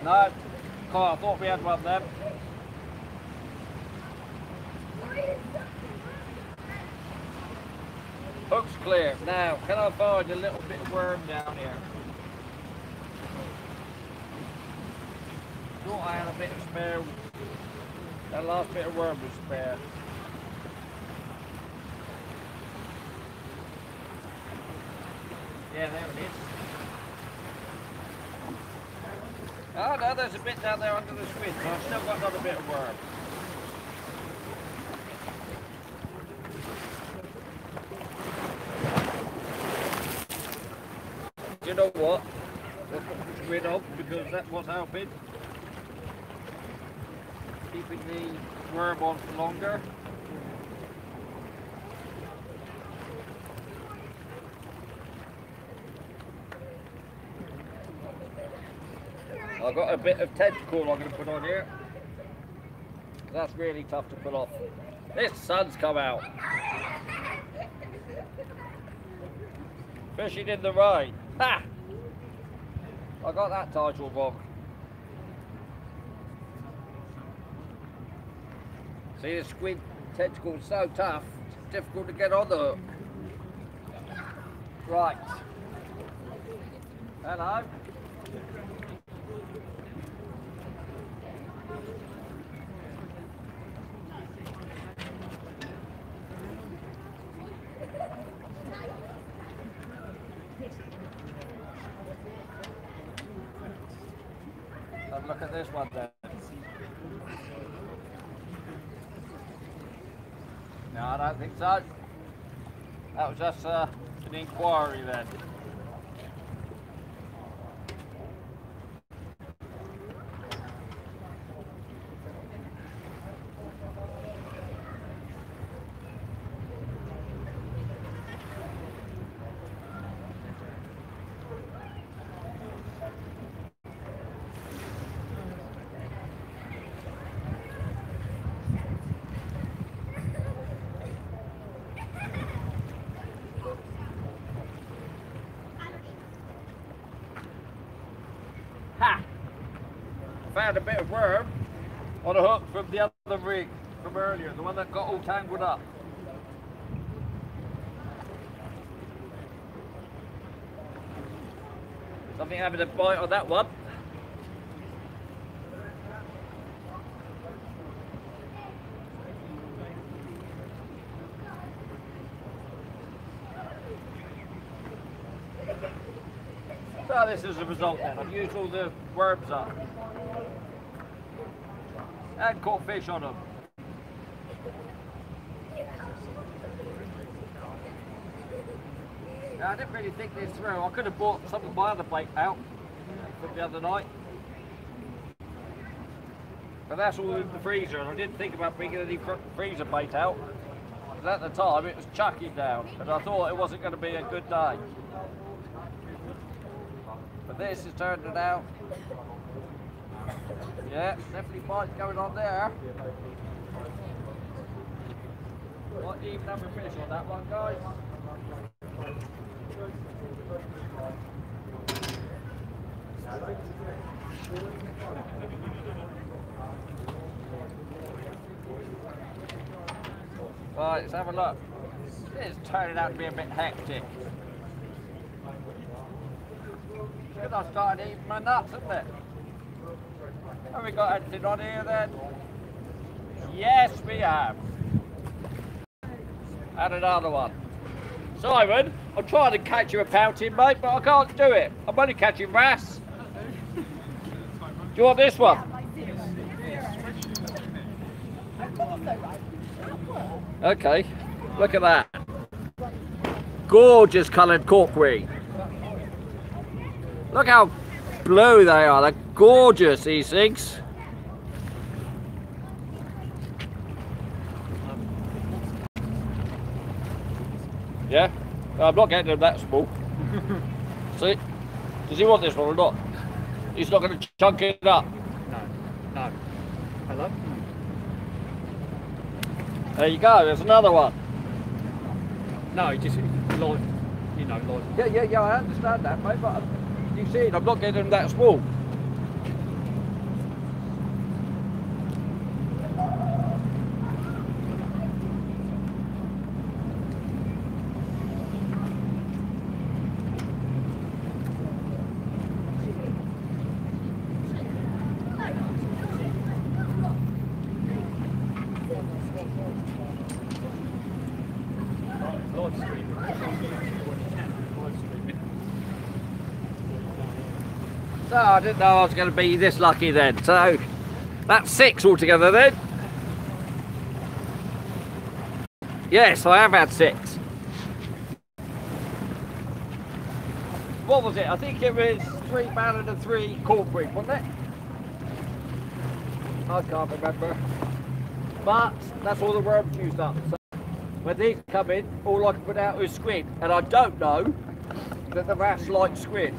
No, oh, I thought we had one then. Hook's clear. Now, can I find a little bit of worm down here? Thought I had a bit of spare. That last bit of worm was spare. Yeah, there it is. Oh no, there's bit down there under the squid, so I've still got another bit of worm. You know what? Let's put the squid on because that's what's helping. Keeping the worm on for longer. I've got a bit of tentacle I'm going to put on here. That's really tough to pull off. This sun's come out. Fishing in the rain. Ha! I got that title wrong. See the squid tentacle's so tough, it's difficult to get on the hook. Right. Hello. Have a look at this one then. No, I don't think so. That was just uh, inquiry then. Ha! Found a bit of worm on a hook from the other rig. from earlier, the one that got all tangled up. Something having a bite on that one. So this is the result then. I've used all the worms up. And caught fish on them. I didn't really think this through. I could have bought some of my other bait out from the other night. But that's all in the freezer and I didn't think about bringing any fr- freezer bait out. 'Cause at the time it was chucking down and I thought it wasn't going to be a good day. But this has turned it out. Yeah, definitely bites going on there. Not even have a fish on that one, guys. Right, let's have a look. It's turning out to be a bit hectic. Because I started eating my nuts, isn't it? Have we got anything on here then? Yes, we have. And another one. Simon, I'm trying to catch you a pouting, mate, but I can't do it. I'm only catching wrasse. Do you want this one? Okay, look at that. Gorgeous coloured corkwing. Look how blue they are. They're gorgeous, these things. Yeah? Uh, I'm not getting them that small. See? Does he want this one or not? He's not going to chunk it up. No. No. Hello? There you go, there's another one. No, he just like you know, like Yeah, yeah, yeah, I understand that, mate, but you see, I'm not getting them that small. I didn't know I was going to be this lucky then. So that's six altogether then. Yes, I have had six. What was it? I think it was three ballan and three corporate, wasn't it? I can't remember. But that's all the worms used up. So when these come in, all I can put out is squid. And I don't know that the wrasse like squid.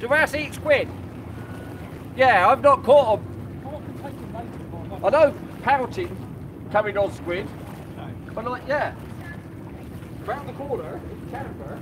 Do wrasse eat squid? Yeah, I've not caught them. I know pouting coming on squid, but like, yeah. Round the corner, it's Camber.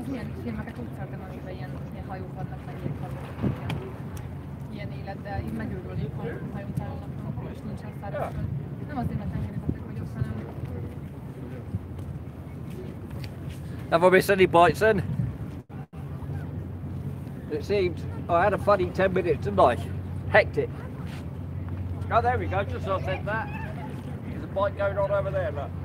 Az ilyen filmeket úgy szeretem, amiben ilyen, ilyen hajók vannak, meg ilyen hajók. Ilyen élet, de így megőrülnék, ha hajón szállnak, is nincsen szállás. Nem azért, mert tengeri vagyok, hanem Have I missed any bites then? It seems I had a funny 10 minutes, didn't I? Hectic. Oh, there we go, just I said that. Bite going on over there, look.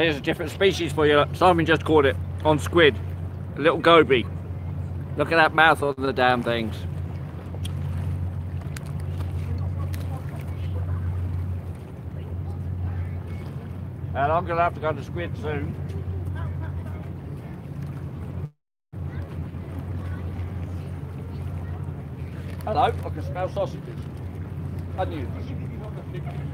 Now here's a different species for you. Simon just caught it on squid. A little goby. Look at that mouth on the damn things. And I'm gonna have to go to squid soon. Hello, I can smell sausages. Onions. This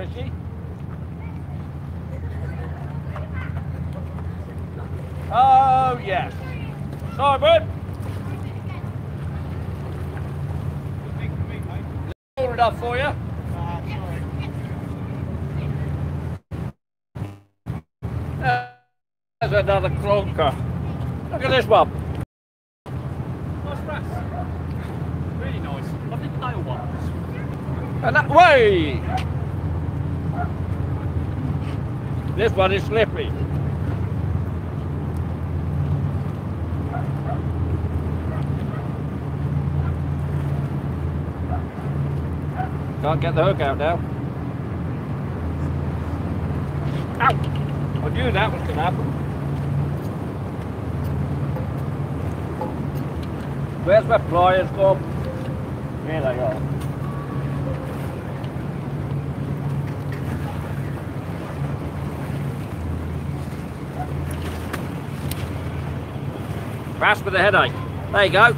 feels fishy. Oh yes. Simon! All enough for you? There's another clonker. Look at this one. Nice wrasse. Really nice. Lovely pale ones. And that way! This one is slippy. Can't get the hook out now. Ow! I knew that was going to happen. Where's my pliers gone? Here they are. Rasp with a headache. There you go.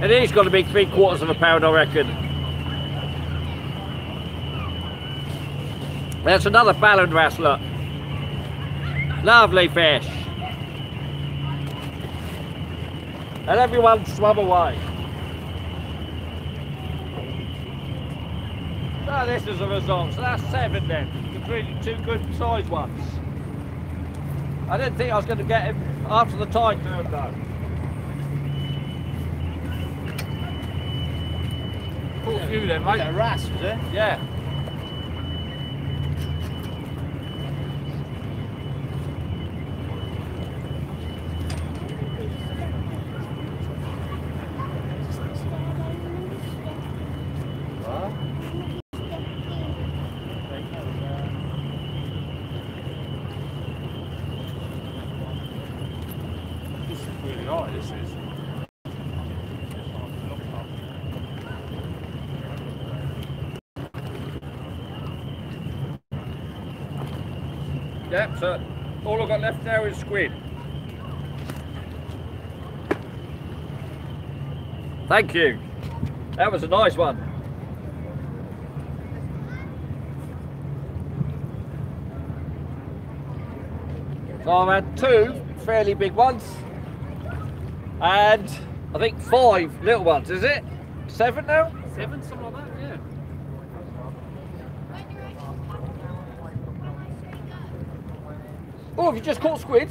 And he's got to be three quarters of a pound, I reckon. That's another ballan wrasse. Lovely fish. And everyone swum away. So this is the result. So that's seven then. Between two good sized ones. I didn't think I was going to get him after the tide turned though. Caught a few then, mate. a wrasse, was it? Yeah. This is really high, this is. Yep, so all I've got left now is squid. Thank you. That was a nice one. So I've had two fairly big ones and I think five little ones, is it? Seven now? Seven, something like that, have you just caught squid?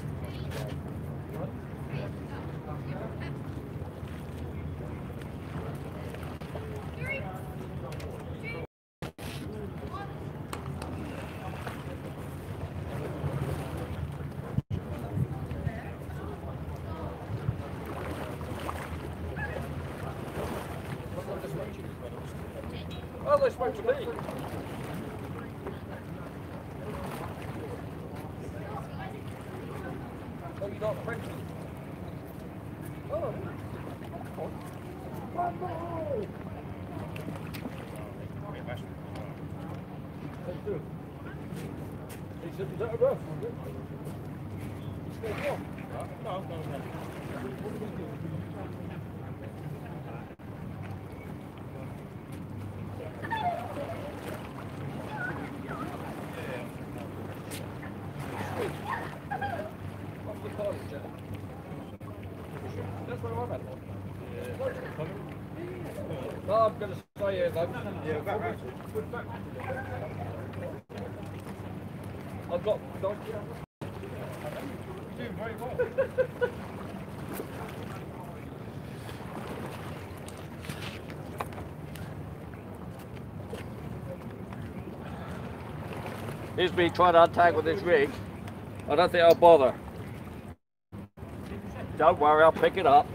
Oh, they spoke to me. Oh, you not French? Oh. Let's do it. He said, is that a rough? Was it? It's going off. No, no, no. What's the colour, Jeff? That's where I'm at. No, I'm going to stay here though. Yeah, back, back. I've got donkey. Doing very well. Here's me trying to untangle this rig. I don't think I'll bother. Don't worry, I'll pick it up.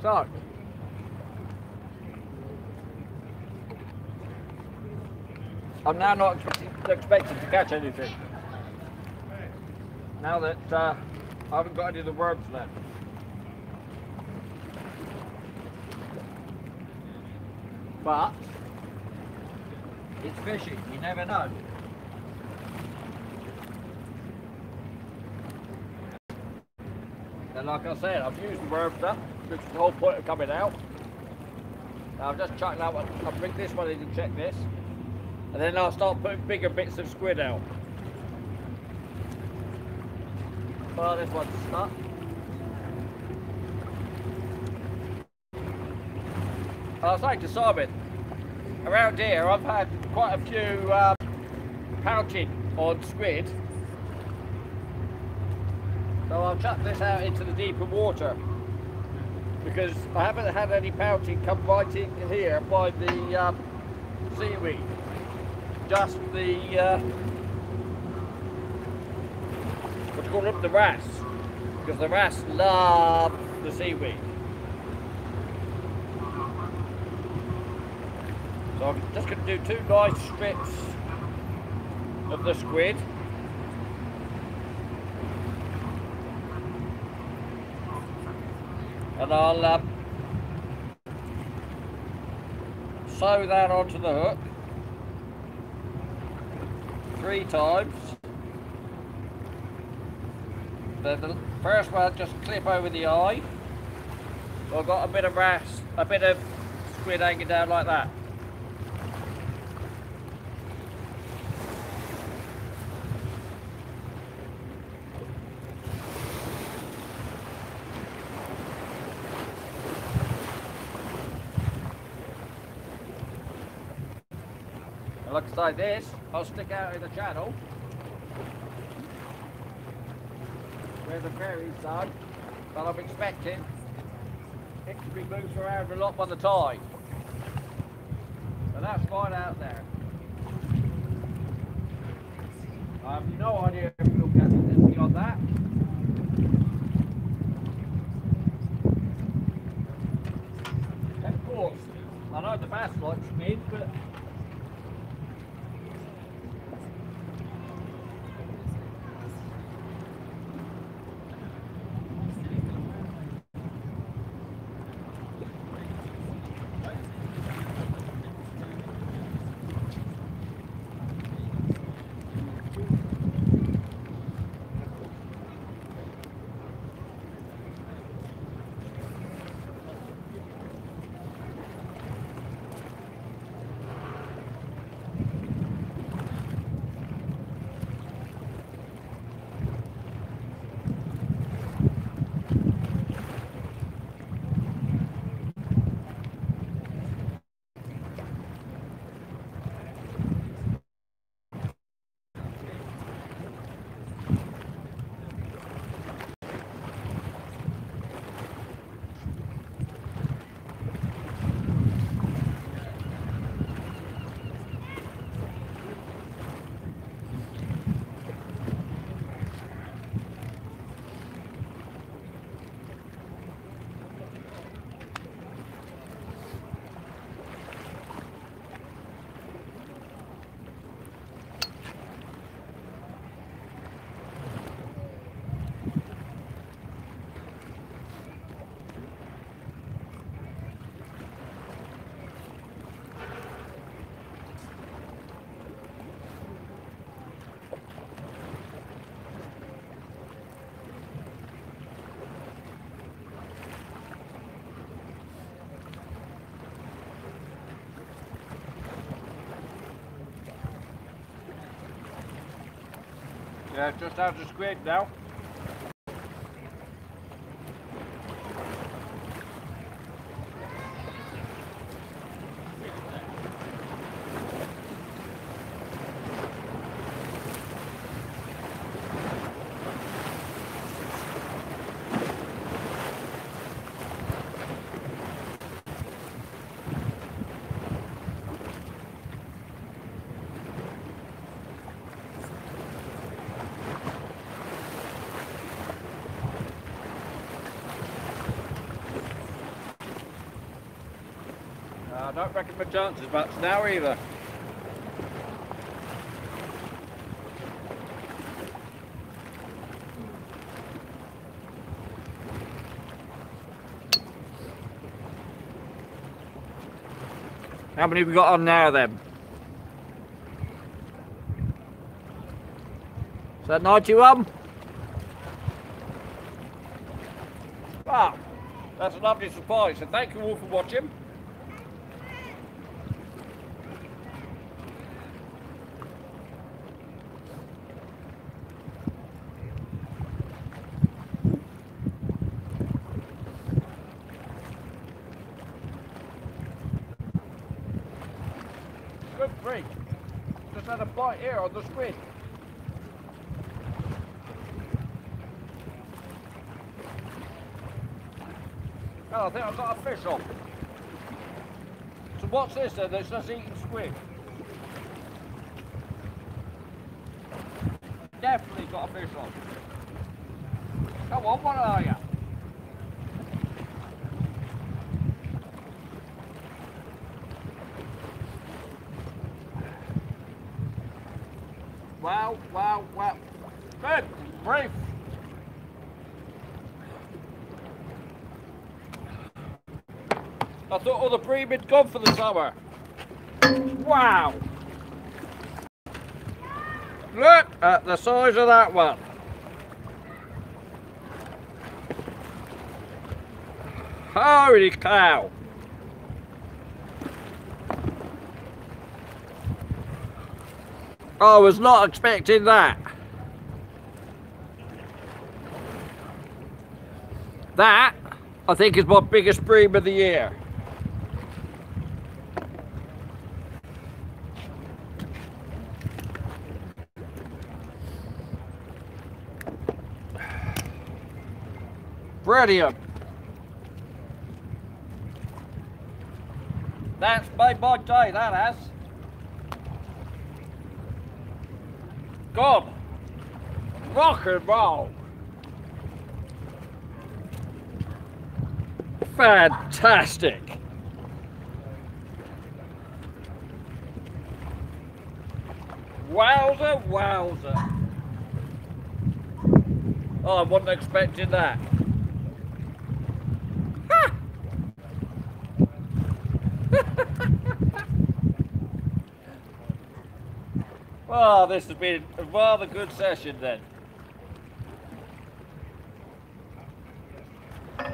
So. I'm now not expecting, expecting to catch anything. Now that uh, I haven't got any of the worms left. But it's fishing, you never know. And like I said, I've used the worms up, which is the whole point of coming out. Now I've just chucked that one, I'll bring this one in and check this. And then I'll start putting bigger bits of squid out. Well, this one's stuck. I was saying to Simon, around here I've had quite a few um, pouting on squid. So I'll chuck this out into the deeper water because I haven't had any pouting come right in here by the um, seaweed. Just the, uh, what do you call them, the wrasse. Because the wrasse love the seaweed. So I'm just going to do two nice strips of the squid. And I'll um, sew that onto the hook three times. Then the first one just clip over the eye. So I've got a bit of wrasse, a bit of squid hanging down like that. And looks like this, I'll stick out in the channel where the ferry's done, but I'm expecting it to be moved around a lot by the tide. But that's fine out there. I have no idea Yeah, just out of squid now. I don't reckon my chances much now either. How many have we got on now then? Is that 91? Wow, that's a lovely surprise. So thank you all for watching. Good freak. Just had a bite here the squid. Oh, I think I've got a fish on. So what's this then? It's just eating squid. Definitely got a fish on. Come on, what are you? Wow, wow, wow. Good, brief. The bream had gone for the summer. Wow. Look at the size of that one. Holy cow. I was not expecting that. That, I think, is my biggest bream of the year. Brilliant. That's made my day, that has. God. Rock and roll. Fantastic. Wowzer, wowzer. Oh, I wasn't expecting that. Well, this has been a rather good session then.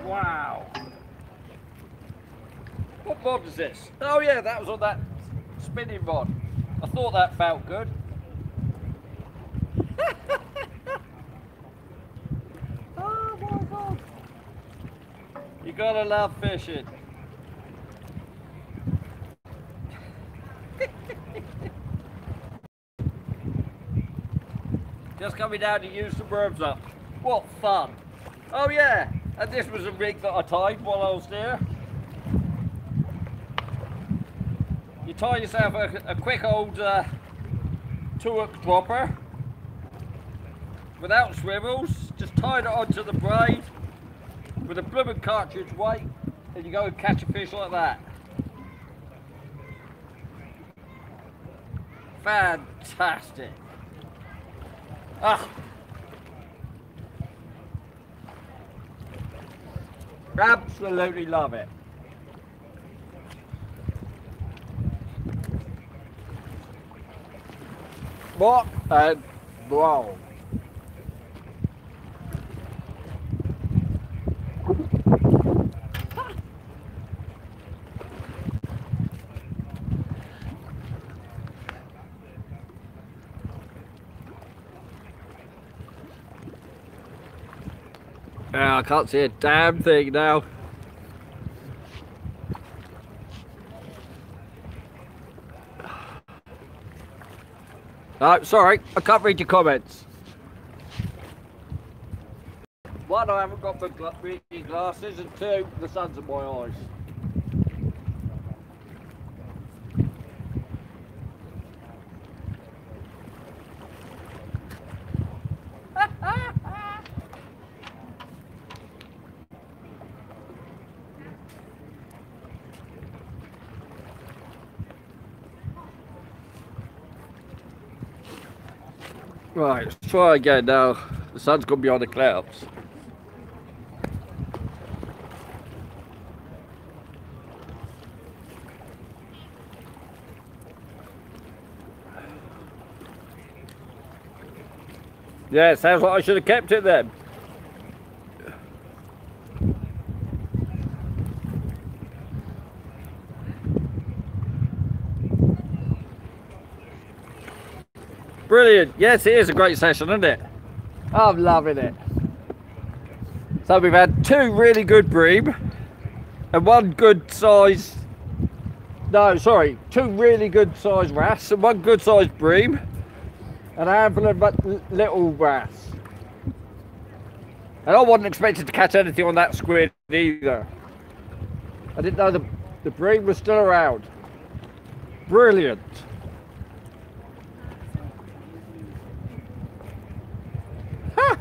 Wow. What rod is this? Oh yeah, that was on that spinning rod. I thought that felt good. oh my god. You gotta love fishing. Down to use the worms up. What fun. Oh yeah, and this was a rig that I tied while I was there. You tie yourself a, a quick old uh, hook dropper without swivels, just tie it onto the braid with a blooming cartridge weight and you go and catch a fish like that. Fantastic. Ah. Absolutely love it. What a blow. I can't see a damn thing now. No, uh, sorry, I can't read your comments. One, I haven't got the reading glasses, and two, the sun's in my eyes. Right, let's try again now. The sun's gone behind the clouds. Yeah, sounds like I should have kept it then. Brilliant. Yes, it is a great session, isn't it? I'm loving it. So we've had two really good bream and one good size. No, sorry, two really good size wrasse and one good size bream and a handful of little wrasse. And I wasn't expecting to catch anything on that squid either. I didn't know the, the bream was still around. Brilliant. Ha!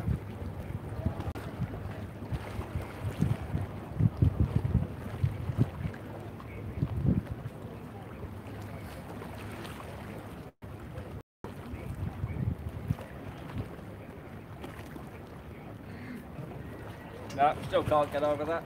No, still can't get over that.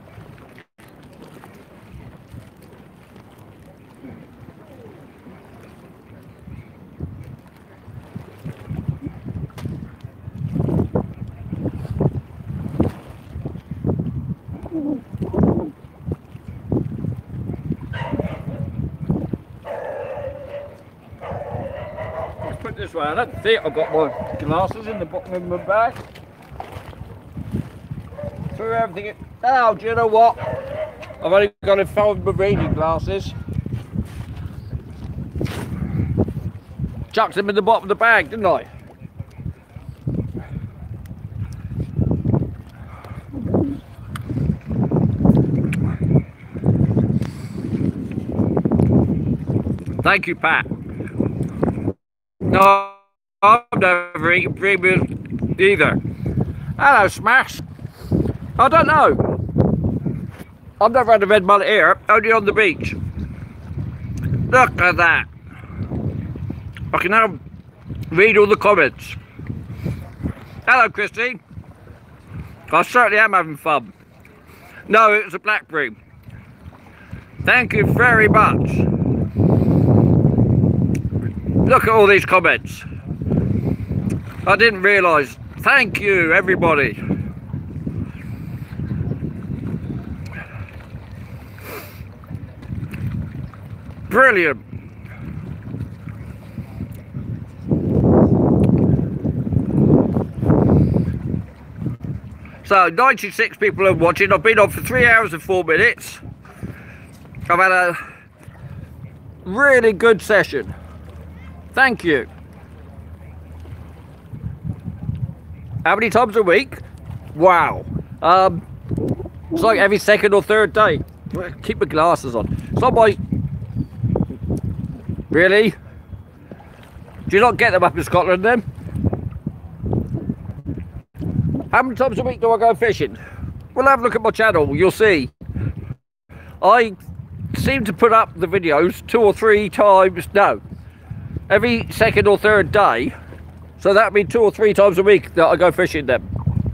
Let's put this way, I don't think I've got my glasses in the bottom of my bag. Threw everything in. Oh, do you know what? I've only got to find my reading glasses. Chucked them in the bottom of the bag, didn't I? Thank you, Pat. No, I've never eaten premium either. Hello, Smash. I don't know. I've never had a red mullet here, only on the beach. Look at that. I can now read all the comments. Hello, Christine. I certainly am having fun. No, it was a black bream. Thank you very much. Look at all these comments. I didn't realise. Thank you, everybody. Brilliant. So, 96 people are watching. I've been on for three hours and four minutes. I've had a really good session. Thank you. How many times a week? Wow. Um, it's like every second or third day. Keep my glasses on. Somebody. Really? Do you not get them up in Scotland then? How many times a week do I go fishing? Well, have a look at my channel. You'll see. I seem to put up the videos two or three times. No, every second or third day. So that'd be two or three times a week that I go fishing then.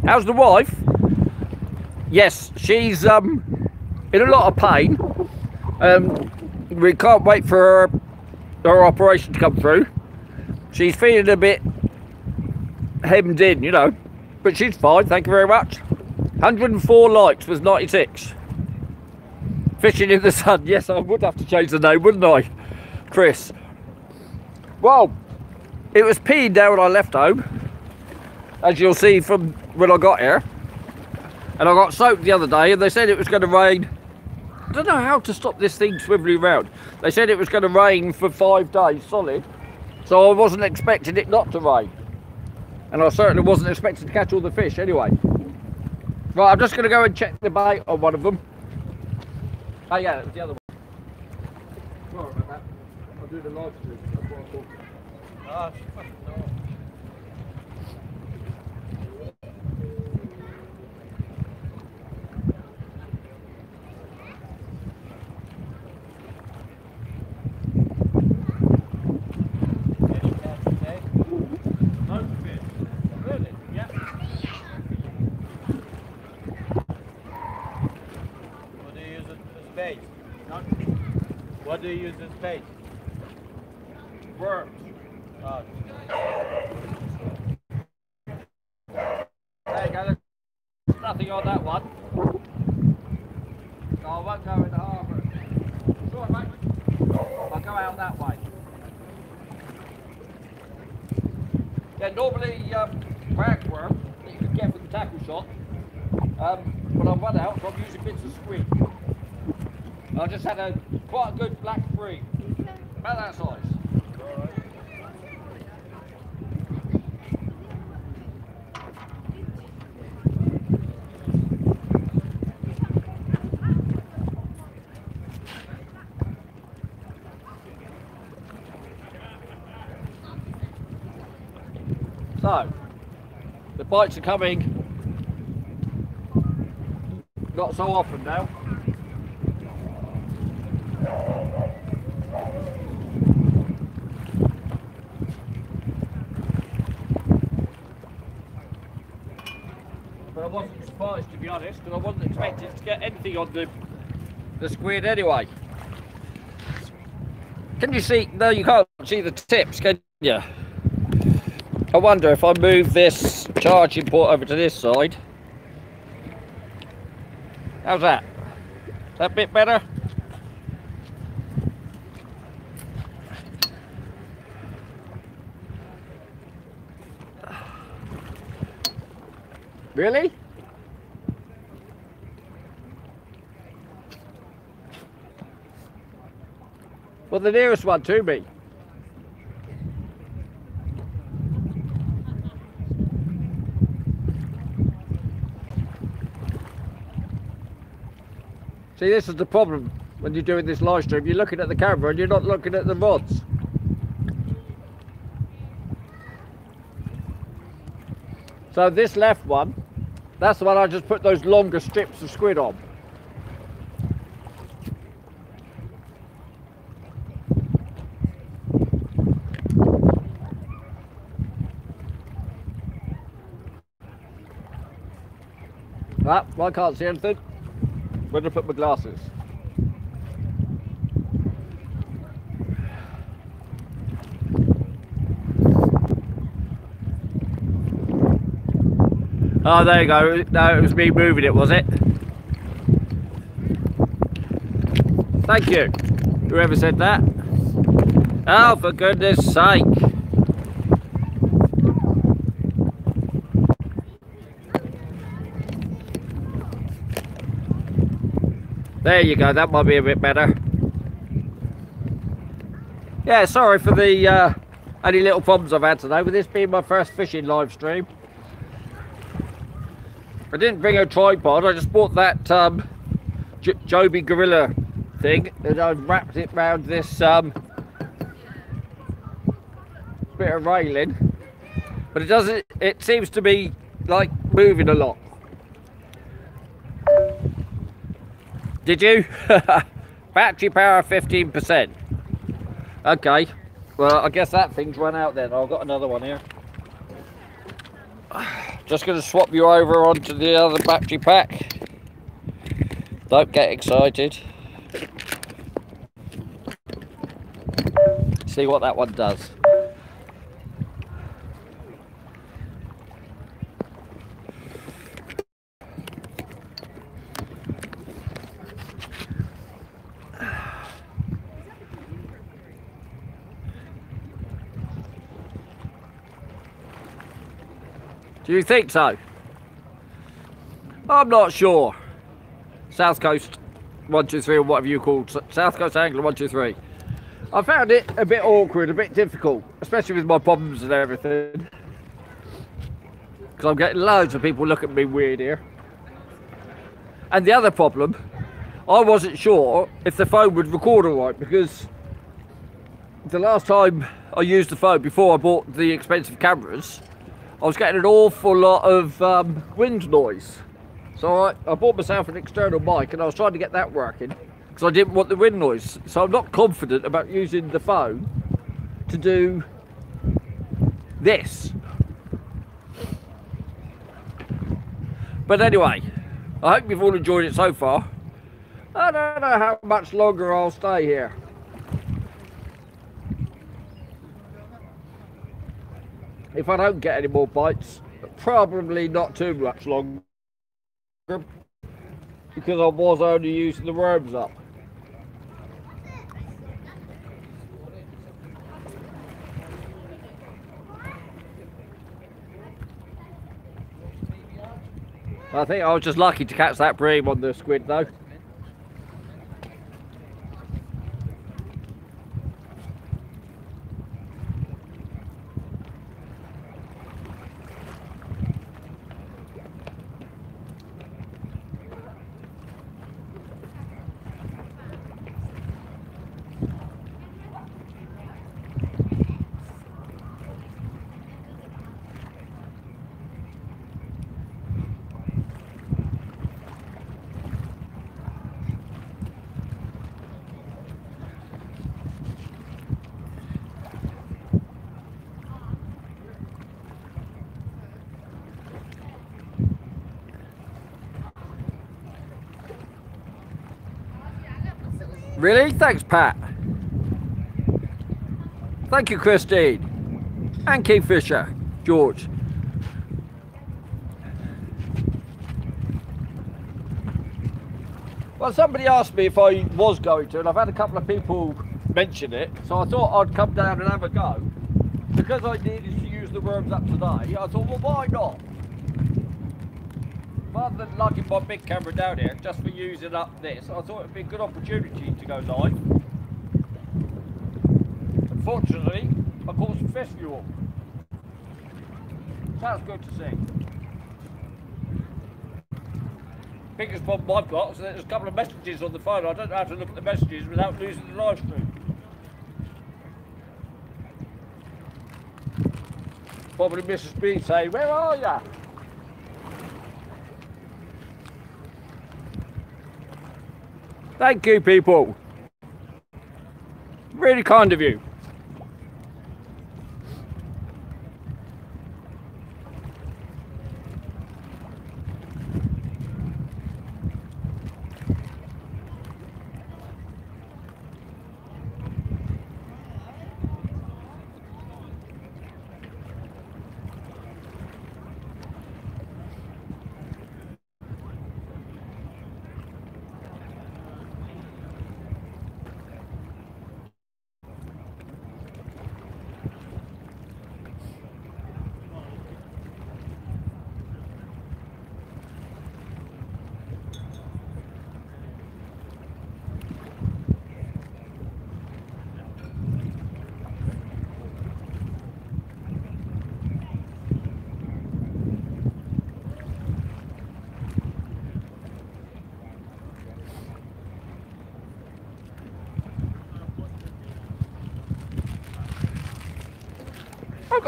How's the wife? Yes, she's um in a lot of pain. Um, we can't wait for her, her operation to come through. She's feeling a bit hemmed in, you know, but she's fine. Thank you very much. 104 likes was 96. Fishing in the sun. Yes, I would have to change the name, wouldn't I, Chris? Well, it was peeing down when I left home, as you'll see from when I got here. And I got soaked the other day and they said it was going to rain. I don't know how to stop this thing swiveling round. They said it was going to rain for five days solid. So I wasn't expecting it not to rain. And I certainly wasn't expecting to catch all the fish anyway. Right, I'm just going to go and check the bait on one of them. Oh yeah, that was the other one. Sorry about that. I'll do the live stream. That's what I thought. Ah, she fucking no. Really? Yeah. What do you as bait? What do you use as bait? Worms. There you go. Nothing on that one. No, I won't go in the harbour. Sure, mate. I'll go out that way. Yeah, normally um, ragworm that you can get with the tackle shot. Um, but I've run out, so I'm using bits of squid. I just had a quite a good black bream, about that size. So, the bites are coming not so often now. But I to be honest, because I wasn't expecting to get anything on the the squid anyway. Can you see? No, you can't see the tips, can you? I wonder if I move this charging port over to this side. How's that? Is that a bit better? Really? Well, the nearest one to me. See, this is the problem when you're doing this live stream. You're looking at the camera and you're not looking at the rods. So this left one, that's the one I just put those longer strips of squid on. Ah, well, I can't see anything. Where did I put my glasses? Oh, there you go. No, it was me moving it, was it? Thank you. Whoever said that. Oh, for goodness sake. There you go, that might be a bit better. Yeah, sorry for the uh, any little problems I've had today with this being my first fishing live stream. I didn't bring a tripod, I just bought that um, J Joby Gorilla thing and I've wrapped it round this um, bit of railing. But it doesn't, it seems to be like moving a lot. Did you? Battery power 15%. Okay. Well, I guess that thing's run out then. I've got another one here. Just going to swap you over onto the other battery pack. Don't get excited. See what that one does. Do you think so? I'm not sure. South Coast 123 or whatever you call South Coast Angler 123. I found it a bit awkward, a bit difficult, especially with my problems and everything. Because I'm getting loads of people looking at me weird here. And the other problem, I wasn't sure if the phone would record alright because the last time I used the phone before I bought the expensive cameras, I was getting an awful lot of um, wind noise. So I, I bought myself an external mic and I was trying to get that working because I didn't want the wind noise. So I'm not confident about using the phone to do this. But anyway, I hope you've all enjoyed it so far. I don't know how much longer I'll stay here. If I don't get any more bites, probably not too much longer because I was only using the worms up. I think I was just lucky to catch that bream on the squid though. Really? Thanks, Pat. Thank you, Christine. And Keith Fisher. George. Well, somebody asked me if I was going to, and I've had a couple of people mention it, so I thought I'd come down and have a go. Because I needed to use the worms up today, I thought, well, why not? Rather than lugging my big camera down here just for using up this, I thought it'd be a good opportunity to go live. Unfortunately, I caught some fish fuel. Sounds good to see. Biggest problem I've got is there's a couple of messages on the phone. I don't know how to look at the messages without losing the live stream. Probably Mrs. B saying, where are you? Thank you, people. Really kind of you.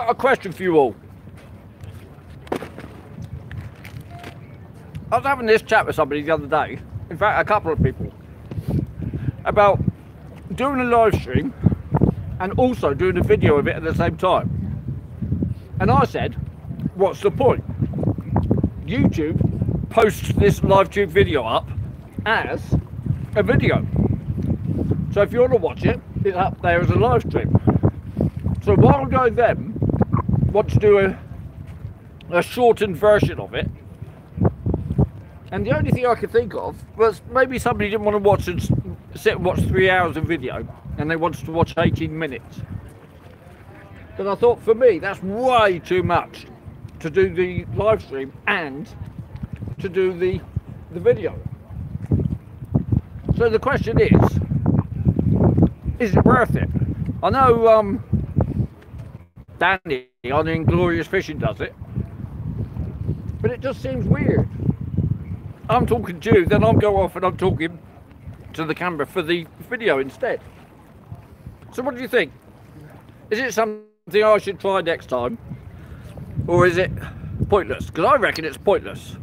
Got a question for you all. I was having this chat with somebody the other day, in fact, a couple of people, about doing a live stream and also doing a video of it at the same time. And I said, what's the point? YouTube posts this live tube video up as a video. So if you want to watch it, it's up there as a live stream. So while I then want to do a, a shortened version of it, and the only thing I could think of was maybe somebody didn't want to watch and sit and watch three hours of video, and they wanted to watch 18 minutes. But I thought for me that's way too much to do the live stream and to do the the video. So the question is, is it worth it? I know um, Danny on Inglorious Fishing does it, but it just seems weird. I'm talking to you, then I'll go off and I'm talking to the camera for the video instead. So what do you think? Is it something I should try next time? Or is it pointless? Because I reckon it's pointless.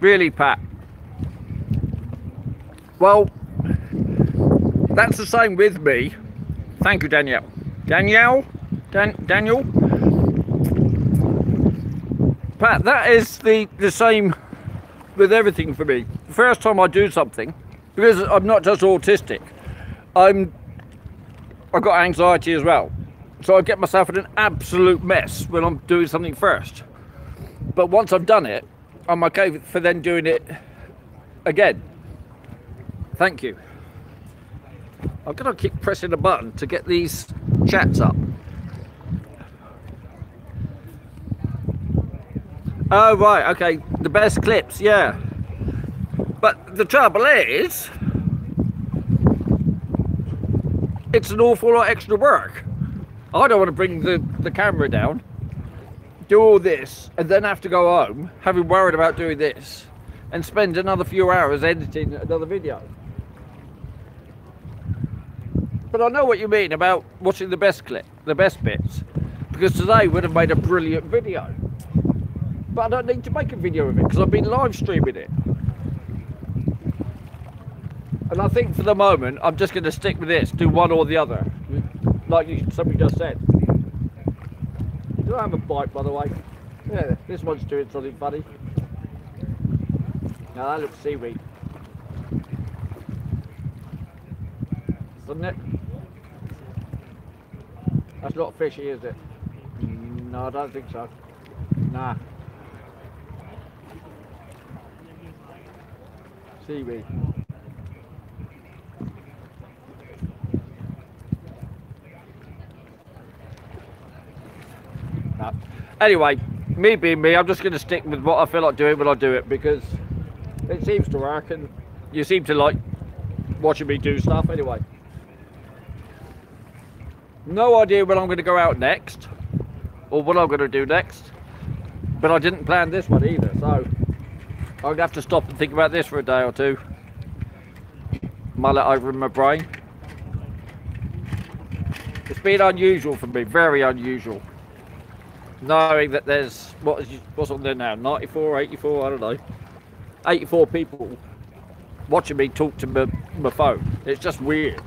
Really, Pat? Well, that's the same with me. Thank you, Danielle. Danielle? Dan Daniel? Pat, that is the, the same with everything for me. The first time I do something, because I'm not just autistic, I'm I've got anxiety as well. So I get myself in an absolute mess when I'm doing something first. But once I've done it, I'm okay for then doing it again. Thank you. I'm gonna keep pressing the button to get these chats up. Oh right, okay. The best clips, yeah. But the trouble is, it's an awful lot extra work. I don't want to bring the, the camera down, do all this, and then have to go home, having worried about doing this, and spend another few hours editing another video. But I know what you mean about watching the best clip, the best bits, because today would have made a brilliant video. But I don't need to make a video of it because I've been live streaming it. And I think for the moment, I'm just going to stick with this, do one or the other. Like you, somebody just said. Do I have a bite, by the way? Yeah, this one's doing something funny. Now that looks seaweed. Doesn't it? That's not fishy, is it? No, I don't think so. Nah. Seaweed. No. Anyway, me being me, I'm just going to stick with what I feel like doing when I do it because it seems to work and you seem to like watching me do stuff anyway. No idea when I'm going to go out next or what I'm going to do next, but I didn't plan this one either, so I'm going to have to stop and think about this for a day or two. Mull it over in my brain. It's been unusual for me, very unusual. Knowing that there's, what is, what's on there now, 94, 84, I don't know. 84 people watching me talk to my, my phone. It's just weird.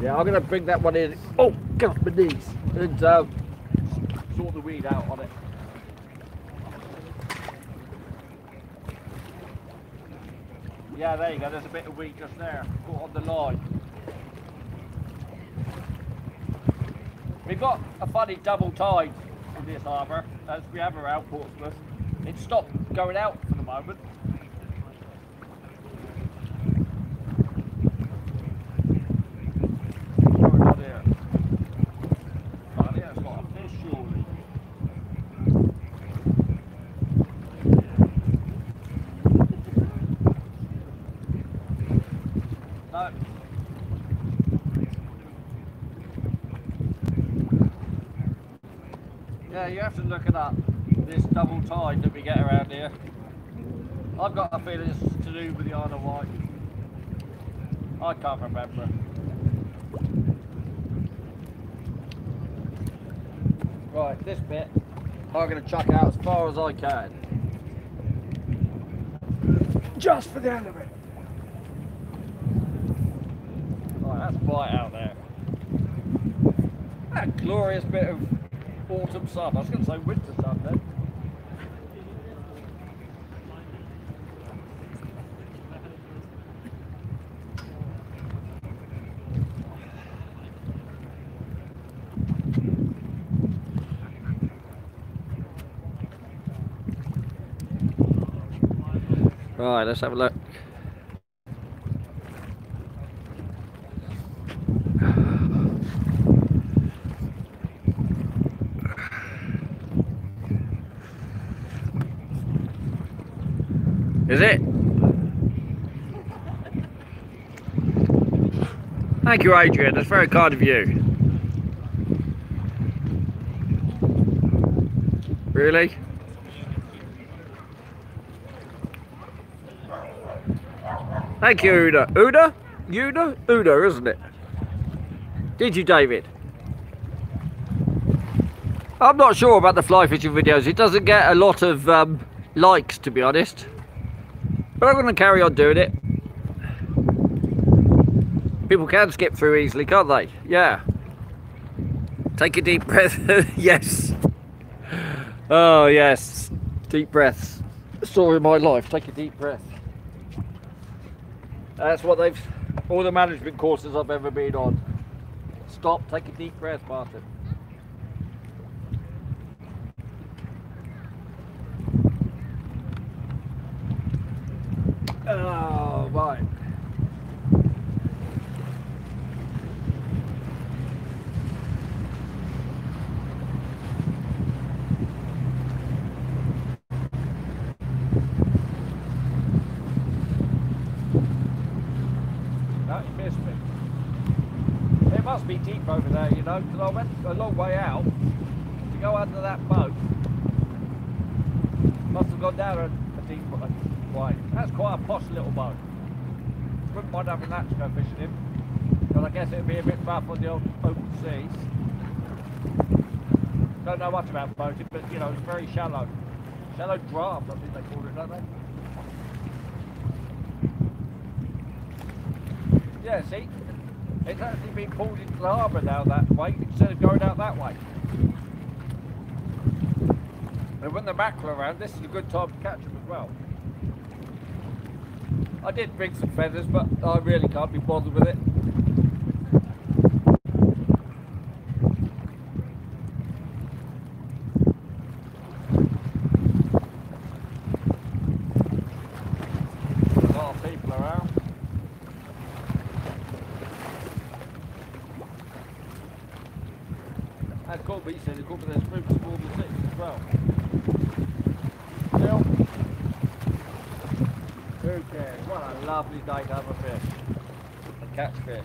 Yeah, I'm gonna bring that one in. Oh, get off my knees and um, sort the weed out on it. Yeah, there you go. There's a bit of weed just there. Caught on the line. We've got a funny double tide in this harbour, as we have around Portsmouth. It's stopped going out for the moment. What's on here? Oh, yeah, it's got a fish, surely. No. Yeah, you have to look at that, This double tide that we get around here. I've got a feeling it's to do with the Isle of Wight. I can't remember. Right, this bit I'm going to chuck out as far as I can. Just for the end of it. Right, that's bright out there. That glorious bit of autumn sun. I was going to say winter sun then. Right, let's have a look. Is it? Thank you, Adrian. That's very kind of you. Really? Thank you, Una. Una? Una? Una, isn't it? Did you, David? I'm not sure about the fly fishing videos. It doesn't get a lot of um, likes, to be honest. But I'm going to carry on doing it. People can skip through easily, can't they? Yeah. Take a deep breath. yes. Oh, yes. Deep breaths. Story of my life. Take a deep breath. That's what they've... All the management courses I've ever been on. Stop, take a deep breath, Martin. Oh, right. No, you missed me. It must be deep over there, you know, because I went a long way out to go under that boat. Must have gone down That's quite a posh little boat. Wouldn't mind having that to go fishing in. But I guess it'd be a bit rough on the old open seas. Don't know much about boating, but you know, it's very shallow. Shallow draft, I think they call it, don't they? Yeah, see? It's actually been pulled into the harbour now that way instead of going out that way. And when the mackerel around, this is a good time to catch them as well. I did bring some feathers, but I really can't be bothered with it. A lot of people around. As Colby said, it could be there's groups of more than six as well. Still, who cares? What a lovely day to have a fish. And catch fish.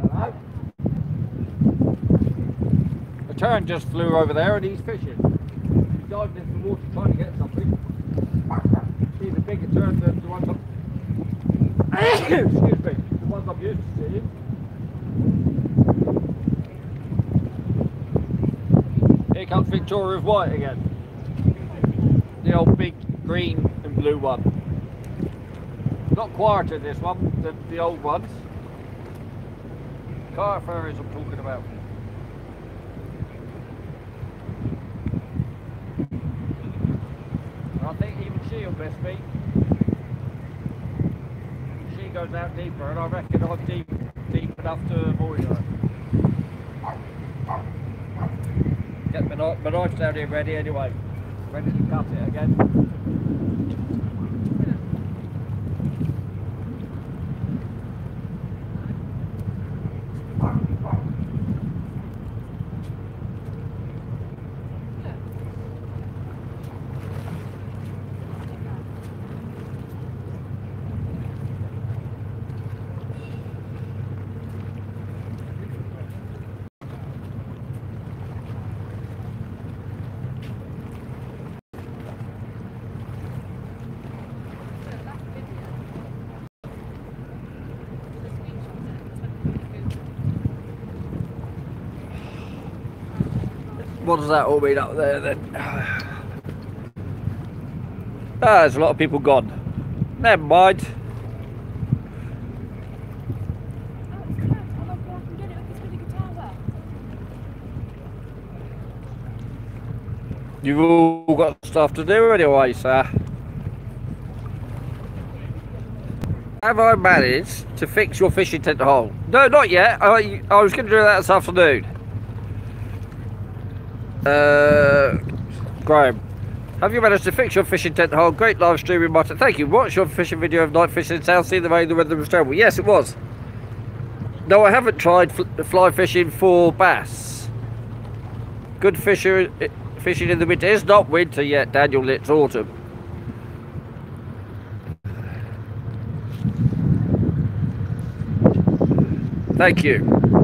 Hello? A tern just flew over there and he's fishing. He dived into the water trying to get something. He's a bigger tern than the ones I'm... Excuse me, the ones I'm used to seeing. Here comes Victoria of Wight again. The old big green and blue one. Not quieter this one than the old ones. Car ferries I'm talking about. I think even she'll miss me. She goes out deeper and I reckon I'm deep deep enough to avoid her. Get my, here ready anyway. Ready to cut it again. That all mean up there then? Ah, there's a lot of people gone. Never mind. You've all got stuff to do anyway, sir. Have I managed to fix your fishing tent hole? No, not yet. I, I was going to do that this afternoon. Uh, Graham, have you managed to fix your fishing tent hole? Great live streaming, Martin. Thank you. Watch your fishing video of night fishing in Southsea. The rain, the weather was terrible. Yes, it was. No, I haven't tried fl fly fishing for bass. Good fisher, fishing in the winter. It's not winter yet, Daniel. It's autumn. Thank you.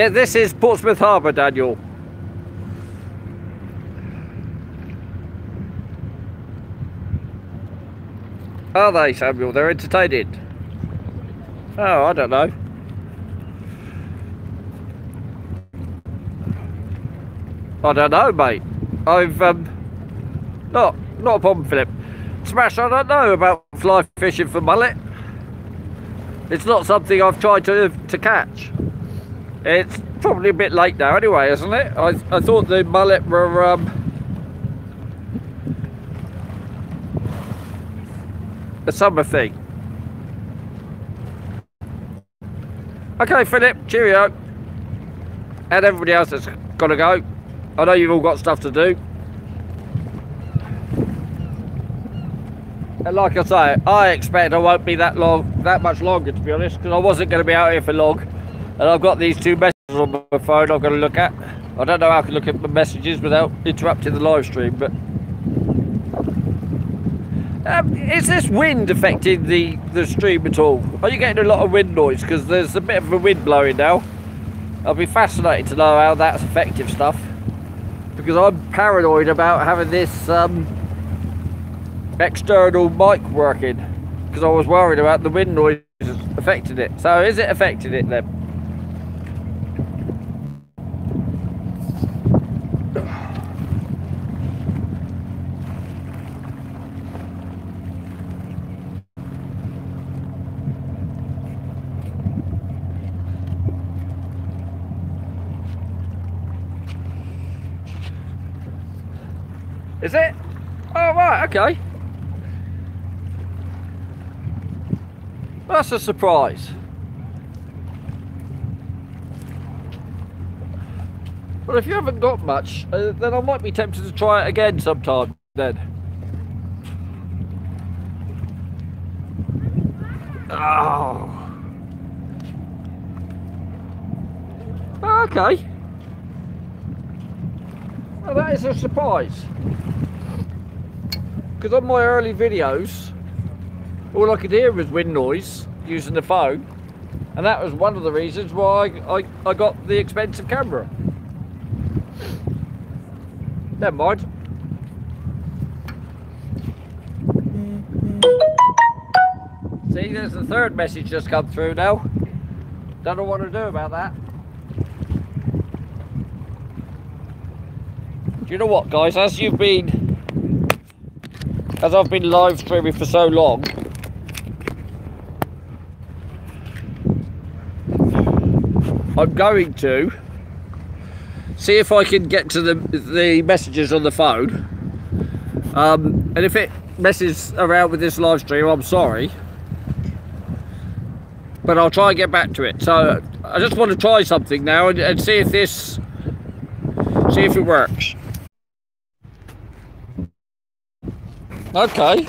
Yeah, this is Portsmouth Harbour, Daniel. Are they, Samuel? They're entertaining. Oh, I don't know. I don't know, mate. I've um, not not a problem, Philip. Smash, I don't know about fly fishing for mullet. It's not something I've tried to to catch. It's probably a bit late now, anyway, isn't it? I I thought the mullet were um. A summer thing. Okay, Philip, cheerio. And everybody else that's got to go. I know you've all got stuff to do. And like I say, I expect I won't be that long, that much longer to be honest, because I wasn't going to be out here for long. And I've got these two messages on my phone I've got to look at. I don't know how I can look at my messages without interrupting the live stream, but... Um, is this wind affecting the, the stream at all? Are you getting a lot of wind noise? Because there's a bit of a wind blowing now. I'll be fascinated to know how that's effective stuff. Because I'm paranoid about having this um, external mic working. Because I was worried about the wind noise affecting it. So is it affecting it then? Okay. That's a surprise. Well, if you haven't got much, uh, then I might be tempted to try it again sometime then. Oh. Okay. Well, that is a surprise. Because on my early videos, all I could hear was wind noise using the phone. And that was one of the reasons why I, I, I got the expensive camera. Never mind. See, there's the third message just come through now. Don't know what to do about that. Do you know what, guys? As you've been, as I've been live streaming for so long, I'm going to see if I can get to the the messages on the phone. Um, and if it messes around with this live stream, I'm sorry. But I'll try and get back to it. So I just want to try something now and, and see if this, see if it works. Okay.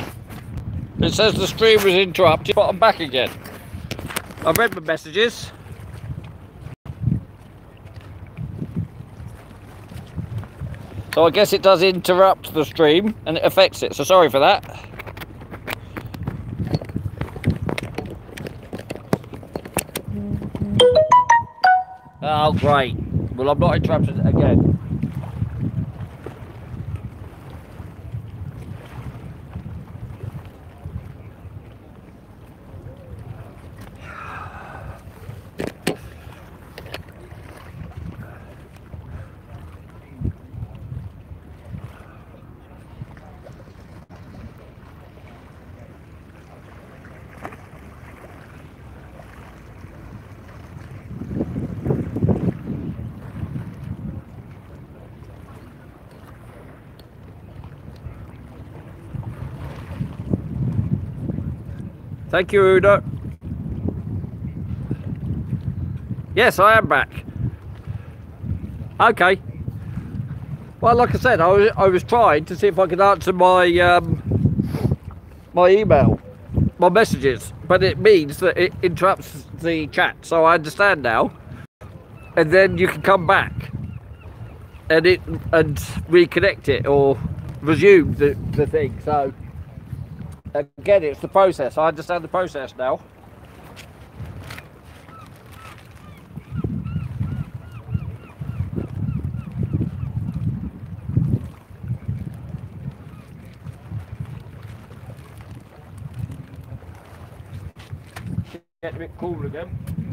It says the stream was interrupted, but I'm back again. I've read my messages. So I guess it does interrupt the stream and it affects it, so sorry for that. Mm-hmm. Oh great. Well I'm not interrupted again. Thank you, Udo. Yes, I am back. Okay. Well, like I said, I was, I was trying to see if I could answer my um, my email, my messages, but it means that it interrupts the chat. So I understand now, and then you can come back and it and reconnect it or resume the, the thing. So again, it's the process. I understand the process now. Getting a bit cooler again.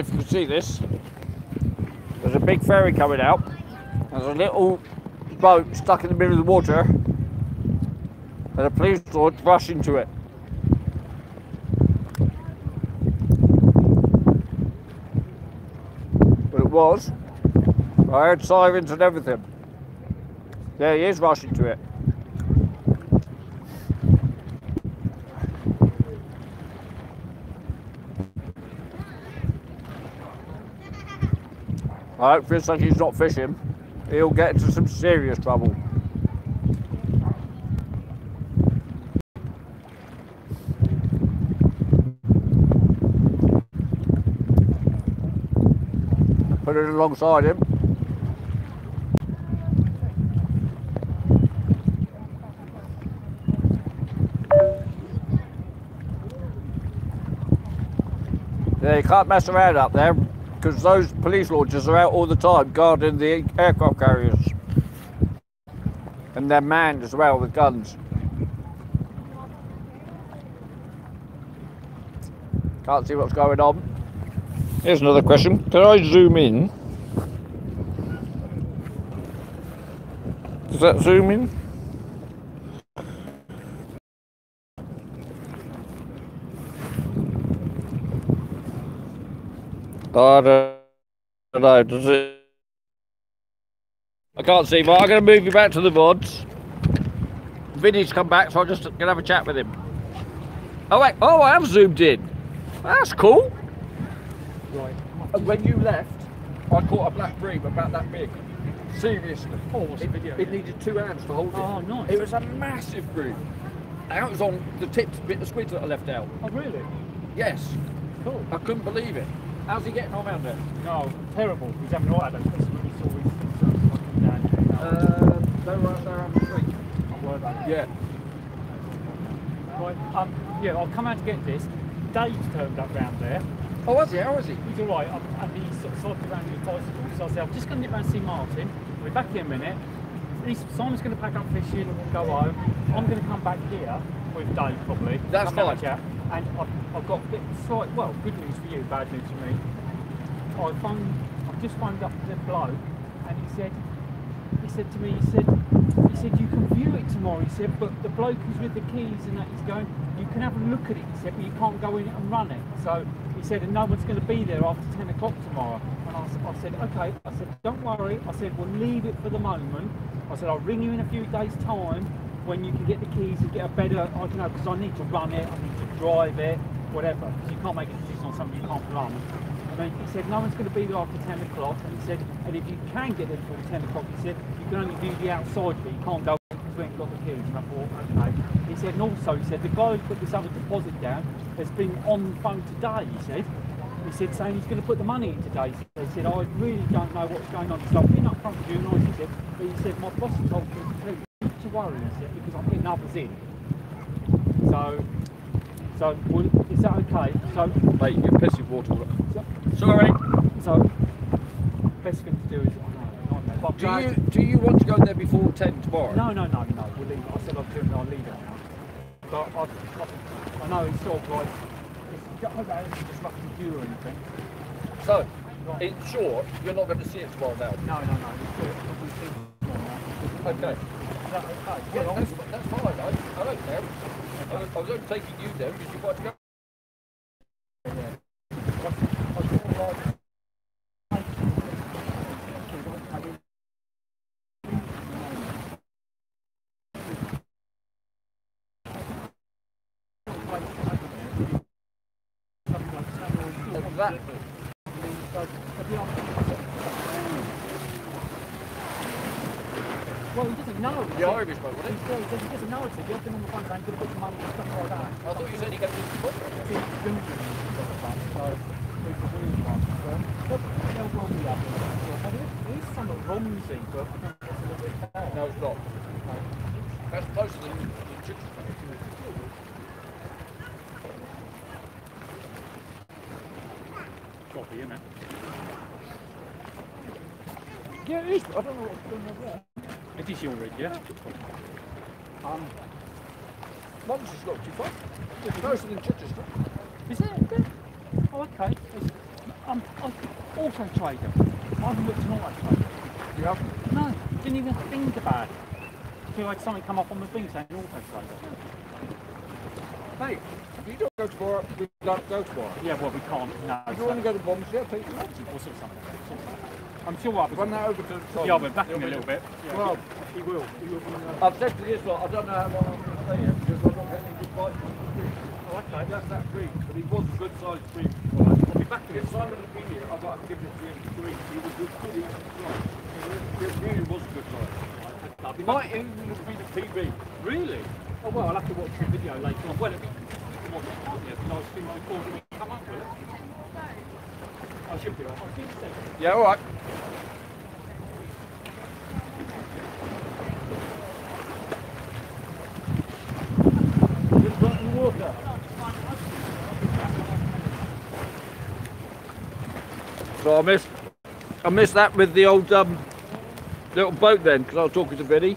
If you can see this. There's a big ferry coming out. There's a little boat stuck in the middle of the water. And a police launch rush into it. But it was. I heard sirens and everything. There he is rushing to it. I hope feels like he's not fishing. He'll get into some serious trouble. Put it alongside him. Yeah, you can't mess around up there because those police launchers are out all the time guarding the aircraft carriers. And they're manned as well with guns. Can't see what's going on. Here's another question. Can I zoom in? Does that zoom in? I don't know. Does it? I can't see, but I'm going to move you back to the VODs. Vinny's come back, so I'm just going to have a chat with him. Oh, wait. Oh, I have zoomed in. That's cool. Right. And when you left, I caught a black bream about that big. Seriously. Oh, what's It, video? it needed two hands to hold it. Oh, nice. It was a massive bream. And it was on the tipped bit of squid that I left out. Oh, really? Yes. Cool. I couldn't believe it. How's he getting on around there? No, terrible. He's having all that. That's when he saw his sons fucking down. Uh, they were out there on the. I'm about it. Yeah. Right. Um, yeah, I'll come out to get this. Dave's turned up round there. Oh, was he? How was he? He's all right. And he's sort of around with his bicycle. So I said, I'm just going to nip round and see Martin. We'll be back in a minute. He's, Simon's going to pack up fishing and we'll go home. I'm going to come back here with Dave probably. That's a fine. Chat, and I've, I've got a bit slight, well, good news for you, bad news for me. I phoned, I've just phoned up the bloke and he said he said to me, he said, he said you can view it tomorrow. He said, but the bloke who's with the keys and that he's going, you can have a look at it. He said, but you can't go in it and run it. So he said, and no one's going to be there after 10 o'clock tomorrow. And I, I said, okay. I said, don't worry. I said, we'll leave it for the moment. I said, I'll ring you in a few days' time when you can get the keys and get a better, I don't know, because I need to run it, I need to drive it, whatever. Because you can't make a decision on something you can't run. And he said, no one's going to be there after 10 o'clock. And he said, and if you can get there before 10 o'clock, he said, you can only view the outside of. You can't go because we ain't got the keys. And I thought, okay. He said, and also, he said, the guy who put this other deposit down has been on the phone today, he said. He said, saying he's going to put the money in today. He said, I really don't know what's going on. So I've been up front with you and I, he said, but he said, my boss told me to worry, he said, because I'm getting others in. So, so, well, is that okay? So, Mate, you're pissing water. so. Sorry. so best thing to do is, I know, I know, but I'm Do you um, do you want to go there before ten tomorrow? No, no, no, no. We'll leave. I said I'll do it. I'll leave it now. But I, I, I know it's sort of like. It's, I hope that isn't disrupting you or anything. So, in short, you're not going to see it tomorrow now. No, no, no. We'll see. Okay. Is that okay? Yeah, Yeah, that's, that's fine. I, I don't care. I was, I was only taking you there because you to go. Exactly. Well, he doesn't know. The Irish one, wasn't He's, it? Yeah, he doesn't- he doesn't know it. He hasn't on the phone saying, "Good, put the money and stuff like that. I thought you said you got this book. It's in building and stuff like that. So, it's a weird one. So, but they'll roll me up. But it is- it is somewhat Romsey, but it's a little bit far. No, it's not. That's closer than the. Coffee, isn't it? Yeah, it is. I don't know what's going on there. It is your rig, yeah? Um, Mum's is not too far. It's closer than Chichester. Is it? It? Oh, okay. I'm, I'm auto trader. I haven't looked at auto trader. You have? No, didn't even think about it. I feel like something come up on the thing saying auto trader. Mate, if you don't go to tomorrow, we don't go to tomorrow. Yeah, well, we can't. No. If you want to go to Mum's, yeah, take you. Sort something. Sort. I'm sure I'll be. Run that over to Tom. Yeah, I'll be back in a little bit. Yeah, Well, he will. He will. be, uh, I've said to this lot, I don't know how long I'm going to stay here because I'm not getting good bite from the tree. Oh, okay. That's that tree, but he was a good sized tree. I'll be back again. Simon had been here, I've got to give it to him three. He was a good size. It really was a good size. I'll He might even have been a PB. Really? Oh well, I'll have to watch the video later on. Well, it'll be what the time yet, because I was thinking before we come up with it. I should be. In. Yeah, all right. So I missed, I missed that with the old um, little boat then, because I was talking to Vinny.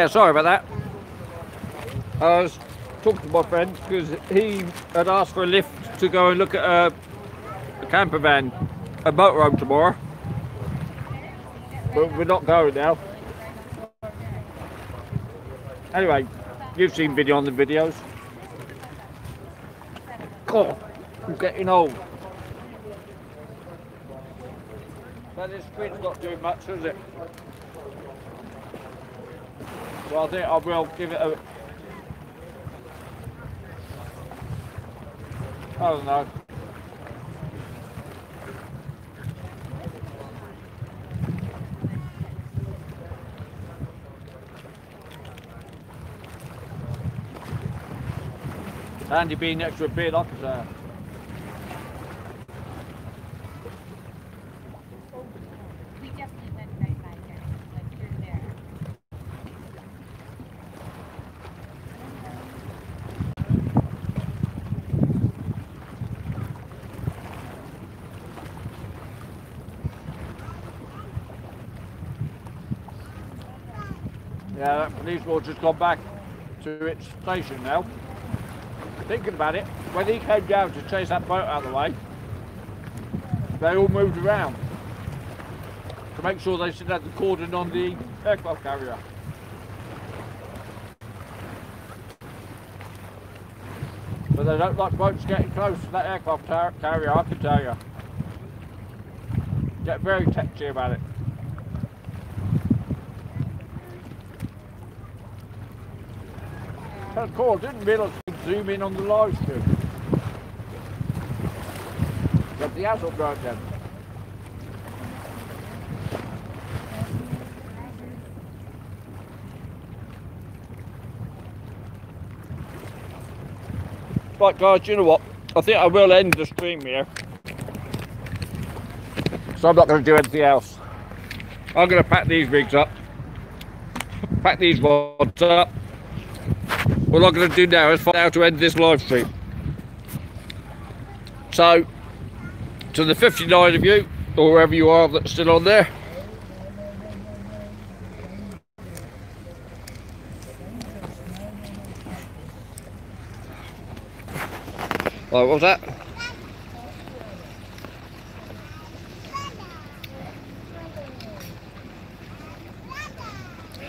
Yeah, sorry about that. I was talking to my friend because he had asked for a lift to go and look at a, a camper van, a motorhome tomorrow. But we're not going now. Anyway, you've seen video on the videos. God, I'm getting old. But this screen's not doing much, is it? I think I will give it a. I don't know. Andy being next to a beard officer. Yeah, that police launch has gone back to its station now. Thinking about it, when he came down to chase that boat out of the way, they all moved around to make sure they still had the cordon on the aircraft carrier. But they don't like boats getting close to that aircraft carrier, I can tell you. Get very touchy about it. Of course, didn't realise we could zoom in on the live stream. But the asshole broke then. Right guys, you know what? I think I will end the stream here. So I'm not going to do anything else. I'm going to pack these rigs up. Pack these rods up. What I'm going to do now is find out how to end this live stream. So, to the 59 of you, or wherever you are that's still on there, what was that?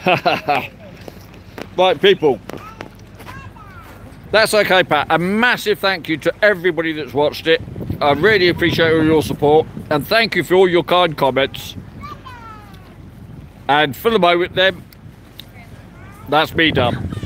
right, people. That's okay, Pat. A massive thank you to everybody that's watched it. I really appreciate all your support. And thank you for all your kind comments. And for the moment then, that's me done.